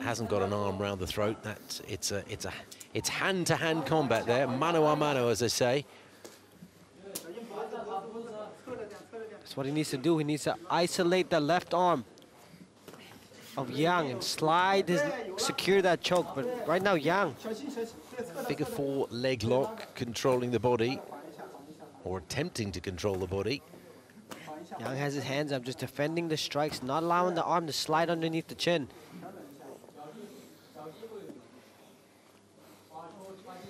Speaker 1: hasn't got an arm round the throat. That it's a it's a it's hand-to-hand combat there, mano a mano, as they say.
Speaker 3: That's what he needs to do. He needs to isolate the left arm of Yang and slide his, secure that choke. But right now, Yang,
Speaker 1: Figure four leg lock, controlling the body, or attempting to control the body.
Speaker 3: Yang has his hands up, just defending the strikes, not allowing the arm to slide underneath the chin.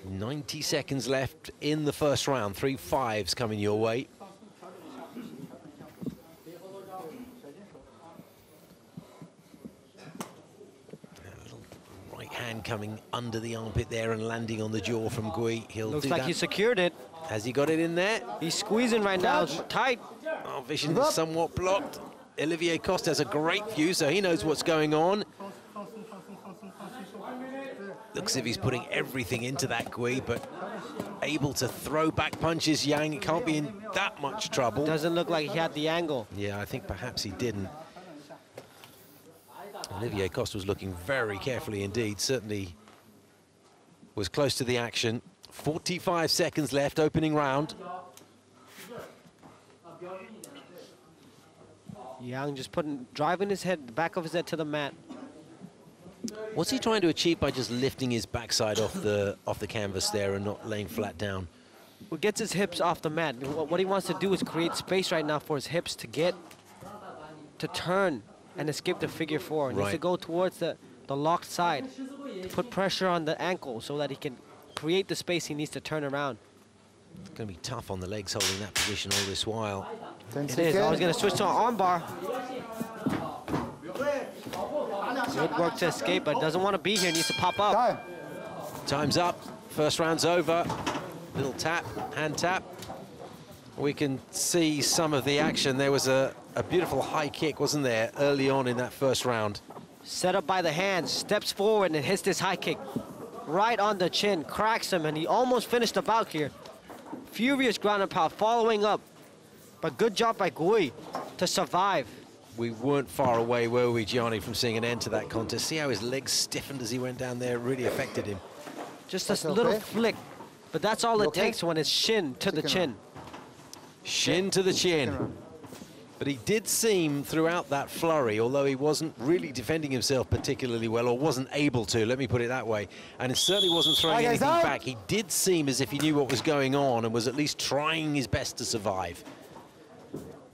Speaker 1: Ninety seconds left in the first round. Three fives coming your way. A little right hand coming under the armpit there and landing on the jaw from Gui. He'll
Speaker 3: Looks like
Speaker 1: that.
Speaker 3: he secured it.
Speaker 1: Has he got it in there?
Speaker 3: He's squeezing right now, tight.
Speaker 1: Our vision is somewhat blocked. Olivier Coste has a great view, so he knows what's going on. Looks as if he's putting everything into that Gui, but able to throw back punches. Yang can't be in that much trouble.
Speaker 3: Doesn't look like he had the angle.
Speaker 1: Yeah, I think perhaps he didn't. Olivier Coste was looking very carefully indeed, certainly was close to the action. 45 seconds left, opening round.
Speaker 3: Yang just putting, driving his head, the back of his head to the mat.
Speaker 1: What's he trying to achieve by just lifting his backside off the off the canvas there and not laying flat down?
Speaker 3: Well, gets his hips off the mat. What he wants to do is create space right now for his hips to get, to turn and escape the figure four. He needs to go towards the, the locked side, to put pressure on the ankle so that he can create the space he needs to turn around.
Speaker 1: It's going to be tough on the legs holding that position all this while.
Speaker 6: 10
Speaker 3: It is. I was going to switch to an armbar. Good work to escape, but doesn't want to be here. Needs to pop up.
Speaker 6: Time.
Speaker 1: Time's up. First round's over. Little tap, hand tap. We can see some of the action. There was a, a beautiful high kick, wasn't there, early on in that first round.
Speaker 3: Set up by the hands, steps forward and hits this high kick. Right on the chin, cracks him, and he almost finished the bout here. Furious ground and pound following up. But good job by Gui to survive.
Speaker 1: We weren't far away, were we, Gianni, from seeing an end to that contest. See how his legs stiffened as he went down there? It really affected him.
Speaker 3: Just a little
Speaker 6: okay.
Speaker 3: flick. But that's all
Speaker 6: You
Speaker 3: it
Speaker 6: okay?
Speaker 3: takes when it's shin to the
Speaker 6: Second
Speaker 3: chin.
Speaker 1: Shin to the chin. But he did seem throughout that flurry, although he wasn't really defending himself particularly well, or wasn't able to, let me put it that way, and it certainly wasn't throwing
Speaker 6: Hi,
Speaker 1: anything back. He did seem as if he knew what was going on and was at least trying his best to survive.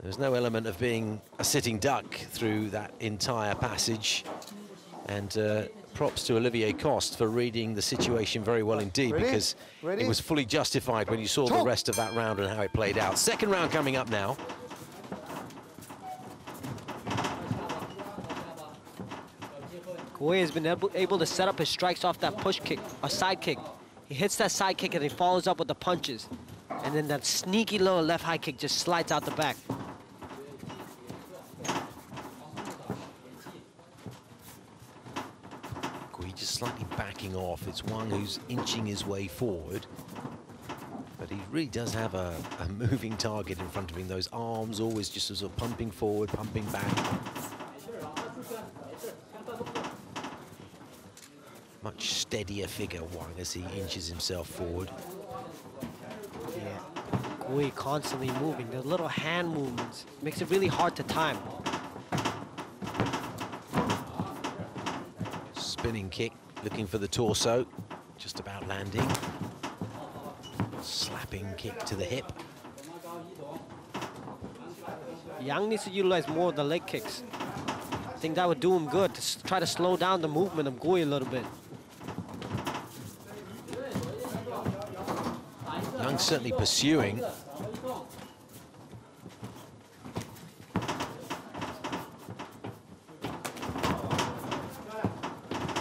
Speaker 1: There's no element of being a sitting duck through that entire passage. And uh, props to Olivier Coste for reading the situation very well indeed,
Speaker 4: Ready?
Speaker 1: because
Speaker 4: Ready?
Speaker 1: it was fully justified when you saw the rest of that round and how it played out. Second round coming up now.
Speaker 3: Gui has been able, able to set up his strikes off that push kick, a side kick. He hits that side kick and he follows up with the punches. And then that sneaky little left high kick just slides out the back.
Speaker 1: Gui just slightly backing off. It's Wang who's inching his way forward. But he really does have a, a <laughs> moving target in front of him. Those arms always just sort of pumping forward, pumping back. Much steadier figure, Wang, as he inches himself forward.
Speaker 3: Yeah. Gui constantly moving. The little hand movements makes it really hard to time.
Speaker 1: Spinning kick, looking for the torso, just about landing. Slapping kick to the hip.
Speaker 3: Yang needs to utilize more of the leg kicks. I think that would do him good to try to slow down the movement of Gui a little bit.
Speaker 1: Yang certainly pursuing.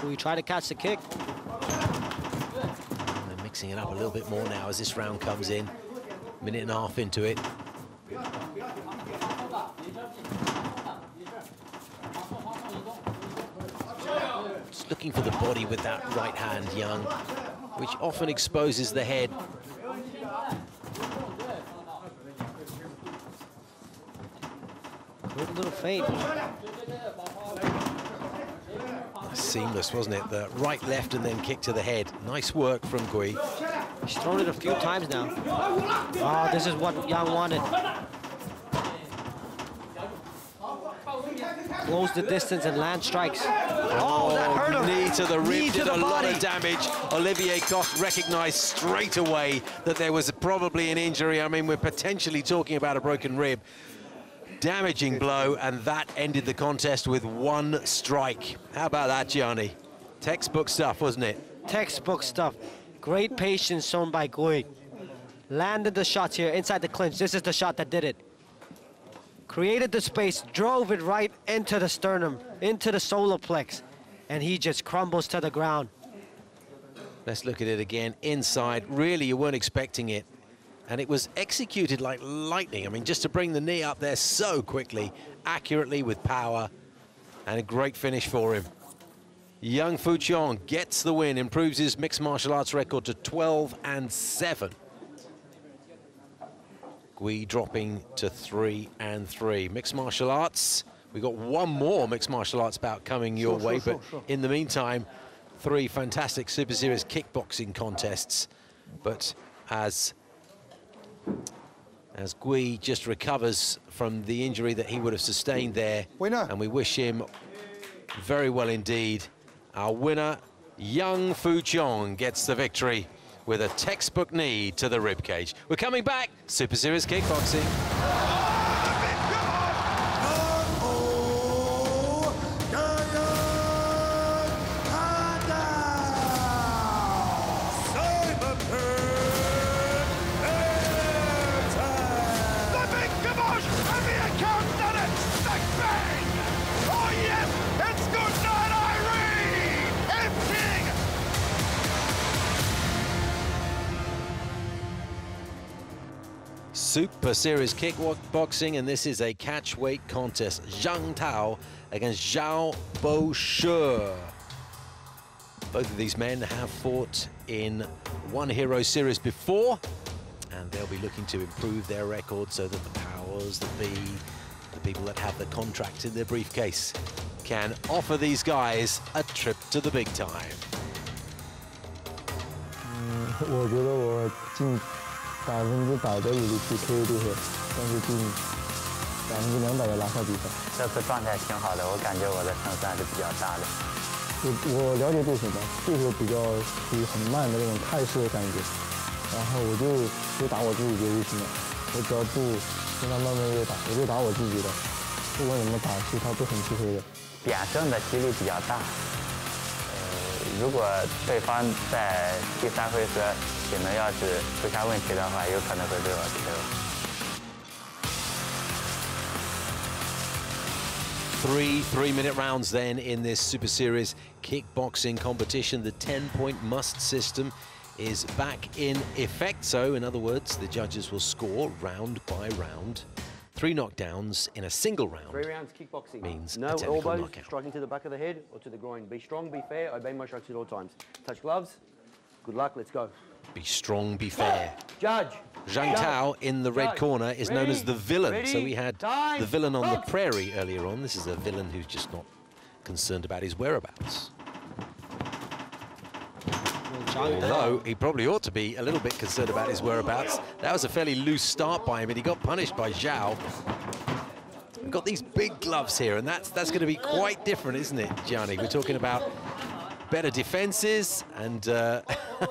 Speaker 3: Gui try to catch the kick.
Speaker 1: They're mixing it up a little bit more now as this round comes in. Minute and a half into it. Just looking for the body with that right hand, Yang, which often exposes the head.
Speaker 3: Good little feint.
Speaker 1: Seamless, wasn't it? The right, left, and then kick to the head. Nice work from Gui.
Speaker 3: He's thrown it a few times now. Oh, this is what Yang wanted. Close the distance and land strikes. Oh, that oh, hurt him.
Speaker 1: Knee to the rib
Speaker 3: Knee to
Speaker 1: did
Speaker 3: the
Speaker 1: a lot of damage. Olivier Coste recognized straight away that there was probably an injury. I mean, we're potentially talking about a broken rib. Damaging blow, and that ended the contest with one strike. How about that, Gianni? Textbook stuff, wasn't it?
Speaker 3: Textbook stuff. Great patience shown by Gui. Landed the shots here inside the clinch. This is the shot that did it. Created the space, drove it right into the sternum, into the solar plex, and he just crumbles to the ground.
Speaker 1: Let's look at it again. Inside, really, you weren't expecting it. And it was executed like lightning. I mean, just to bring the knee up there so quickly, accurately with power, and a great finish for him. Yang Fu Chong gets the win, improves his mixed martial arts record to 12 and 7. Gui dropping to 3 and 3. Mixed martial arts, we've got one more mixed martial arts bout coming your
Speaker 5: Sure,
Speaker 1: way,
Speaker 5: sure,
Speaker 1: but
Speaker 5: sure.
Speaker 1: in the meantime, three fantastic Super Series kickboxing contests. But as as Gui just recovers from the injury that he would have sustained there,
Speaker 6: Winner.
Speaker 1: and we wish him very well indeed. Our winner, Yang Fu Chong, gets the victory with a textbook knee to the ribcage. We're coming back, Super Series Kickboxing. Super Series kickboxing, and this is a catchweight contest. Zhang Tao against Zhao Bo Shi. Both of these men have fought in One Hero Series before, and they'll be looking to improve their record so that the powers that be, the people that have the contracts in their briefcase, can offer these guys a trip to the big time. <laughs>
Speaker 7: 我觉得我近百分之百的努力去 KO 对手，但是尽百分之两百的拿下比赛。
Speaker 8: 这次状态挺好的，我感觉我的胜算是比较大的。
Speaker 7: 我我了解对手嘛，对手比较属于很慢的那种态势的感觉，然后我就就打我自己就行了，我只要不跟他慢慢越打，我就打我自己的，不管怎么打，其实他都很吃亏的。
Speaker 8: 点胜的几率比较大。呃，如果对方在第三回合 体能要是出现问题的话，有可能会被我 KO。
Speaker 1: Three three-minute rounds then in this Super Series kickboxing competition. The 10-point must system is back in effect. So, in other words, the judges will score round by round. Three knockdowns in a single round.
Speaker 5: Three rounds kickboxing.
Speaker 1: Means a
Speaker 5: no
Speaker 1: technical
Speaker 5: elbows,
Speaker 1: knockout.
Speaker 5: striking to the back of the head or to the groin. Be strong, be fair, obey my instructions at all times. Touch gloves. Good luck, let's go.
Speaker 1: Be strong, be fair.
Speaker 5: Judge.
Speaker 1: Zhang Tao in the red
Speaker 5: Judge.
Speaker 1: corner is known as the villain. So we had
Speaker 5: Time.
Speaker 1: the villain on the prairie earlier on. This is a villain who's just not concerned about his whereabouts. Although he probably ought to be a little bit concerned about his whereabouts. That was a fairly loose start by him, and he got punished by Zhao. We've got these big gloves here, and that's that's going to be quite different, isn't it, Gianni? We're talking about better defenses, and uh,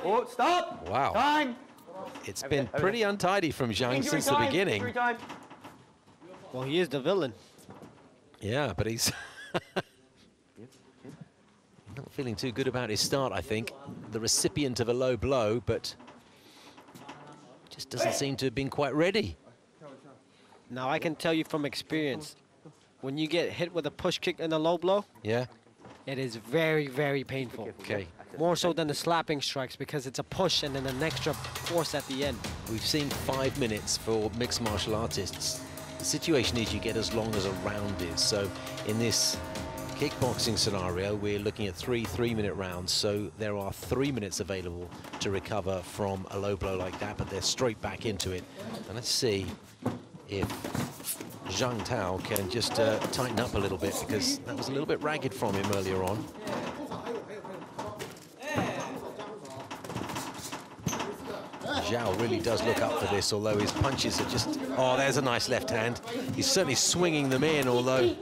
Speaker 5: Oh, stop. <laughs>
Speaker 1: Wow.
Speaker 5: Time.
Speaker 1: it's
Speaker 5: Over
Speaker 1: been
Speaker 5: there, over
Speaker 1: pretty untidy from Zhang
Speaker 5: Injury
Speaker 1: since the beginning.
Speaker 3: Well, he is the villain.
Speaker 1: Yeah, but he's <laughs> not feeling too good about his start, I think. The recipient of a low blow, but just doesn't seem to have been quite ready.
Speaker 3: Now, I can tell you from experience, when you get hit with a push kick and a low blow,
Speaker 1: Yeah?
Speaker 3: It is very, very painful.
Speaker 1: Okay.
Speaker 3: More so than the slapping strikes because it's a push and then an extra force at the end.
Speaker 1: We've seen five minutes for mixed martial artists. The situation is you get as long as a round is. So in this kickboxing scenario, we're looking at three three-minute rounds. So there are three minutes available to recover from a low blow like that, but they're straight back into it. And let's see if Zhang Tao can just uh, tighten up a little bit because that was a little bit ragged from him earlier on. Zhao really does look up for this, although his punches are just... Oh, there's a nice left hand. He's certainly swinging them in, although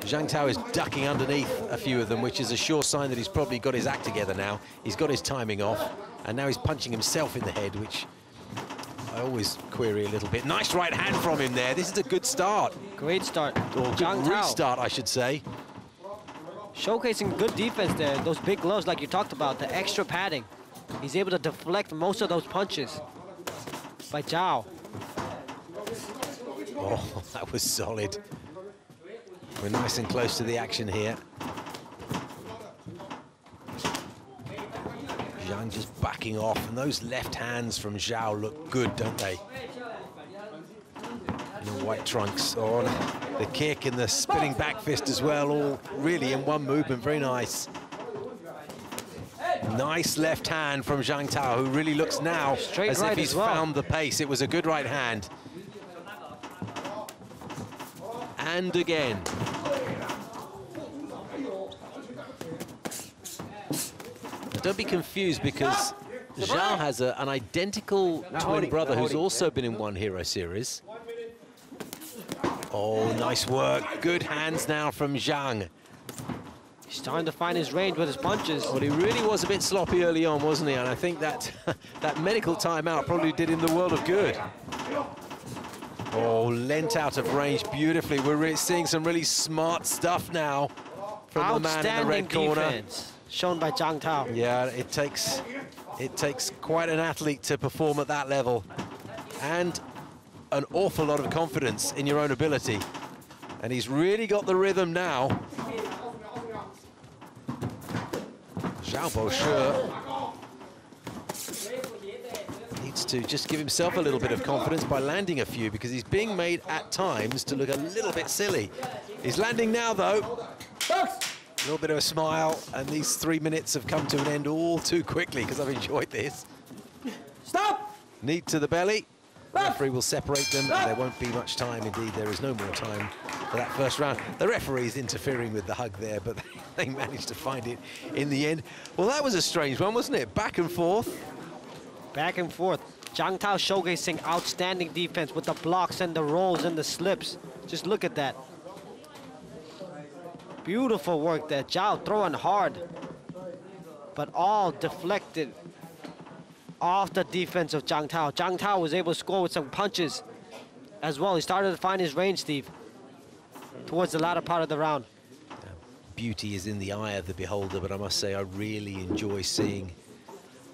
Speaker 1: Zhang Tao is ducking underneath a few of them, which is a sure sign that he's probably got his act together now. He's got his timing off, and now he's punching himself in the head, which I always query a little bit. Nice right hand from him there. This is a good start,
Speaker 3: Great start.
Speaker 1: or good
Speaker 3: Zhang
Speaker 1: restart, I should say.
Speaker 3: showcasing good defense there. Those big gloves, like you talked about, the extra padding. He's able to deflect most of those punches by Zhao.
Speaker 1: Oh, <laughs> that was solid. We're nice and close to the action here. Zhang just backing off, and those left hands from Zhao look good, don't they? In the white trunks. Oh, the kick and the spinning back fist as well, all really in one movement, very nice. Nice left hand from Zhang Tao, who really looks now
Speaker 3: Straight
Speaker 1: as
Speaker 3: right
Speaker 1: if he's
Speaker 3: as well.
Speaker 1: found the pace. It was a good right hand. And again. Don't be confused because Zhao has a, an identical twin brother who's also been in one Hero series. Oh, nice work. Good hands now from Zhang.
Speaker 3: He's starting to find his range with his punches.
Speaker 1: Well, he really was a bit sloppy early on, wasn't he? And I think that <laughs> that medical timeout probably did him the world of good. Oh, lent out of range beautifully. We're really seeing some really smart stuff now from the man in the red corner.
Speaker 3: defense shown by Zhang Tao.
Speaker 1: Yeah, it takes it takes quite an athlete to perform at that level, and an awful lot of confidence in your own ability. And he's really got the rhythm now. Zhao Boshi needs to just give himself a little bit of confidence by landing a few because he's being made at times to look a little bit silly. He's landing now though. A little bit of a smile, and these three minutes have come to an end all too quickly because I've enjoyed this.
Speaker 5: Stop!
Speaker 1: Knee to the belly. The referee will separate them, and there won't be much time. Indeed, there is no more time for that first round. The referee is interfering with the hug there, but <laughs> they managed to find it in the end. Well, that was a strange one, wasn't it? Back and forth.
Speaker 3: Back and forth. Zhang Tao showcasing outstanding defense with the blocks and the rolls and the slips. Just look at that. Beautiful work there. Zhao throwing hard. But all deflected off the defense of Zhang Tao. Zhang Tao was able to score with some punches as well. He started to find his range, Steve, towards the latter part of the round.
Speaker 1: Beauty is in the eye of the beholder, but I must say I really enjoy seeing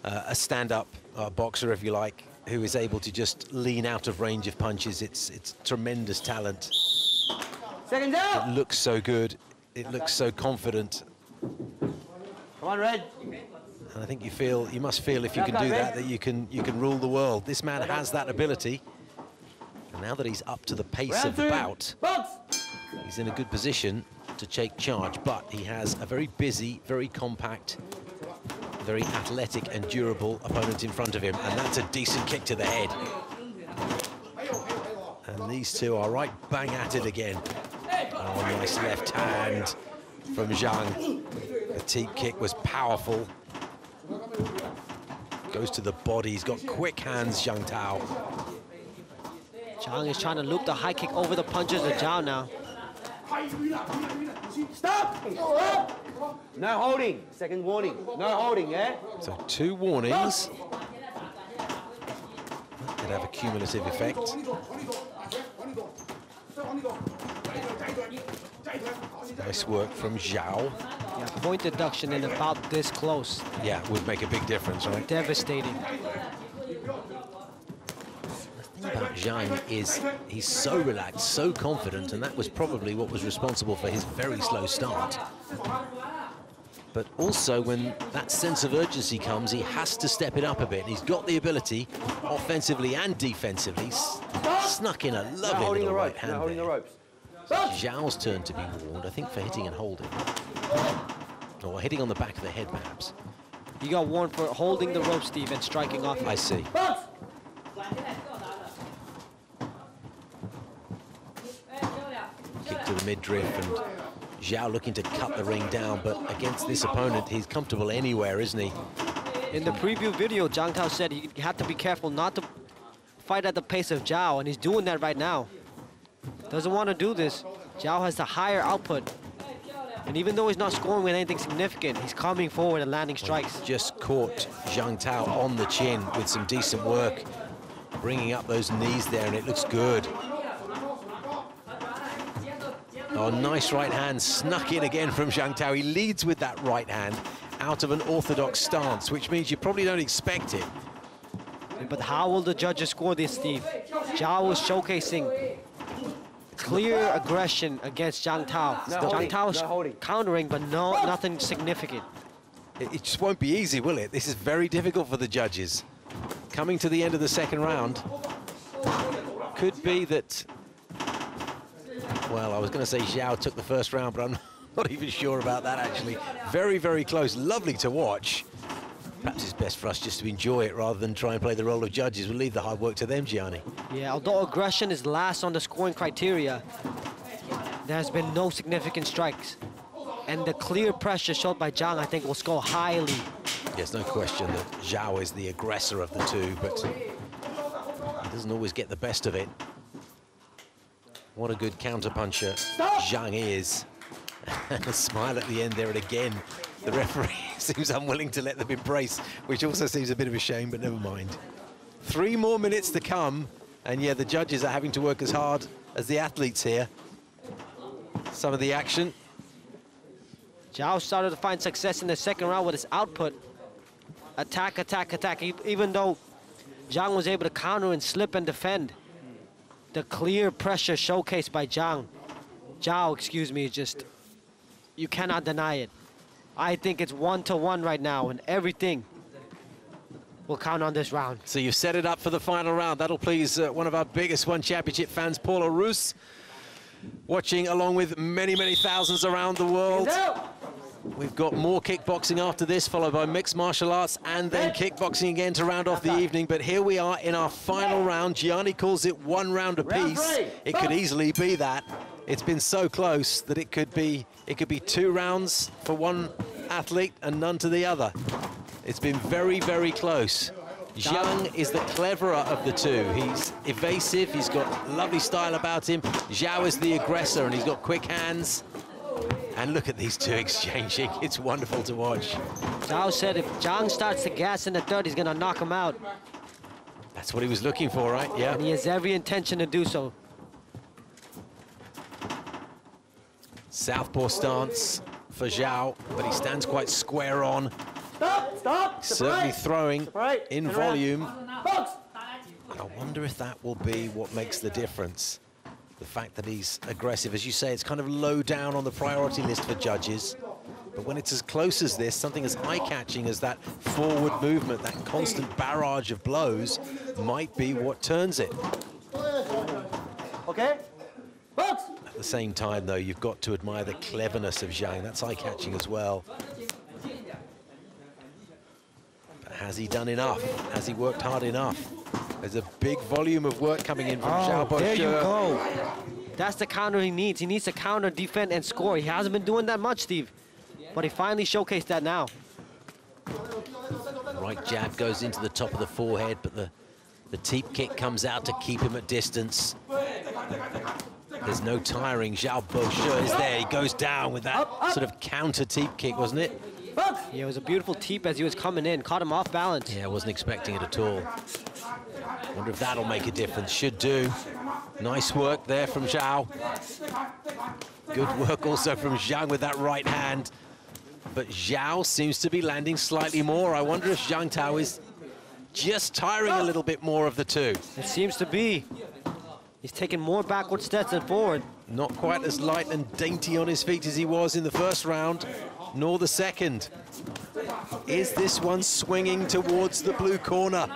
Speaker 1: uh, a stand-up uh, boxer, if you like, who is able to just lean out of range of punches. It's it's tremendous talent.
Speaker 5: Seconds out!
Speaker 1: It looks so good. It looks so confident.
Speaker 5: Come on, Red.
Speaker 1: And I think you feel you must feel if you can do that that you can you can rule the world. This man has that ability. And now that he's up to the pace
Speaker 5: Round
Speaker 1: of the bout,
Speaker 5: Box!
Speaker 1: he's in a good position to take charge. But he has a very busy, very compact, very athletic and durable opponent in front of him. And that's a decent kick to the head. And these two are right bang at it again. Oh, nice left hand from Zhang. The teep kick was powerful. Goes to the body. He's got quick hands, Zhang Tao.
Speaker 3: Zhang is trying to loop the high kick over the punches of Zhao now.
Speaker 5: Stop! No holding. Second warning. No holding, yeah?
Speaker 1: So two warnings. That could have a cumulative effect. Nice work from Zhao.
Speaker 3: Yeah, point deduction in about this close.
Speaker 1: Yeah, would make a big difference, right?
Speaker 3: Devastating.
Speaker 1: thing about Zhang is he's so relaxed, so confident, and that was probably what was responsible for his very slow start. But also, when that sense of urgency comes, he has to step it up a bit. He's got the ability, offensively and defensively, snuck in a
Speaker 5: No
Speaker 1: lovely
Speaker 5: holding the
Speaker 1: little right
Speaker 5: ropes.
Speaker 1: hand
Speaker 5: No holding the
Speaker 1: there.
Speaker 5: ropes.
Speaker 1: Zhao's turn to be warned, I think, for hitting and holding. Or hitting on the back of the head, perhaps.
Speaker 3: You got warned for holding the rope, Steve, and striking off.
Speaker 1: I see.
Speaker 5: Box!
Speaker 1: kick to the midriff and Zhao looking to cut the ring down, but against this opponent, he's comfortable anywhere, isn't he?
Speaker 3: In the preview video, Zhang Tao said he had to be careful not to fight at the pace of Zhao, and he's doing that right now. Doesn't want to do this. Zhao has the higher output. And even though he's not scoring with anything significant, he's coming forward and landing strikes.
Speaker 1: Just caught Zhang Tao on the chin with some decent work, bringing up those knees there, and it looks good. Oh, nice right hand, snuck in again from Zhang Tao. He leads with that right hand out of an orthodox stance, which means you probably don't expect it.
Speaker 3: But how will the judges score this, Steve? Zhao is showcasing clear aggression against Zhang Tao.
Speaker 5: No
Speaker 3: Zhang
Speaker 5: holding,
Speaker 3: Tao is
Speaker 5: no holding.
Speaker 3: countering, but no, nothing significant.
Speaker 1: It, it just won't be easy, will it? This is very difficult for the judges. Coming to the end of the second round, could be that, well, I was going to say Zhao took the first round, but I'm <laughs> not even sure about that, actually. Very, very close. Lovely to watch. Perhaps it's best for us just to enjoy it rather than try and play the role of judges. We'll leave the hard work to them, Gianni.
Speaker 3: Yeah, although aggression is last on the scoring criteria, there has been no significant strikes. And the clear pressure showed by Zhang, I think, will score highly.
Speaker 1: There's no question that Zhao is the aggressor of the two, but he doesn't always get the best of it. What a good counterpuncher Zhang is. <laughs> And a smile at the end there, and again, the referee <laughs> seems unwilling to let them embrace, which also seems a bit of a shame, but never mind. Three more minutes to come, and yeah, the judges are having to work as hard as the athletes here. Some of the action.
Speaker 3: Zhao started to find success in the second round with his output. Attack, attack, attack. Even though Zhang was able to counter and slip and defend. The clear pressure showcased by Zhang. Zhao, excuse me, just, you cannot deny it. I think it's one to one right now, and everything will count on this round.
Speaker 1: So you've set it up for the final round. That'll please uh, one of our biggest One Championship fans, Paula Roos, watching along with many, many thousands around the world. We've got more kickboxing after this, followed by mixed martial arts and then kickboxing again to round off the evening. But here we are in our final round. Gianni calls it one round apiece. It could easily be that. It's been so close that it could be it could be two rounds for one athlete and none to the other. It's been very, very close. Zhang is the cleverer of the two. He's evasive, he's got lovely style about him. Zhao is the aggressor and he's got quick hands. And look at these two <laughs> exchanging. It's wonderful to watch.
Speaker 3: Zhao said if Zhang starts to gas in the third, he's gonna knock him out.
Speaker 1: That's what he was looking for, right? Yeah.
Speaker 3: And he has every intention to do so.
Speaker 1: Southpaw stance for Zhao, but he stands quite square on.
Speaker 5: Stop, stop.
Speaker 1: Certainly
Speaker 5: separate.
Speaker 1: throwing
Speaker 5: Separate.
Speaker 1: in
Speaker 5: Turn
Speaker 1: volume. I wonder if that will be what makes the difference. The fact that he's aggressive, as you say, it's kind of low down on the priority list for judges. But when it's as close as this, something as eye-catching as that forward movement, that constant barrage of blows, might be what turns it.
Speaker 5: Okay. Box.
Speaker 1: At the same time, though, you've got to admire the cleverness of Zhang. That's eye-catching as well. But has he done enough? Has he worked hard enough? There's a big volume of work coming in from oh, Zhao
Speaker 3: Oh, there you go. That's the counter he needs. He needs to counter, defend, and score. He hasn't been doing that much, Steve. But he finally showcased that now.
Speaker 1: Right jab goes into the top of the forehead, but the, the teep kick comes out to keep him at distance. There's no tiring. Zhao Boshi is there. He goes down with that sort of counter teep kick, wasn't it?
Speaker 3: Yeah, it was a beautiful teep as he was coming in. Caught him off balance.
Speaker 1: Yeah, I wasn't expecting it at all. Wonder if that'll make a difference. Should do. Nice work there from Zhao. Good work also from Zhang with that right hand. But Zhao seems to be landing slightly more. I wonder if Zhang Tao is just tiring a oh! little bit more of the two.
Speaker 3: It seems to be. He's taking more backward steps than forward.
Speaker 1: Not quite as light and dainty on his feet as he was in the first round, nor the second. Is this one swinging towards the blue corner?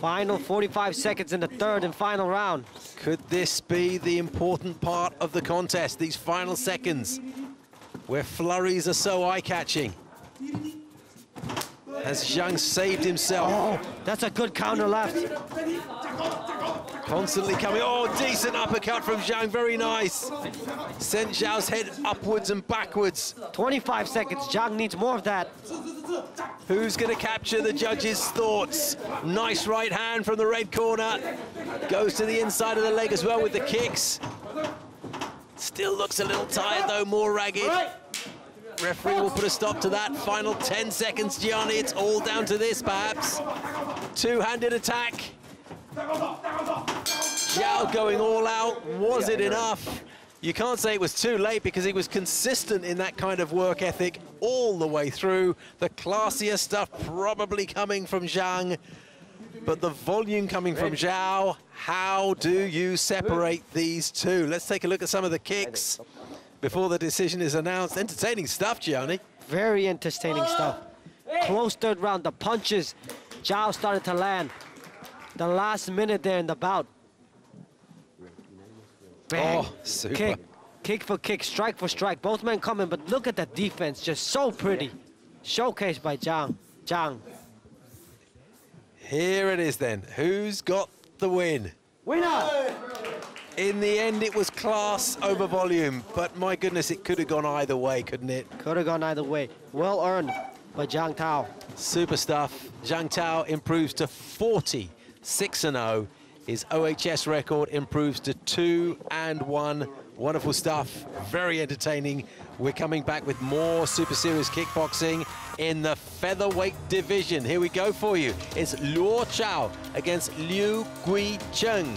Speaker 3: Final 45 seconds in the third and final round.
Speaker 1: Could this be the important part of the contest, these final seconds, where flurries are so eye-catching? Has Zhang saved himself?
Speaker 3: Oh, that's a good counter left.
Speaker 1: Constantly coming, oh, decent uppercut from Zhang, very nice. Sent Zhao's head upwards and backwards.
Speaker 3: 25 seconds. Zhang needs more of that.
Speaker 1: Who's going to capture the judge's thoughts? Nice right hand from the red corner. Goes to the inside of the leg as well with the kicks. Still looks a little tired though, more ragged. Referee will put a stop to that. Final 10 seconds, Gianni. It's all down to this, perhaps. Two-handed attack. Zhao going all out. Was it enough? You can't say it was too late because he was consistent in that kind of work ethic all the way through. The classier stuff probably coming from Zhang, but the volume coming from Zhao. How do you separate these two? Let's take a look at some of the kicks. Before the decision is announced. Entertaining stuff, Gianni.
Speaker 3: Very entertaining stuff. Close third round. The punches, Zhao started to land. The last minute there in the bout. Bang.
Speaker 1: Oh, super.
Speaker 3: Kick, kick for kick, strike for strike. Both men coming, but look at that defense, just so pretty. Showcased by Zhang. Zhang.
Speaker 1: Here it is then. Who's got the win?
Speaker 3: Winner!
Speaker 1: In the end, it was class over volume, but my goodness, it could have gone either way, couldn't it?
Speaker 3: Could have gone either way. Well earned by Zhang Tao.
Speaker 1: Super stuff. Zhang Tao improves to 40, 6 and 0. His OHS record improves to 2 and 1. Wonderful stuff. Very entertaining. We're coming back with more Super Series kickboxing in the featherweight division. Here we go for you. It's Luo Chao against Liu Gui Cheng.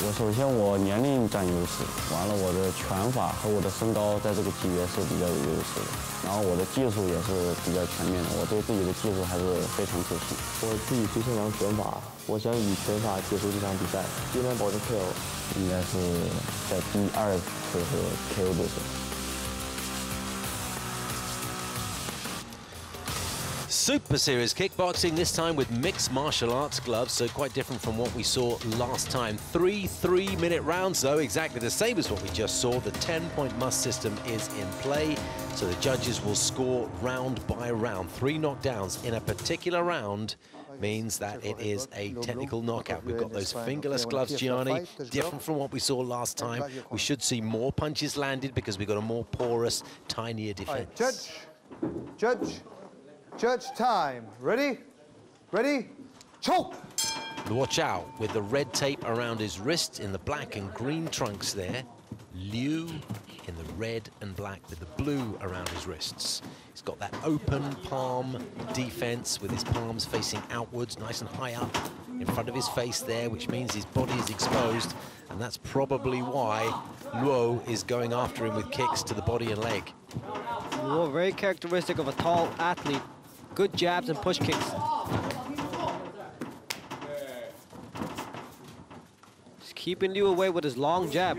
Speaker 8: 我首先我年龄占优势，完了我的拳法和我的身高在这个级别是比较有优势的，然后我的技术也是比较全面的，我对自己的技术还是非常自信。
Speaker 7: 我自己最擅长拳法，我想以拳法结束这场比赛，尽量保证 KO。
Speaker 8: 应该是在第二回合 KO 对手。
Speaker 1: Super Series kickboxing, this time with mixed martial arts gloves, so quite different from what we saw last time. Three three-minute rounds, though, exactly the same as what we just saw. The 10-point must system is in play, so the judges will score round by round. Three knockdowns in a particular round means that it is a technical knockout. We've got those fingerless gloves, Gianni, different from what we saw last time. We should see more punches landed because we've got a more porous, tinier defense.
Speaker 6: Judge, judge, judge time. Ready? Ready? Choke!
Speaker 1: Watch out, with the red tape around his wrist in the black and green trunks there. Liu in the red and black with the blue around his wrists. He's got that open palm defense with his palms facing outwards, nice and high up in front of his face there, which means his body is exposed. And that's probably why Luo is going after him with kicks to the body and leg.
Speaker 3: Luo, very characteristic of a tall athlete. Good jabs and push kicks. Just keeping Liu away with his long jab.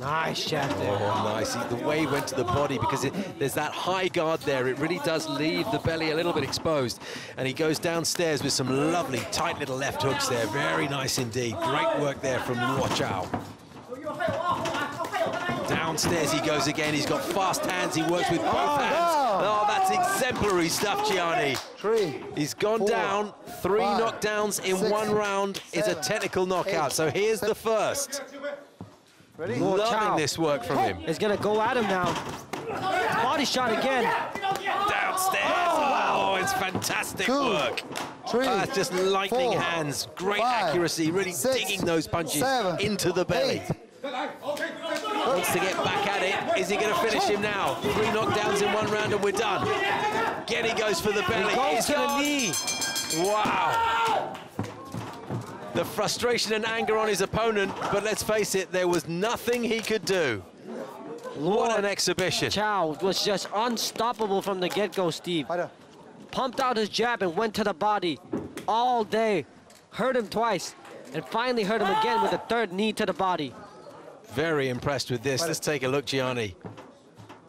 Speaker 3: Nice jab there.
Speaker 1: Oh, nice. The way he went to the body, because it, there's that high guard there, it really does leave the belly a little bit exposed. And he goes downstairs with some lovely, tight little left hooks there. Very nice indeed. Great work there from Luo Chao. Downstairs he goes again. He's got fast hands. He works with both oh, hands. Oh, that's exemplary stuff, Gianni.
Speaker 6: Three.
Speaker 1: He's gone
Speaker 6: Four,
Speaker 1: down. Three
Speaker 6: five,
Speaker 1: knockdowns in
Speaker 6: six,
Speaker 1: one round is a technical knockout.
Speaker 6: eight,
Speaker 1: So here's the first.
Speaker 6: Ready?
Speaker 3: Luo
Speaker 1: Loving
Speaker 3: Chao
Speaker 1: this work from him.
Speaker 3: is gonna go at him now. Body shot again.
Speaker 1: Downstairs. Oh, oh it's fantastic
Speaker 6: Two,
Speaker 1: work.
Speaker 6: three,
Speaker 1: That's just lightning
Speaker 6: four,
Speaker 1: hands. Great
Speaker 6: five,
Speaker 1: accuracy, really
Speaker 6: six,
Speaker 1: digging those punches
Speaker 6: seven,
Speaker 1: into the belly.
Speaker 6: eight.
Speaker 1: Wants to get back at it. Is he going to finish him now? Three knockdowns in one round and we're done. Again, he goes for the belly.
Speaker 3: goes
Speaker 1: He's
Speaker 3: to knee.
Speaker 1: Wow. The frustration and anger on his opponent, but let's face it, there was nothing he could do. What an exhibition.
Speaker 3: Chao was just unstoppable from the get-go, Steve. Pumped out his jab and went to the body all day. Hurt him twice, and finally hurt him again with a third knee to the body.
Speaker 1: Very impressed with this. Let's take a look, Gianni.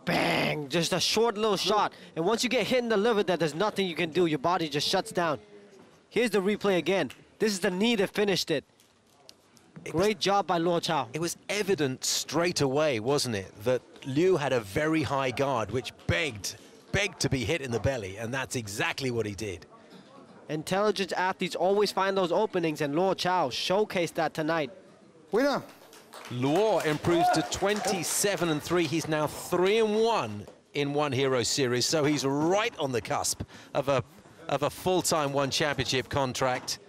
Speaker 3: Bang! Just a short little shot. And once you get hit in the liver, that there's nothing you can do. Your body just shuts down. Here's the replay again. This is the knee that finished it. Great job by Luo Chao.
Speaker 1: It was evident straight away, wasn't it, that Liu had a very high guard, which begged, begged to be hit in the belly, and that's exactly what he did.
Speaker 3: Intelligent athletes always find those openings, and Luo Chao showcased that tonight.
Speaker 6: Winner.
Speaker 1: Luo improves to 27 and 3. He's now 3 and 1 in One Hero Series, so he's right on the cusp of a of a full-time One Championship contract.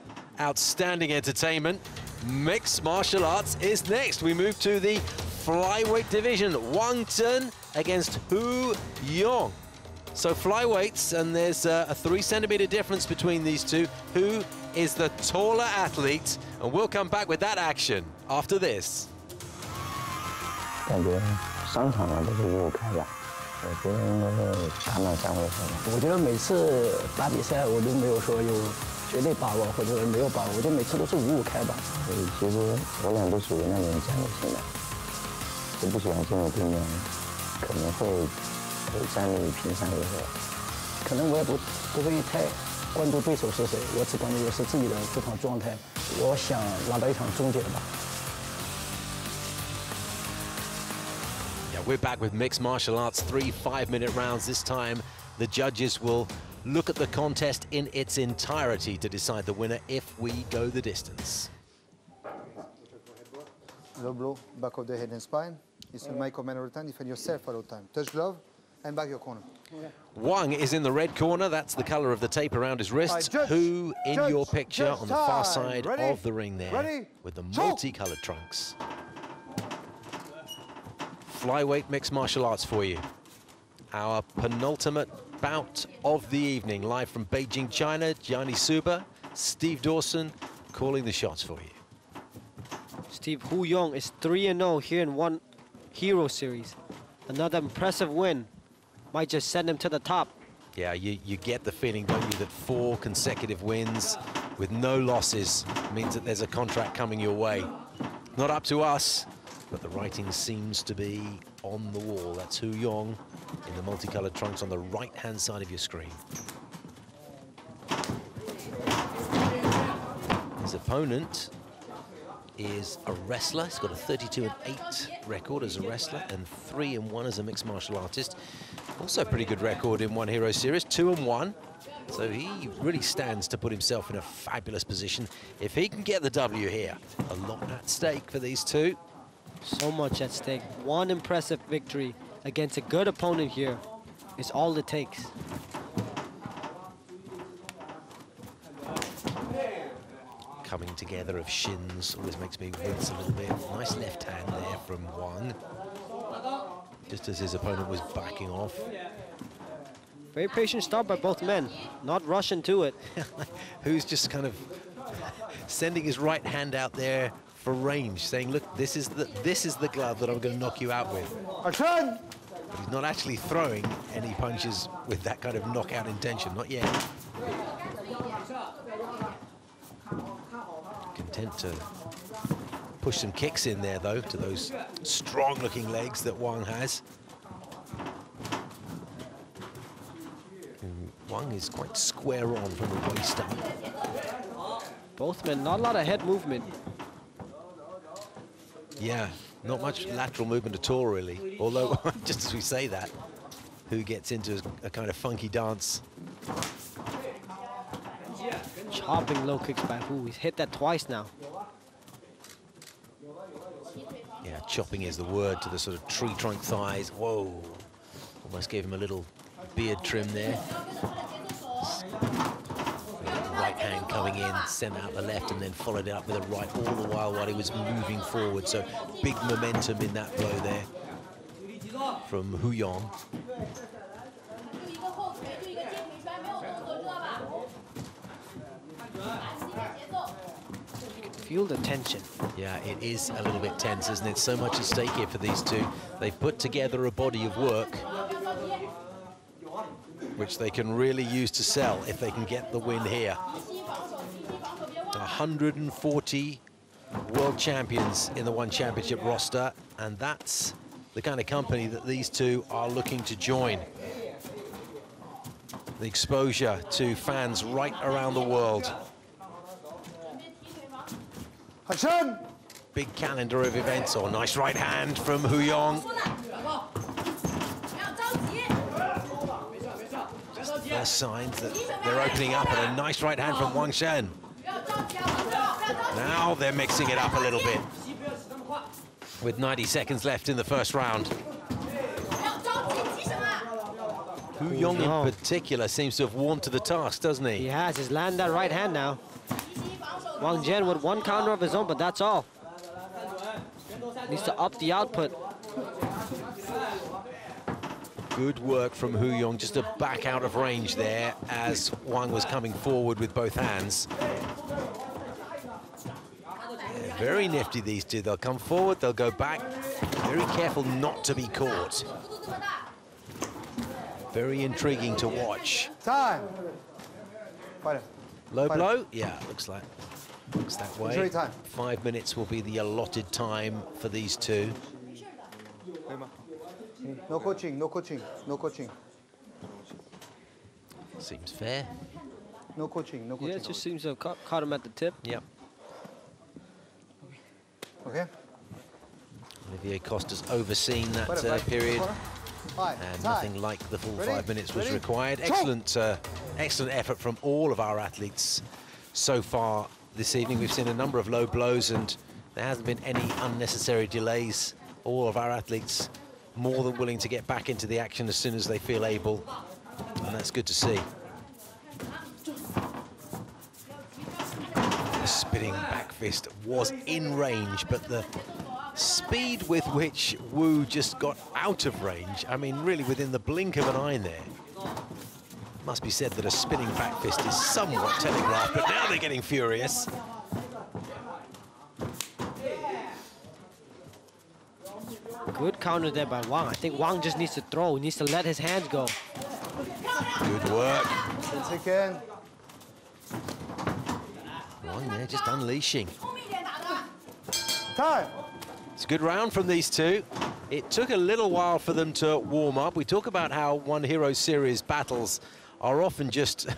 Speaker 1: Outstanding entertainment. Mixed martial arts is next. We move to the flyweight division. Wang Zhen against Hu Yong. So flyweights, and there's uh, a three centimeter difference between these two. Who is the taller athlete? And we'll come back with that action after this.
Speaker 9: 感觉商场上都是五五开吧，我觉得应该是打满三回合吧。
Speaker 10: 我觉得每次打比赛我都没有说有绝对把握或者没有把握，我觉得每次都是五五开吧。
Speaker 9: 所以其实我俩都属于那种战略性的，就不喜欢见到对面可能会会战力拼三回合。
Speaker 10: 可能我也不不会太关注对手是谁，我只关注的是自己的这场状态。我想拿到一场终结吧。
Speaker 1: Yeah, we're back with mixed martial arts, three five-minute rounds. This time, the judges will look at the contest in its entirety to decide the winner if we go the distance.
Speaker 6: Low blow, back of the head and spine. It's my command all the time. Defend yourself all the time. Touch glove and back your corner.
Speaker 1: Wang is in the red corner. That's the color of the tape around his wrist.
Speaker 6: Right,
Speaker 1: Who in
Speaker 6: judge,
Speaker 1: your picture on the far side
Speaker 6: Ready?
Speaker 1: of the ring there
Speaker 6: Ready?
Speaker 1: with the multicolored trunks. Flyweight mixed martial arts for you. Our penultimate bout of the evening, live from Beijing, China. Gianni Subba, Steve Dawson calling the shots for you.
Speaker 3: Steve Hu Yong is 3-0 here in one Hero Series. Another impressive win. Might just send him to the top.
Speaker 1: Yeah, you, you get the feeling, don't you, that four consecutive wins with no losses means that there's a contract coming your way. Not up to us, but the writing seems to be on the wall. That's Hu Yong in the multicolored trunks on the right-hand side of your screen. His opponent is a wrestler. He's got a 32 and 8 record as a wrestler and 3 and 1 as a mixed martial artist. Also a pretty good record in One Hero Series, 2 and 1. So he really stands to put himself in a fabulous position. If he can get the W here, a lot at stake for these two.
Speaker 3: So much at stake. One impressive victory against a good opponent here is all it takes.
Speaker 1: Coming together of shins always makes me wince a little bit. Nice left hand there from Wang. Just as his opponent was backing off.
Speaker 3: Very patient start by both men. Not rushing to it. <laughs>
Speaker 1: Hu's just kind of <laughs> sending his right hand out there for range, saying, look, this is the this is the glove that I'm going to knock you out with.
Speaker 6: Action!
Speaker 1: But he's not actually throwing any punches with that kind of knockout intention, not yet. Content to push some kicks in there, though, to those strong-looking legs that Wang has. And Wang is quite square on from the waist up.
Speaker 3: Both men, not a lot of head movement.
Speaker 1: Yeah, not much lateral movement at all, really. Although, <laughs> just as we say that, Hu gets into a kind of funky dance?
Speaker 3: Chopping low kicks by Hu. He's hit that twice now.
Speaker 1: Yeah, chopping is the word to the sort of tree trunk thighs. Whoa, almost gave him a little beard trim there. Right hand coming in, sent out the left, and then followed it up with a right all the while while he was moving forward. So big momentum in that blow there from Hu Yong.
Speaker 3: Feel the tension.
Speaker 1: Yeah, it is a little bit tense, isn't it? So much at stake here for these two. They've put together a body of work which they can really use to sell if they can get the win here. 140 world champions in the One Championship roster, and that's the kind of company that these two are looking to join. The exposure to fans right around the world.
Speaker 6: Action!
Speaker 1: Big calendar of events. Oh, nice right hand from Hu Yong. Just the first signs that they're opening up, and a nice right hand from Wang Zhen. Now they're mixing it up a little bit. With 90 seconds left in the first round. Hu Yong in oh. particular seems to have warmed to the task, doesn't he?
Speaker 3: He has. He's landed that right hand now. Wang Zhen with one counter of his own, but that's all. Needs to up the output.
Speaker 1: Good work from Hu Yong, just a back out of range there as Wang was coming forward with both hands. They're very nifty, these two. They'll come forward, they'll go back. Very careful not to be caught. Very intriguing to watch.
Speaker 6: Time.
Speaker 1: Low
Speaker 6: Fighter.
Speaker 1: blow? Yeah, looks like looks that way. Five minutes will be the allotted time for these two.
Speaker 6: No coaching, no coaching, no coaching.
Speaker 1: Seems fair.
Speaker 6: No coaching, no coaching.
Speaker 3: Yeah, it just seems to have caught, caught him at the tip.
Speaker 1: Yep.
Speaker 6: Okay.
Speaker 1: Olivier Coste's overseen that uh, period. And nothing like the full
Speaker 6: Ready?
Speaker 1: five minutes was
Speaker 6: Ready?
Speaker 1: required. Excellent, uh, excellent effort from all of our athletes so far this evening. We've seen a number of low blows and there hasn't been any unnecessary delays. All of our athletes more than willing to get back into the action as soon as they feel able, and that's good to see. The spinning back fist was in range, but the speed with which Hu just got out of range, I mean, really within the blink of an eye there. Must be said that a spinning back fist is somewhat telegraphed, but now they're getting furious.
Speaker 3: Good counter there by Wang. I think Wang just needs to throw. He needs to let his hands go.
Speaker 1: Good work.
Speaker 6: Ten second.
Speaker 1: Wang there just unleashing.
Speaker 6: Time.
Speaker 1: It's a good round from these two. It took a little while for them to warm up. We talk about how One Hero Series battles are often just,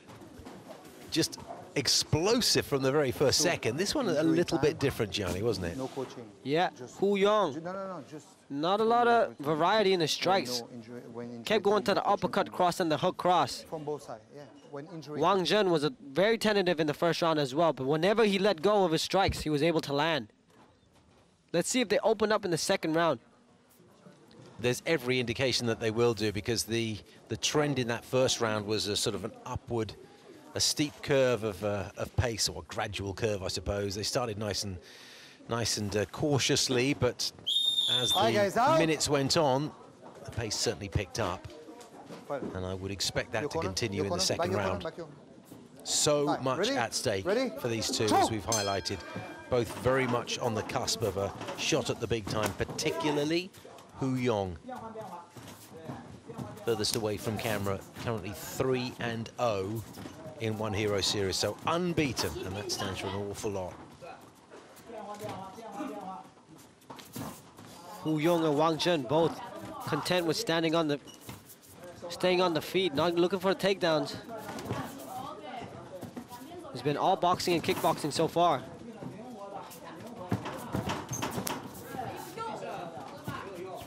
Speaker 1: <laughs> just explosive from the very first second. This one a little bit different, Gianni, wasn't it?
Speaker 6: No coaching.
Speaker 3: Yeah, Hu Yong.
Speaker 6: No, no, no. Just
Speaker 3: Not a lot of variety in the strikes.
Speaker 6: no injury, injury
Speaker 3: Kept going to the uppercut cross and the hook cross.
Speaker 6: from both sides. Yeah. When injury.
Speaker 3: Wang Zhen was a very tentative in the first round as well, but whenever he let go of his strikes, he was able to land. Let's see if they open up in the second round.
Speaker 1: There's every indication that they will do because the the trend in that first round was a sort of an upward, a steep curve of, uh, of pace or a gradual curve, I suppose. They started nice and nice and uh, cautiously, but as the minutes went on, the pace certainly picked up,
Speaker 6: Fighter.
Speaker 1: And I would expect that
Speaker 6: Your
Speaker 1: to
Speaker 6: corner,
Speaker 1: continue in the
Speaker 6: corner, back
Speaker 1: second
Speaker 6: your corner,
Speaker 1: round. So
Speaker 6: Right,
Speaker 1: much
Speaker 6: ready?
Speaker 1: at stake
Speaker 6: Ready?
Speaker 1: for these two, as we've highlighted. Both very much on the cusp of a shot at the big time, particularly Hu Yong. Furthest away from camera, currently 3 and 0 in One Hero Series, so unbeaten, and that stands for an awful lot.
Speaker 3: Hu Yong and Wang Zhen both content with standing on the, staying on the feet, not looking for takedowns. It's been all boxing and kickboxing so far.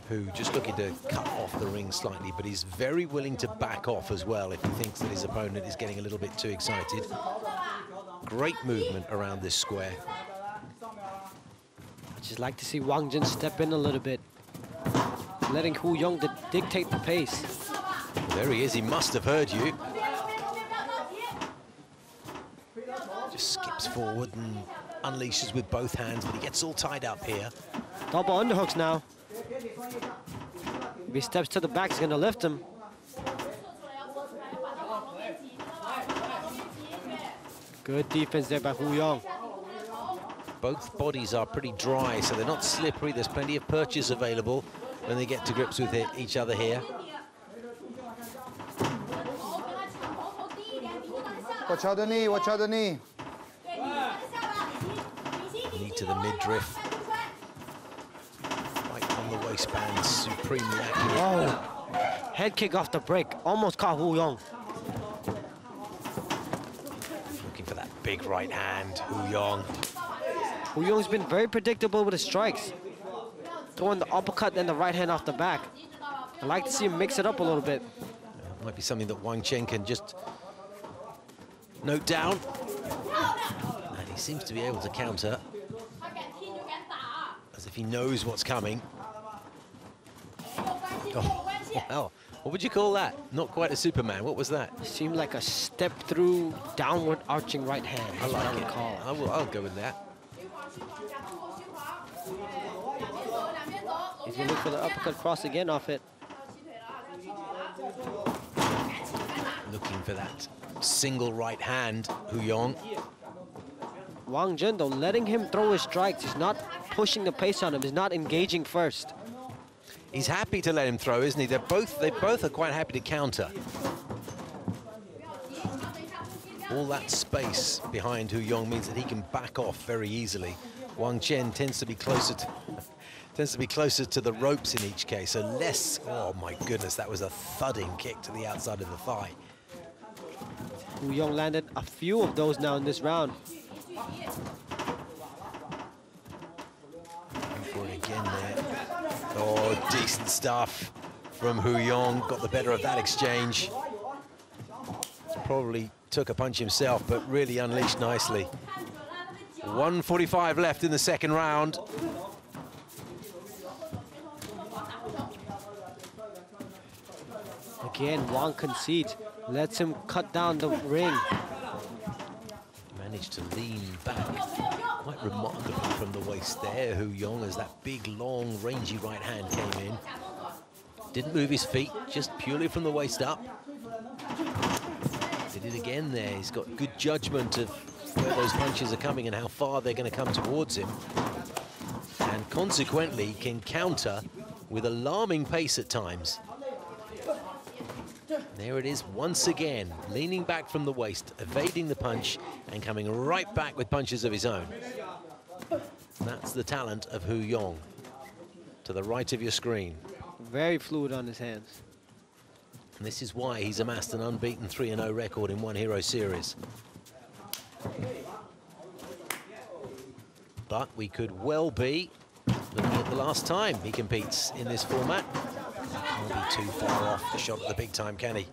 Speaker 1: Hu just looking to cut off the ring slightly, but he's very willing to back off as well if he thinks that his opponent is getting a little bit too excited. Great movement around this square.
Speaker 3: I just like to see Wang Zhen step in a little bit, letting Hu Yong di- dictate the pace.
Speaker 1: There he is, he must have heard you. Just skips forward and unleashes with both hands, but he gets all tied up here.
Speaker 3: Double underhooks now. If he steps to the back, he's gonna lift him. Good defense there by Hu Yong.
Speaker 1: Both bodies are pretty dry, so they're not slippery. There's plenty of purchase available when they get to grips with it, each other here.
Speaker 6: Watch out the knee. Watch out the knee.
Speaker 1: Knee to the midriff. Right on the waistband, supremely accurate.
Speaker 3: Oh, head kick off the break. Almost caught Hu Yong.
Speaker 1: Looking for that big right hand, Hu Yong.
Speaker 3: Hu Yong's been very predictable with his strikes. Throwing the uppercut and the right hand off the back. I'd like to see him mix it up a little bit.
Speaker 1: Might be something that Wang Zhen can just note down. And he seems to be able to counter as if he knows what's coming. Oh, what would you call that? Not quite a Superman. What was that?
Speaker 3: Seemed like a step through downward arching right hand.
Speaker 1: I like it.
Speaker 3: Call.
Speaker 1: I will, I'll go with that.
Speaker 3: He's gonna look for the uppercut cross again off it.
Speaker 1: Looking for that single right hand, Hu Yong.
Speaker 3: Wang though, letting him throw his strikes. He's not pushing the pace on him. He's not engaging first.
Speaker 1: He's happy to let him throw, isn't he? They're both, they both are quite happy to counter. All that space behind Hu Yong means that he can back off very easily. Wang Zhen tends to be closer to, <laughs> tends to be closer to the ropes in each case, so less, oh my goodness, that was a thudding kick to the outside of the thigh.
Speaker 3: Hu Yong landed a few of those now in this round.
Speaker 1: Again there. Oh, decent stuff from Hu Yong. Got the better of that exchange. Probably took a punch himself, but really unleashed nicely. 145 left in the second round.
Speaker 3: Again, Wang concedes, lets him cut down the ring.
Speaker 1: Managed to lean back quite remarkably from the waist there. Hu Yong as that big, long, rangy right hand came in. Didn't move his feet, just purely from the waist up. Did it again there. He's got good judgment of where those punches are coming and how far they're going to come towards him. And consequently can counter with alarming pace at times. There it is once again, leaning back from the waist, evading the punch and coming right back with punches of his own. That's the talent of Hu Yong. To the right of your screen.
Speaker 3: Very fluid on his hands.
Speaker 1: And this is why he's amassed an unbeaten 3-0 record in One Hero Series. But we could well be looking at the last time he competes in this format. Can't be too far off the shot at the big time, can he?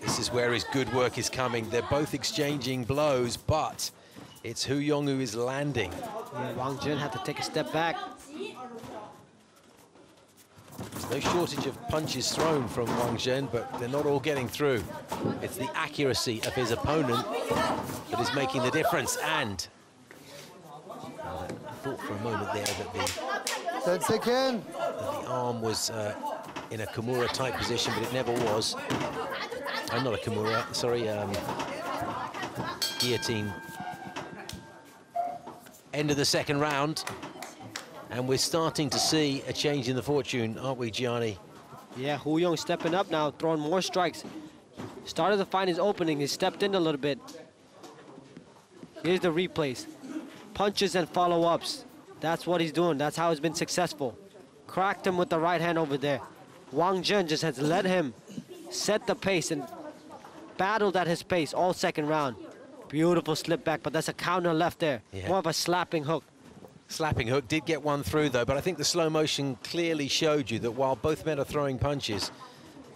Speaker 1: This is where his good work is coming. They're both exchanging blows, but it's Hu Yong who is landing.
Speaker 3: Yeah, Wang Zhen had to take a step back.
Speaker 1: There's no shortage of punches thrown from Wang Zhen, but they're not all getting through. It's the accuracy of his opponent that is making the difference. And I thought for a moment there that the,
Speaker 6: 10 second.
Speaker 1: that the arm was uh, in a Kimura type position, but it never was. I'm not a Kimura, sorry, um, guillotine. End of the second round. And we're starting to see a change in the fortune, aren't we, Gianni?
Speaker 3: Yeah, Hu Yong stepping up now, throwing more strikes. Started to find his opening, he stepped in a little bit. Here's the replays. Punches and follow-ups. That's what he's doing, that's how he's been successful. Cracked him with the right hand over there. Wang Zhen just has let him set the pace and battled at his pace all second round. Beautiful slip back, but that's a counter left there.
Speaker 1: Yeah.
Speaker 3: More of a slapping hook.
Speaker 1: Slapping hook did get one through though, but I think the slow motion clearly showed you that while both men are throwing punches,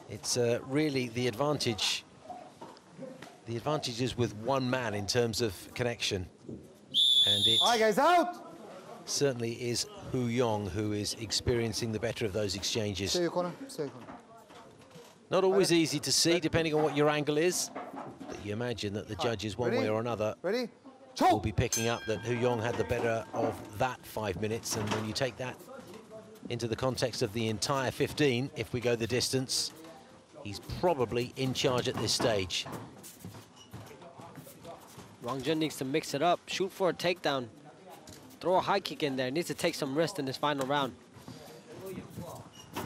Speaker 1: it's uh, really the advantage. The advantage is with one man in terms of connection. And it
Speaker 6: All right, guys, out.
Speaker 1: Certainly is Hu Yong who is experiencing the better of those exchanges.
Speaker 6: Stay your corner. Stay your corner.
Speaker 1: Not always easy to see, depending on what your angle is. But you imagine that the judges, one
Speaker 6: Ready?
Speaker 1: way or another,
Speaker 6: Ready?
Speaker 1: will be picking up that Hu Yong had the better of that five minutes. And when you take that into the context of the entire 15, if we go the distance, he's probably in charge at this stage.
Speaker 3: Wang Zhen needs to mix it up, shoot for a takedown. Throw a high kick in there, needs to take some rest in this final round.
Speaker 1: A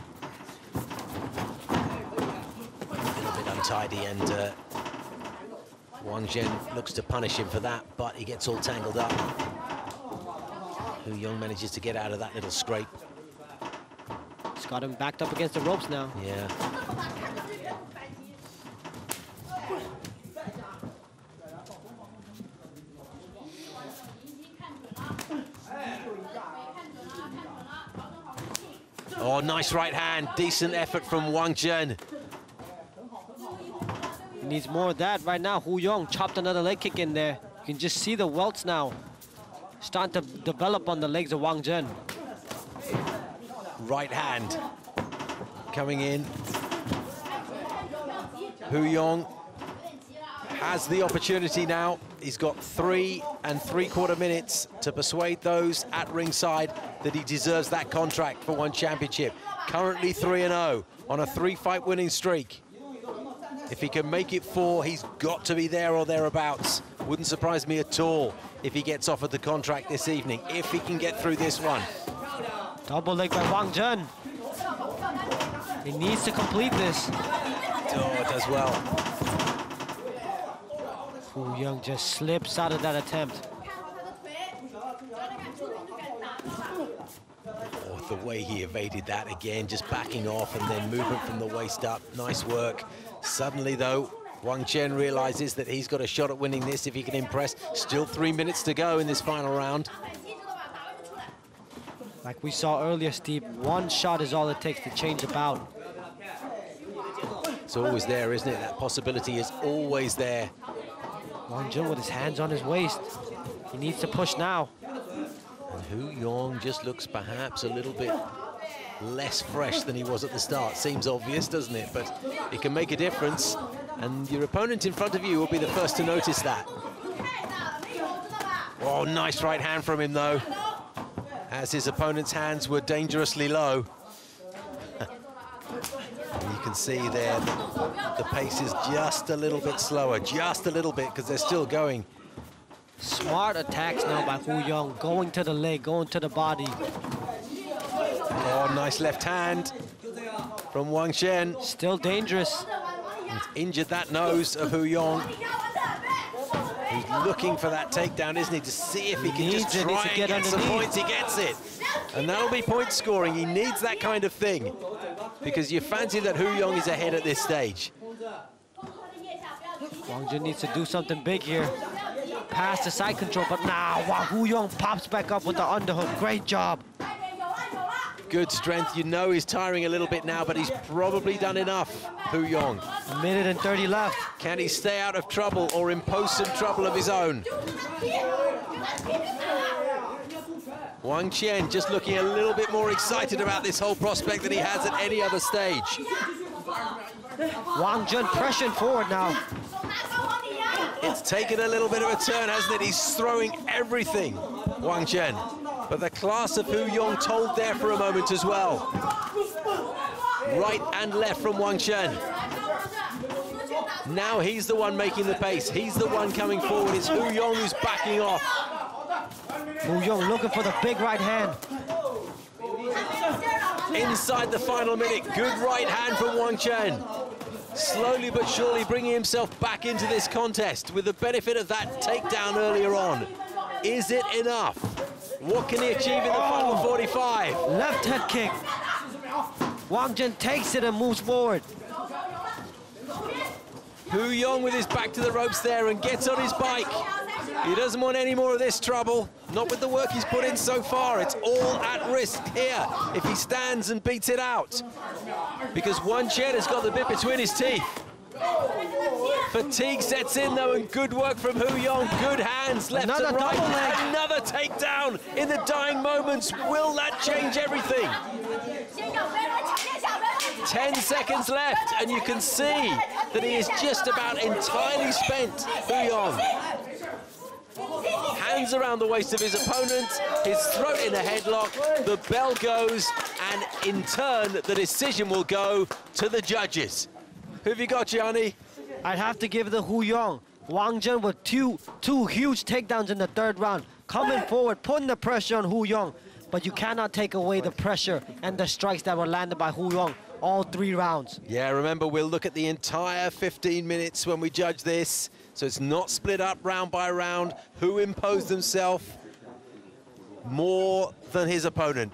Speaker 1: bit untidy and uh, Wang Zhen looks to punish him for that, but he gets all tangled up. Hu Yong manages to get out of that little scrape.
Speaker 3: He's got him backed up against the ropes now.
Speaker 1: Yeah. Oh, nice right hand. Decent effort from Wang Zhen.
Speaker 3: He needs more of that right now. Hu Yong chopped another leg kick in there. You can just see the welts now. Starting to develop on the legs of Wang Zhen.
Speaker 1: Right hand coming in. Hu Yong has the opportunity now. He's got three and three quarter minutes to persuade those at ringside that he deserves that contract for one championship. Currently 3 and 0 on a three fight winning streak. If he can make it four, he's got to be there or thereabouts. Wouldn't surprise me at all if he gets offered the contract this evening, if he can get through this one.
Speaker 3: Double leg by Wang Zhen. He needs to complete this.
Speaker 1: Oh, does well.
Speaker 3: Hu Yong just slips out of that attempt.
Speaker 1: Oh, the way he evaded that again, just backing off and then movement from the waist up. Nice work. Suddenly, though, Wang Zhen realizes that he's got a shot at winning this if he can impress. Still three minutes to go in this final round.
Speaker 3: Like we saw earlier, Steve, one shot is all it takes to change a bout.
Speaker 1: It's always there, isn't it? That possibility is always there.
Speaker 3: Wang Zhen with his hands on his waist. He needs to push now.
Speaker 1: And Hu Yong just looks perhaps a little bit less fresh than he was at the start. Seems obvious, doesn't it? But it can make a difference. And your opponent in front of you will be the first to notice that. Oh, nice right hand from him, though. As his opponent's hands were dangerously low. <laughs> and you can see there the, pace is just a little bit slower, just a little bit, because they're still going.
Speaker 3: Smart attacks now by Hu Yong, going to the leg, going to the body.
Speaker 1: Oh, nice left hand from Wang Zhen.
Speaker 3: Still dangerous.
Speaker 1: Injured that nose of Hu Yong. He's looking for that takedown, isn't he, to see if he can just
Speaker 3: it,
Speaker 1: try and
Speaker 3: get
Speaker 1: get, some points. He gets it. And that'll be point scoring. He needs that kind of thing because you fancy that Hu Yong is ahead at this stage.
Speaker 3: Wang Zhen needs to do something big here. Pass the side control, but now wow, Hu Yong pops back up with the underhook. Great job.
Speaker 1: Good strength. You know he's tiring a little bit now, but he's probably done enough, Hu Yong.
Speaker 3: A minute and 30 left.
Speaker 1: Can he stay out of trouble or impose some trouble of his own? Wang Zhen just looking a little bit more excited about this whole prospect than he has at any other stage.
Speaker 3: Wang Zhen pressing forward now.
Speaker 1: It's taken a little bit of a turn, hasn't it? He's throwing everything, Wang Zhen. But the class of Hu Yong told there for a moment as well. Right and left from Wang Zhen. Now he's the one making the pace. He's the one coming forward. It's Hu Yong who's backing off.
Speaker 3: Hu Yong looking for the big right hand.
Speaker 1: Inside the final minute, good right hand from Wang Zhen. Slowly but surely bringing himself back into this contest with the benefit of that takedown earlier on. Is it enough? What can he achieve in the final 45?
Speaker 3: Left head kick. Wang Zhen takes it and moves forward.
Speaker 1: Hu Yong with his back to the ropes there and gets on his bike. He doesn't want any more of this trouble. Not with the work he's put in so far. It's all at risk here if he stands and beats it out. Because Wang Zhen has got the bit between his teeth. Fatigue sets in though, and good work from Hu Yong. Good hands left
Speaker 3: Another
Speaker 1: and right.
Speaker 3: leg.
Speaker 1: Another takedown in the dying moments. Will that change everything? 10 seconds left, and you can see that he is just about entirely spent, Hu Yong. Hands around the waist of his opponent, his throat in a headlock, the bell goes, and in turn, the decision will go to the judges. Who have you got, Gianni?
Speaker 3: I'd have to give the Hu Yong. Wang Zhen with two, two huge takedowns in the third round. Coming forward, putting the pressure on Hu Yong. But you cannot take away the pressure and the strikes that were landed by Hu Yong all three rounds.
Speaker 1: Yeah, remember, we'll look at the entire 15 minutes when we judge this. So it's not split up round by round. Who imposed himself more than his opponent?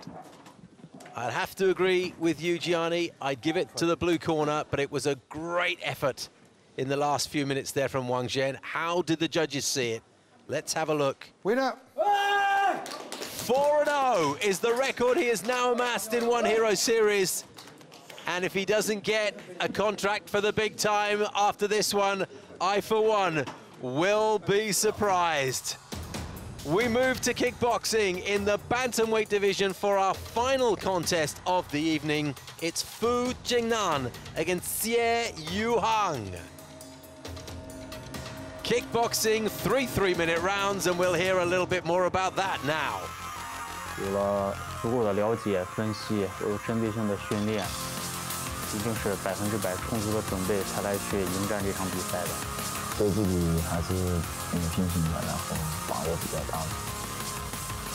Speaker 1: I'd have to agree with you, Gianni. I'd give it to the blue corner, but it was a great effort in the last few minutes there from Wang Zhen. How did the judges see it? Let's have a look.
Speaker 6: Winner.
Speaker 1: 4-0 is the record he has now amassed in One Hero Series. And if he doesn't get a contract for the big time after this one, I, for one, will be surprised. We move to kickboxing in the bantamweight division for our final contest of the evening. It's Fu Qingnan against Xie Yuhang. Kickboxing, three three-minute rounds, and we'll hear a little bit more about that now.
Speaker 8: 有了足够的了解、分析，有针对性的训练，一定是百分之百充足的准备才来去迎战这场比赛的。
Speaker 9: 对自己还是挺有信心的，然后把握比较大的。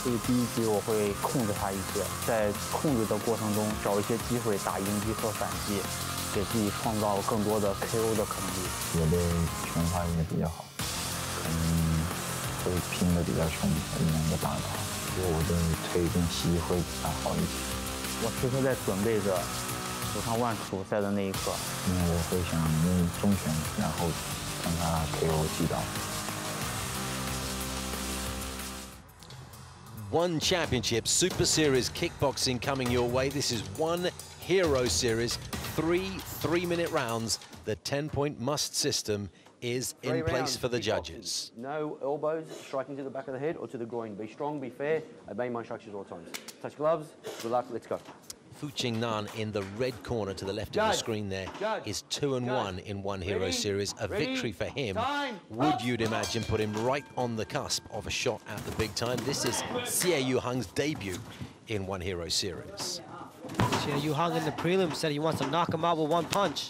Speaker 8: 所以第一局我会控制他一些，在控制的过程中找一些机会打迎击和反击，给自己创造更多的 KO 的可能性。
Speaker 9: 我的拳法也比较好，可能会拼的比较凶，能够打他。因为我的腿跟膝会比较好一些。
Speaker 8: 我时刻在准备着走上万楚赛的那一刻。
Speaker 9: 因为我会想用重拳，然后 让他 KO 击倒。
Speaker 1: One championship, Super Series kickboxing coming your way. This is one Hero Series, three three-minute rounds. The 10-point must system is in
Speaker 5: Three
Speaker 1: place
Speaker 5: rounds,
Speaker 1: for the
Speaker 5: kickboxing.
Speaker 1: judges.
Speaker 5: No elbows, striking to the back of the head or to the groin. Be strong, be fair, obey my instructions all times. Touch gloves, good luck, let's go.
Speaker 1: Fu Qing Nan in the red corner to the left of the screen there
Speaker 5: judge,
Speaker 1: is two and
Speaker 5: judge.
Speaker 1: one in one Hero
Speaker 5: Ready,
Speaker 1: Series. A
Speaker 5: ready,
Speaker 1: victory for him
Speaker 5: time,
Speaker 1: would you'd imagine put him right on the cusp of a shot at the big time. This is Xie Yu Hang's debut in one Hero Series.
Speaker 3: Xie Yu Hang in the prelim said he wants to knock him out with one punch.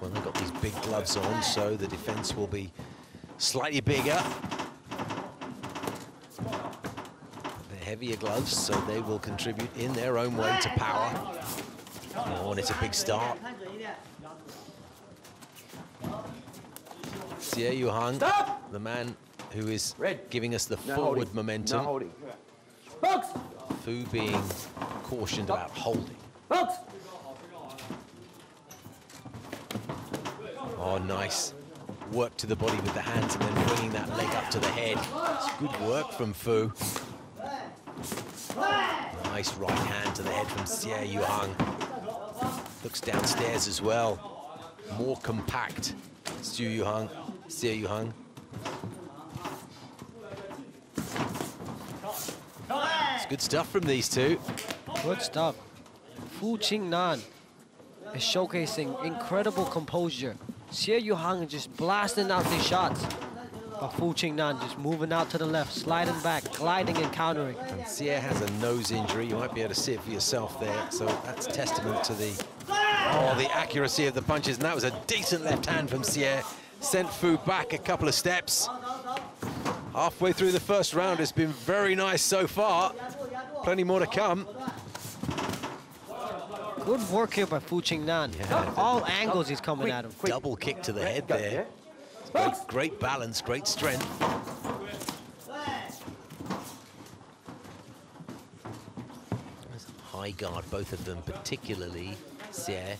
Speaker 1: Well, they've got these big gloves on, so the defense will be slightly bigger. They're heavier gloves, so they will contribute in their own way to power. Oh, and it's a big start. Xie Yu Hang, the man who is giving us the
Speaker 5: No
Speaker 1: forward
Speaker 5: holding.
Speaker 1: momentum.
Speaker 5: No holding. Box!
Speaker 1: Fu being cautioned about holding.
Speaker 5: Box!
Speaker 1: Oh, nice. Work to the body with the hands and then bringing that leg up to the head. It's good work from Fu. Nice right hand to the head from Xie Yu Hang. Looks downstairs as well. More compact. Xie Yu Hang. Xie Yu Hang. It's good stuff from these two.
Speaker 3: Good stuff. Fu Qing Nan is showcasing incredible composure. Xie Yu Hang is just blasting out these shots. But Fu Qing Nan just moving out to the left, sliding back, gliding and countering.
Speaker 1: And Xie has a nose injury. You might be able to see it for yourself there. So that's testament to the oh, the accuracy of the punches. And that was a decent left hand from Xie. Sent Fu back a couple of steps. Halfway through the first round, it's been very nice so far. Plenty more to come.
Speaker 3: Good work here by Fu Qing Nan. All angles he's coming at him.
Speaker 1: Double kick to the head there. Great, great balance, great strength. High guard, both of them, particularly Xie.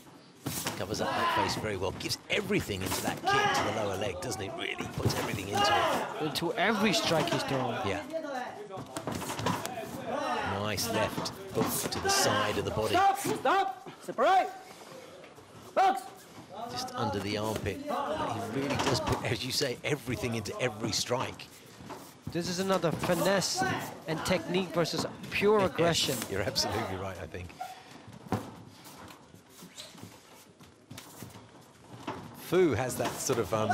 Speaker 1: Covers up that face very well. Gives everything into that kick to the lower leg, doesn't he? Really puts everything into it.
Speaker 3: Into every strike he's throwing.
Speaker 1: Yeah. Nice left hook to the side of the body.
Speaker 5: Stop! Stop! Separate! Box!
Speaker 1: Just under the armpit. He really does put, as you say, everything into every strike.
Speaker 3: This is another finesse and technique versus pure <laughs> aggression.
Speaker 1: You're absolutely right, I think. Fu has that sort of um,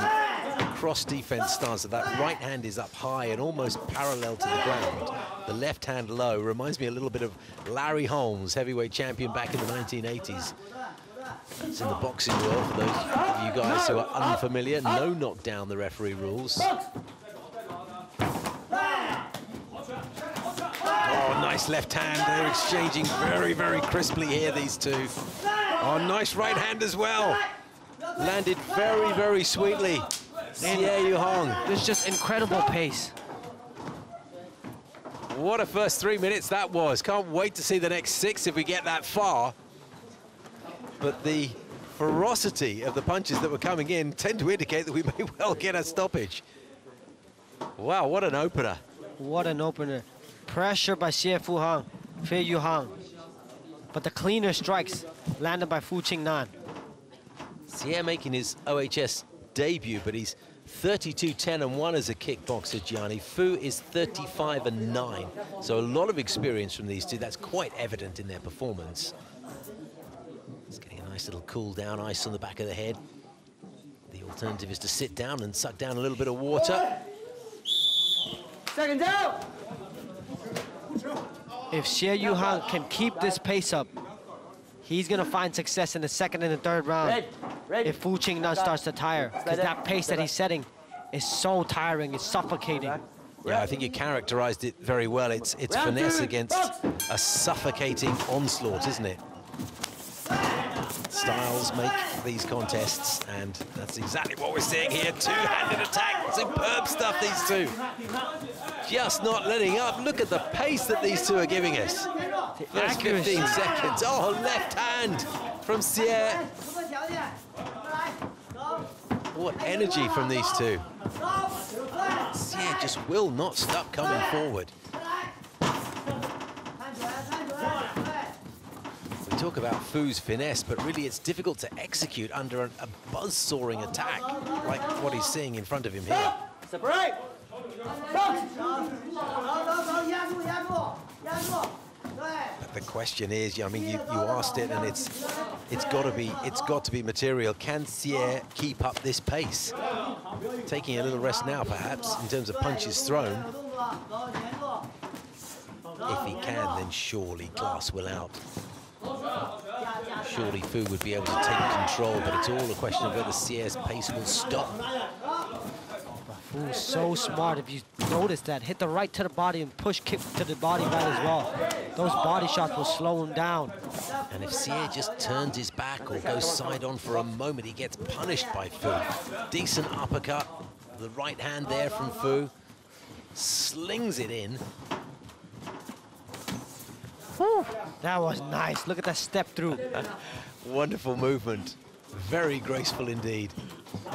Speaker 1: cross defense stance. So that right hand is up high and almost parallel to the ground. The left hand low reminds me a little bit of Larry Holmes, heavyweight champion back in the 1980s. It's in the boxing world for those of you guys who are unfamiliar. No knockdown, the referee rules. Oh, nice left hand. They're exchanging very, very crisply here, these two. Oh, nice right hand as well. Landed very, very sweetly. Xie Yu Hang.
Speaker 3: There's just incredible pace.
Speaker 1: What a first three minutes that was. Can't wait to see the next six if we get that far. But the ferocity of the punches that were coming in tend to indicate that we <laughs> may well get a stoppage. Wow, what an opener.
Speaker 3: What an opener. Pressure by Xie Fu Hang, Xie Yu Hang. But the cleaner strikes landed by Fu Qing Nan.
Speaker 1: Xie making his OHS debut, but he's 32 10 and 1 as a kickboxer, Gianni. Fu is 35 and 9. So a lot of experience from these two. That's quite evident in their performance. He's getting a nice little cool down, ice on the back of the head. The Alternative is to sit down and suck down a little bit of water.
Speaker 5: Second down.
Speaker 3: If Xie Yuhang can keep this pace up, he's gonna find success in the second and the third round.
Speaker 5: Red, red.
Speaker 3: If Fu Qingnan starts to tire, because that pace that he's setting is so tiring, it's suffocating.
Speaker 1: Yeah, I think you characterized it very well. It's it's
Speaker 5: Round
Speaker 1: finesse
Speaker 5: two,
Speaker 1: against
Speaker 5: box.
Speaker 1: a suffocating onslaught, isn't it? Styles make these contests, and that's exactly what we're seeing here. Two-handed attack, superb stuff, these two. Just not letting up. Look at the pace that these two are giving us. First 15 seconds. Oh, left hand from Xie. What energy from these two. Xie just will not stop coming forward. Talk about Fu's finesse, but really it's difficult to execute under an, a buzz-sawing attack like what he's seeing in front of him here.
Speaker 5: Separate.
Speaker 1: But the question is, I mean, you, you asked it, and it's it's got to be it's got to be material. Can Xie keep up this pace? Taking a little rest now, perhaps, in terms of punches thrown. If he can, then surely Glass will out. Surely Fu would be able to take control, but it's all a question of whether Xie's pace will stop.
Speaker 3: Fu's so smart. If you notice that, hit the right to the body and push kick to the body right as well. Those body shots will slow him down.
Speaker 1: And if Xie just turns his back or goes side on for a moment, he gets punished by Fu. Decent uppercut, the right hand there from Fu. Slings it in.
Speaker 3: That was nice. Look at that step through. <laughs>
Speaker 1: Wonderful movement. Very graceful indeed.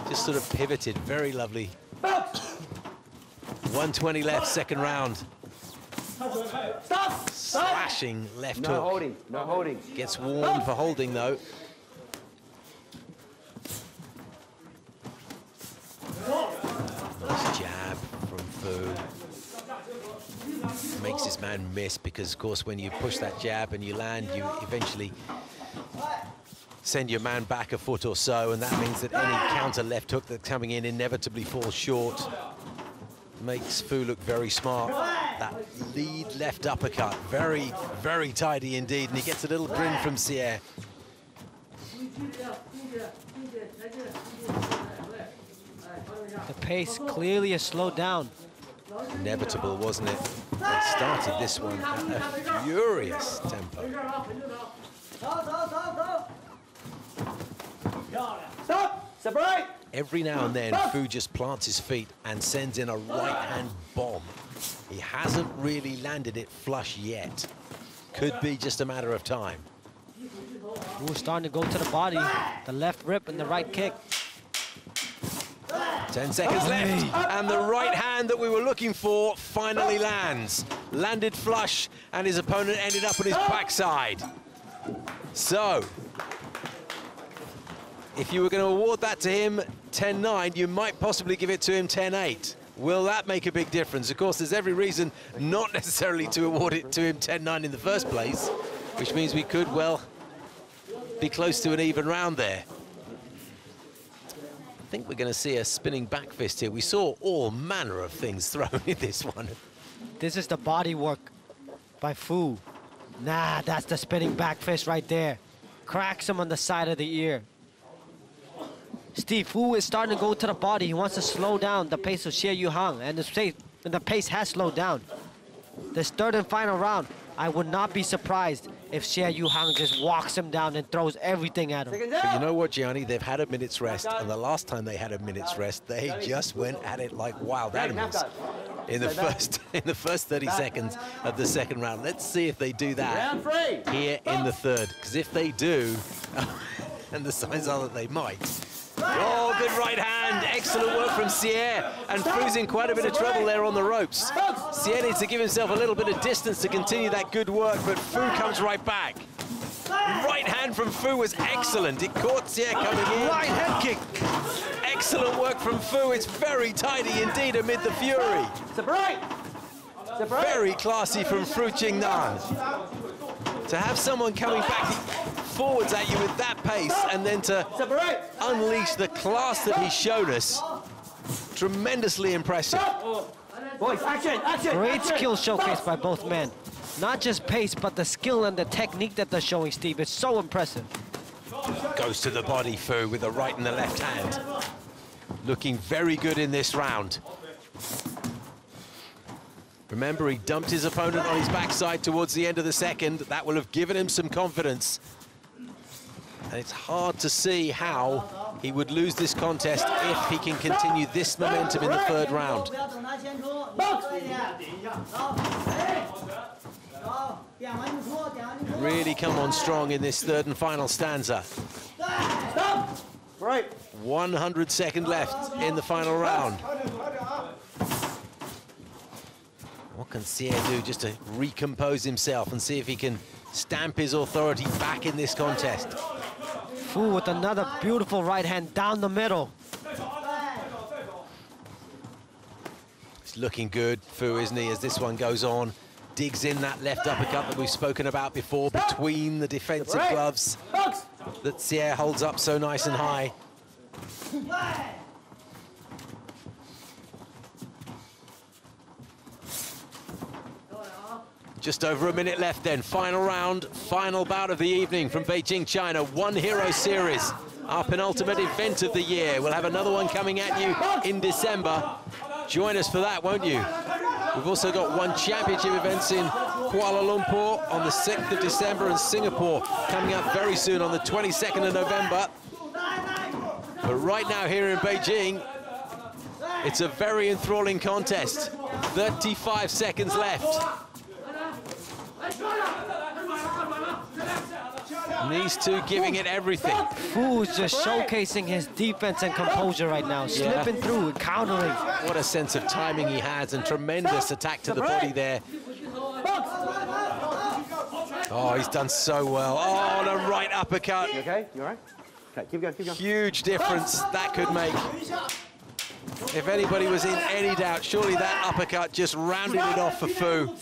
Speaker 1: Just sort of pivoted, very lovely. <coughs> 120 left, second round.
Speaker 5: Stop.
Speaker 1: Slashing left
Speaker 5: No
Speaker 1: hook.
Speaker 5: holding. No holding.
Speaker 1: Gets warned for holding though. Nice jab from Fu. Makes this man miss because, of course, when you push that jab and you land, you eventually send your man back a foot or so, and that means that any counter left hook that's coming in inevitably falls short. Makes Fu look very smart. That lead left uppercut, very, very tidy indeed, and he gets a little grin from Xie.
Speaker 3: The pace clearly has slowed down.
Speaker 1: Inevitable, wasn't it? They started this one at a furious tempo.
Speaker 5: Stop.
Speaker 1: Every now and then, Fu just plants his feet and sends in a right-hand bomb. He hasn't really landed it flush yet. Could be just a matter of time.
Speaker 3: Fu's starting to go to the body. The left rip and the right kick.
Speaker 1: 10 seconds left, and the right hand that we were looking for finally lands. Landed flush, and his opponent ended up on his backside. So, if you were going to award that to him 10-9, you might possibly give it to him 10-8. Will that make a big difference? Of course, there's every reason not <laughs> necessarily to award it to him 10-9 in the first place, which means we could, well, be close to an even round there. I think we're going to see a spinning back fist here. We saw all manner of things <laughs> thrown in this one.
Speaker 3: This is the body work by Fu. Nah, that's the spinning back fist right there. Cracks him on the side of the ear. Steve, Fu is starting to go to the body. He wants to slow down the pace of Xie the pace, and the pace has slowed down. This third and final round, I would not be surprised if Xie Yuhang just walks him down and throws everything at him.
Speaker 1: But you know what, Gianni? They've had a minute's rest, and the last time they had a minute's rest, they just went at it like wild animals in the first <laughs> in the first 30 seconds of the second round. Let's see if they do that here in the third, because if they do, <laughs> and the signs are that they might. Oh, good right hand. Excellent work from Xie. And Fu's in quite a bit of trouble there on the ropes. Xie needs to give himself a little bit of distance to continue that good work, but Fu comes right back. Right hand from Fu was excellent. It caught Xie coming in. Right head kick. Excellent work from Fu. It's very tidy indeed amid the fury. Very classy from Fu Qingnan. To have someone coming back forwards at you with that pace and then to unleash the class that he's shown us, tremendously impressive.
Speaker 5: Boys, action, action,
Speaker 3: Great
Speaker 5: action.
Speaker 3: skill showcased by both men. Not just pace, but the skill and the technique that they're showing, Steve. It's so impressive.
Speaker 1: Goes to the body, Fu, with the right and the left hand. Looking very good in this round. Remember, he dumped his opponent on his backside towards the end of the second. That will have given him some confidence. And it's hard to see how he would lose this contest if he can continue this momentum in the third round. Really come on strong in this third and final stanza.
Speaker 5: Right.
Speaker 1: 100 second left in the final round. What can Xie do just to recompose himself and see if he can stamp his authority back in this contest?
Speaker 3: Fu with another beautiful right hand down the middle.
Speaker 1: It's looking good, Fu, isn't he, as this one goes on. Digs in that left uppercut that we've spoken about before between the defensive gloves that Xie holds up so nice and high. Just over a minute left then. Final round, final bout of the evening from Beijing, China. One Hero Series, our penultimate event of the year. We'll have another one coming at you in December. Join us for that, won't you? We've also got one championship events in Kuala Lumpur on the 6th of December and Singapore coming up very soon on the 22nd of November. But right now here in Beijing, it's a very enthralling contest. 35 seconds left. And these two giving it everything.
Speaker 3: Fu's just showcasing his defense and composure right now, slipping through, countering.
Speaker 1: What a sense of timing he has and tremendous attack to the body there. Oh, he's done so well. Oh, the right uppercut.
Speaker 5: You okay? You all right? Okay, keep going, keep going.
Speaker 1: Huge difference that could make. If anybody was in any doubt, surely that uppercut just rounded it off for Fu.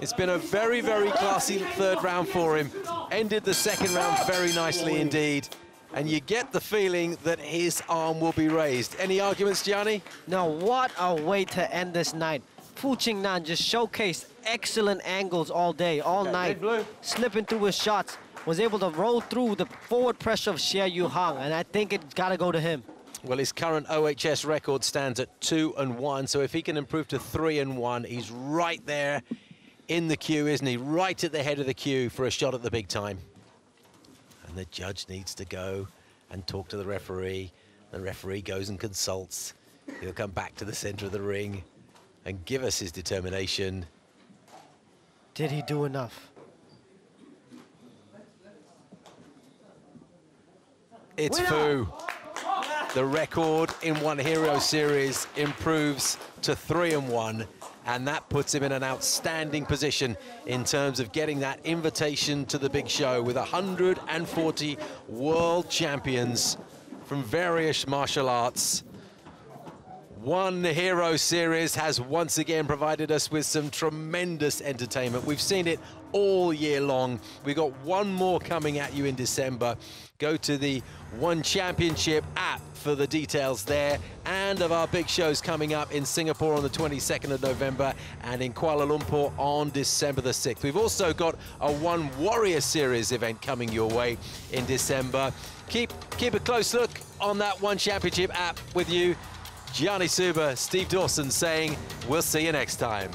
Speaker 1: It's been a very, very classy third round for him. Ended the second round very nicely indeed. And you get the feeling that his arm will be raised. Any arguments, Gianni?
Speaker 3: No, what a way to end this night. Fu Qingnan just showcased excellent angles all day, all night, slipping through his shots, was able to roll through the forward pressure of Xie Yu Hang, and I think it's got to go to him.
Speaker 1: Well, his current OHS record stands at two and one, so if he can improve to three and one, he's right there in the queue, isn't he? Right at the head of the queue for a shot at the big time. And the judge needs to go and talk to the referee. The referee goes and consults. He'll come back to the center of the ring and give us his determination.
Speaker 3: Did he do enough?
Speaker 1: It's Fu. The record in one Hero Series improves to three and one, and that puts him in an outstanding position in terms of getting that invitation to the big show with 140 world champions from various martial arts. One Hero Series has once again provided us with some tremendous entertainment. We've seen it all year long. We've got one more coming at you in December. Go to the One Championship app for the details there and of our big shows coming up in Singapore on the 22nd of November and in Kuala Lumpur on December the 6th. We've also got a One Warrior Series event coming your way in December. Keep, keep a close look on that One Championship app with you. Gianni Subba, Steve Dawson saying, we'll see you next time.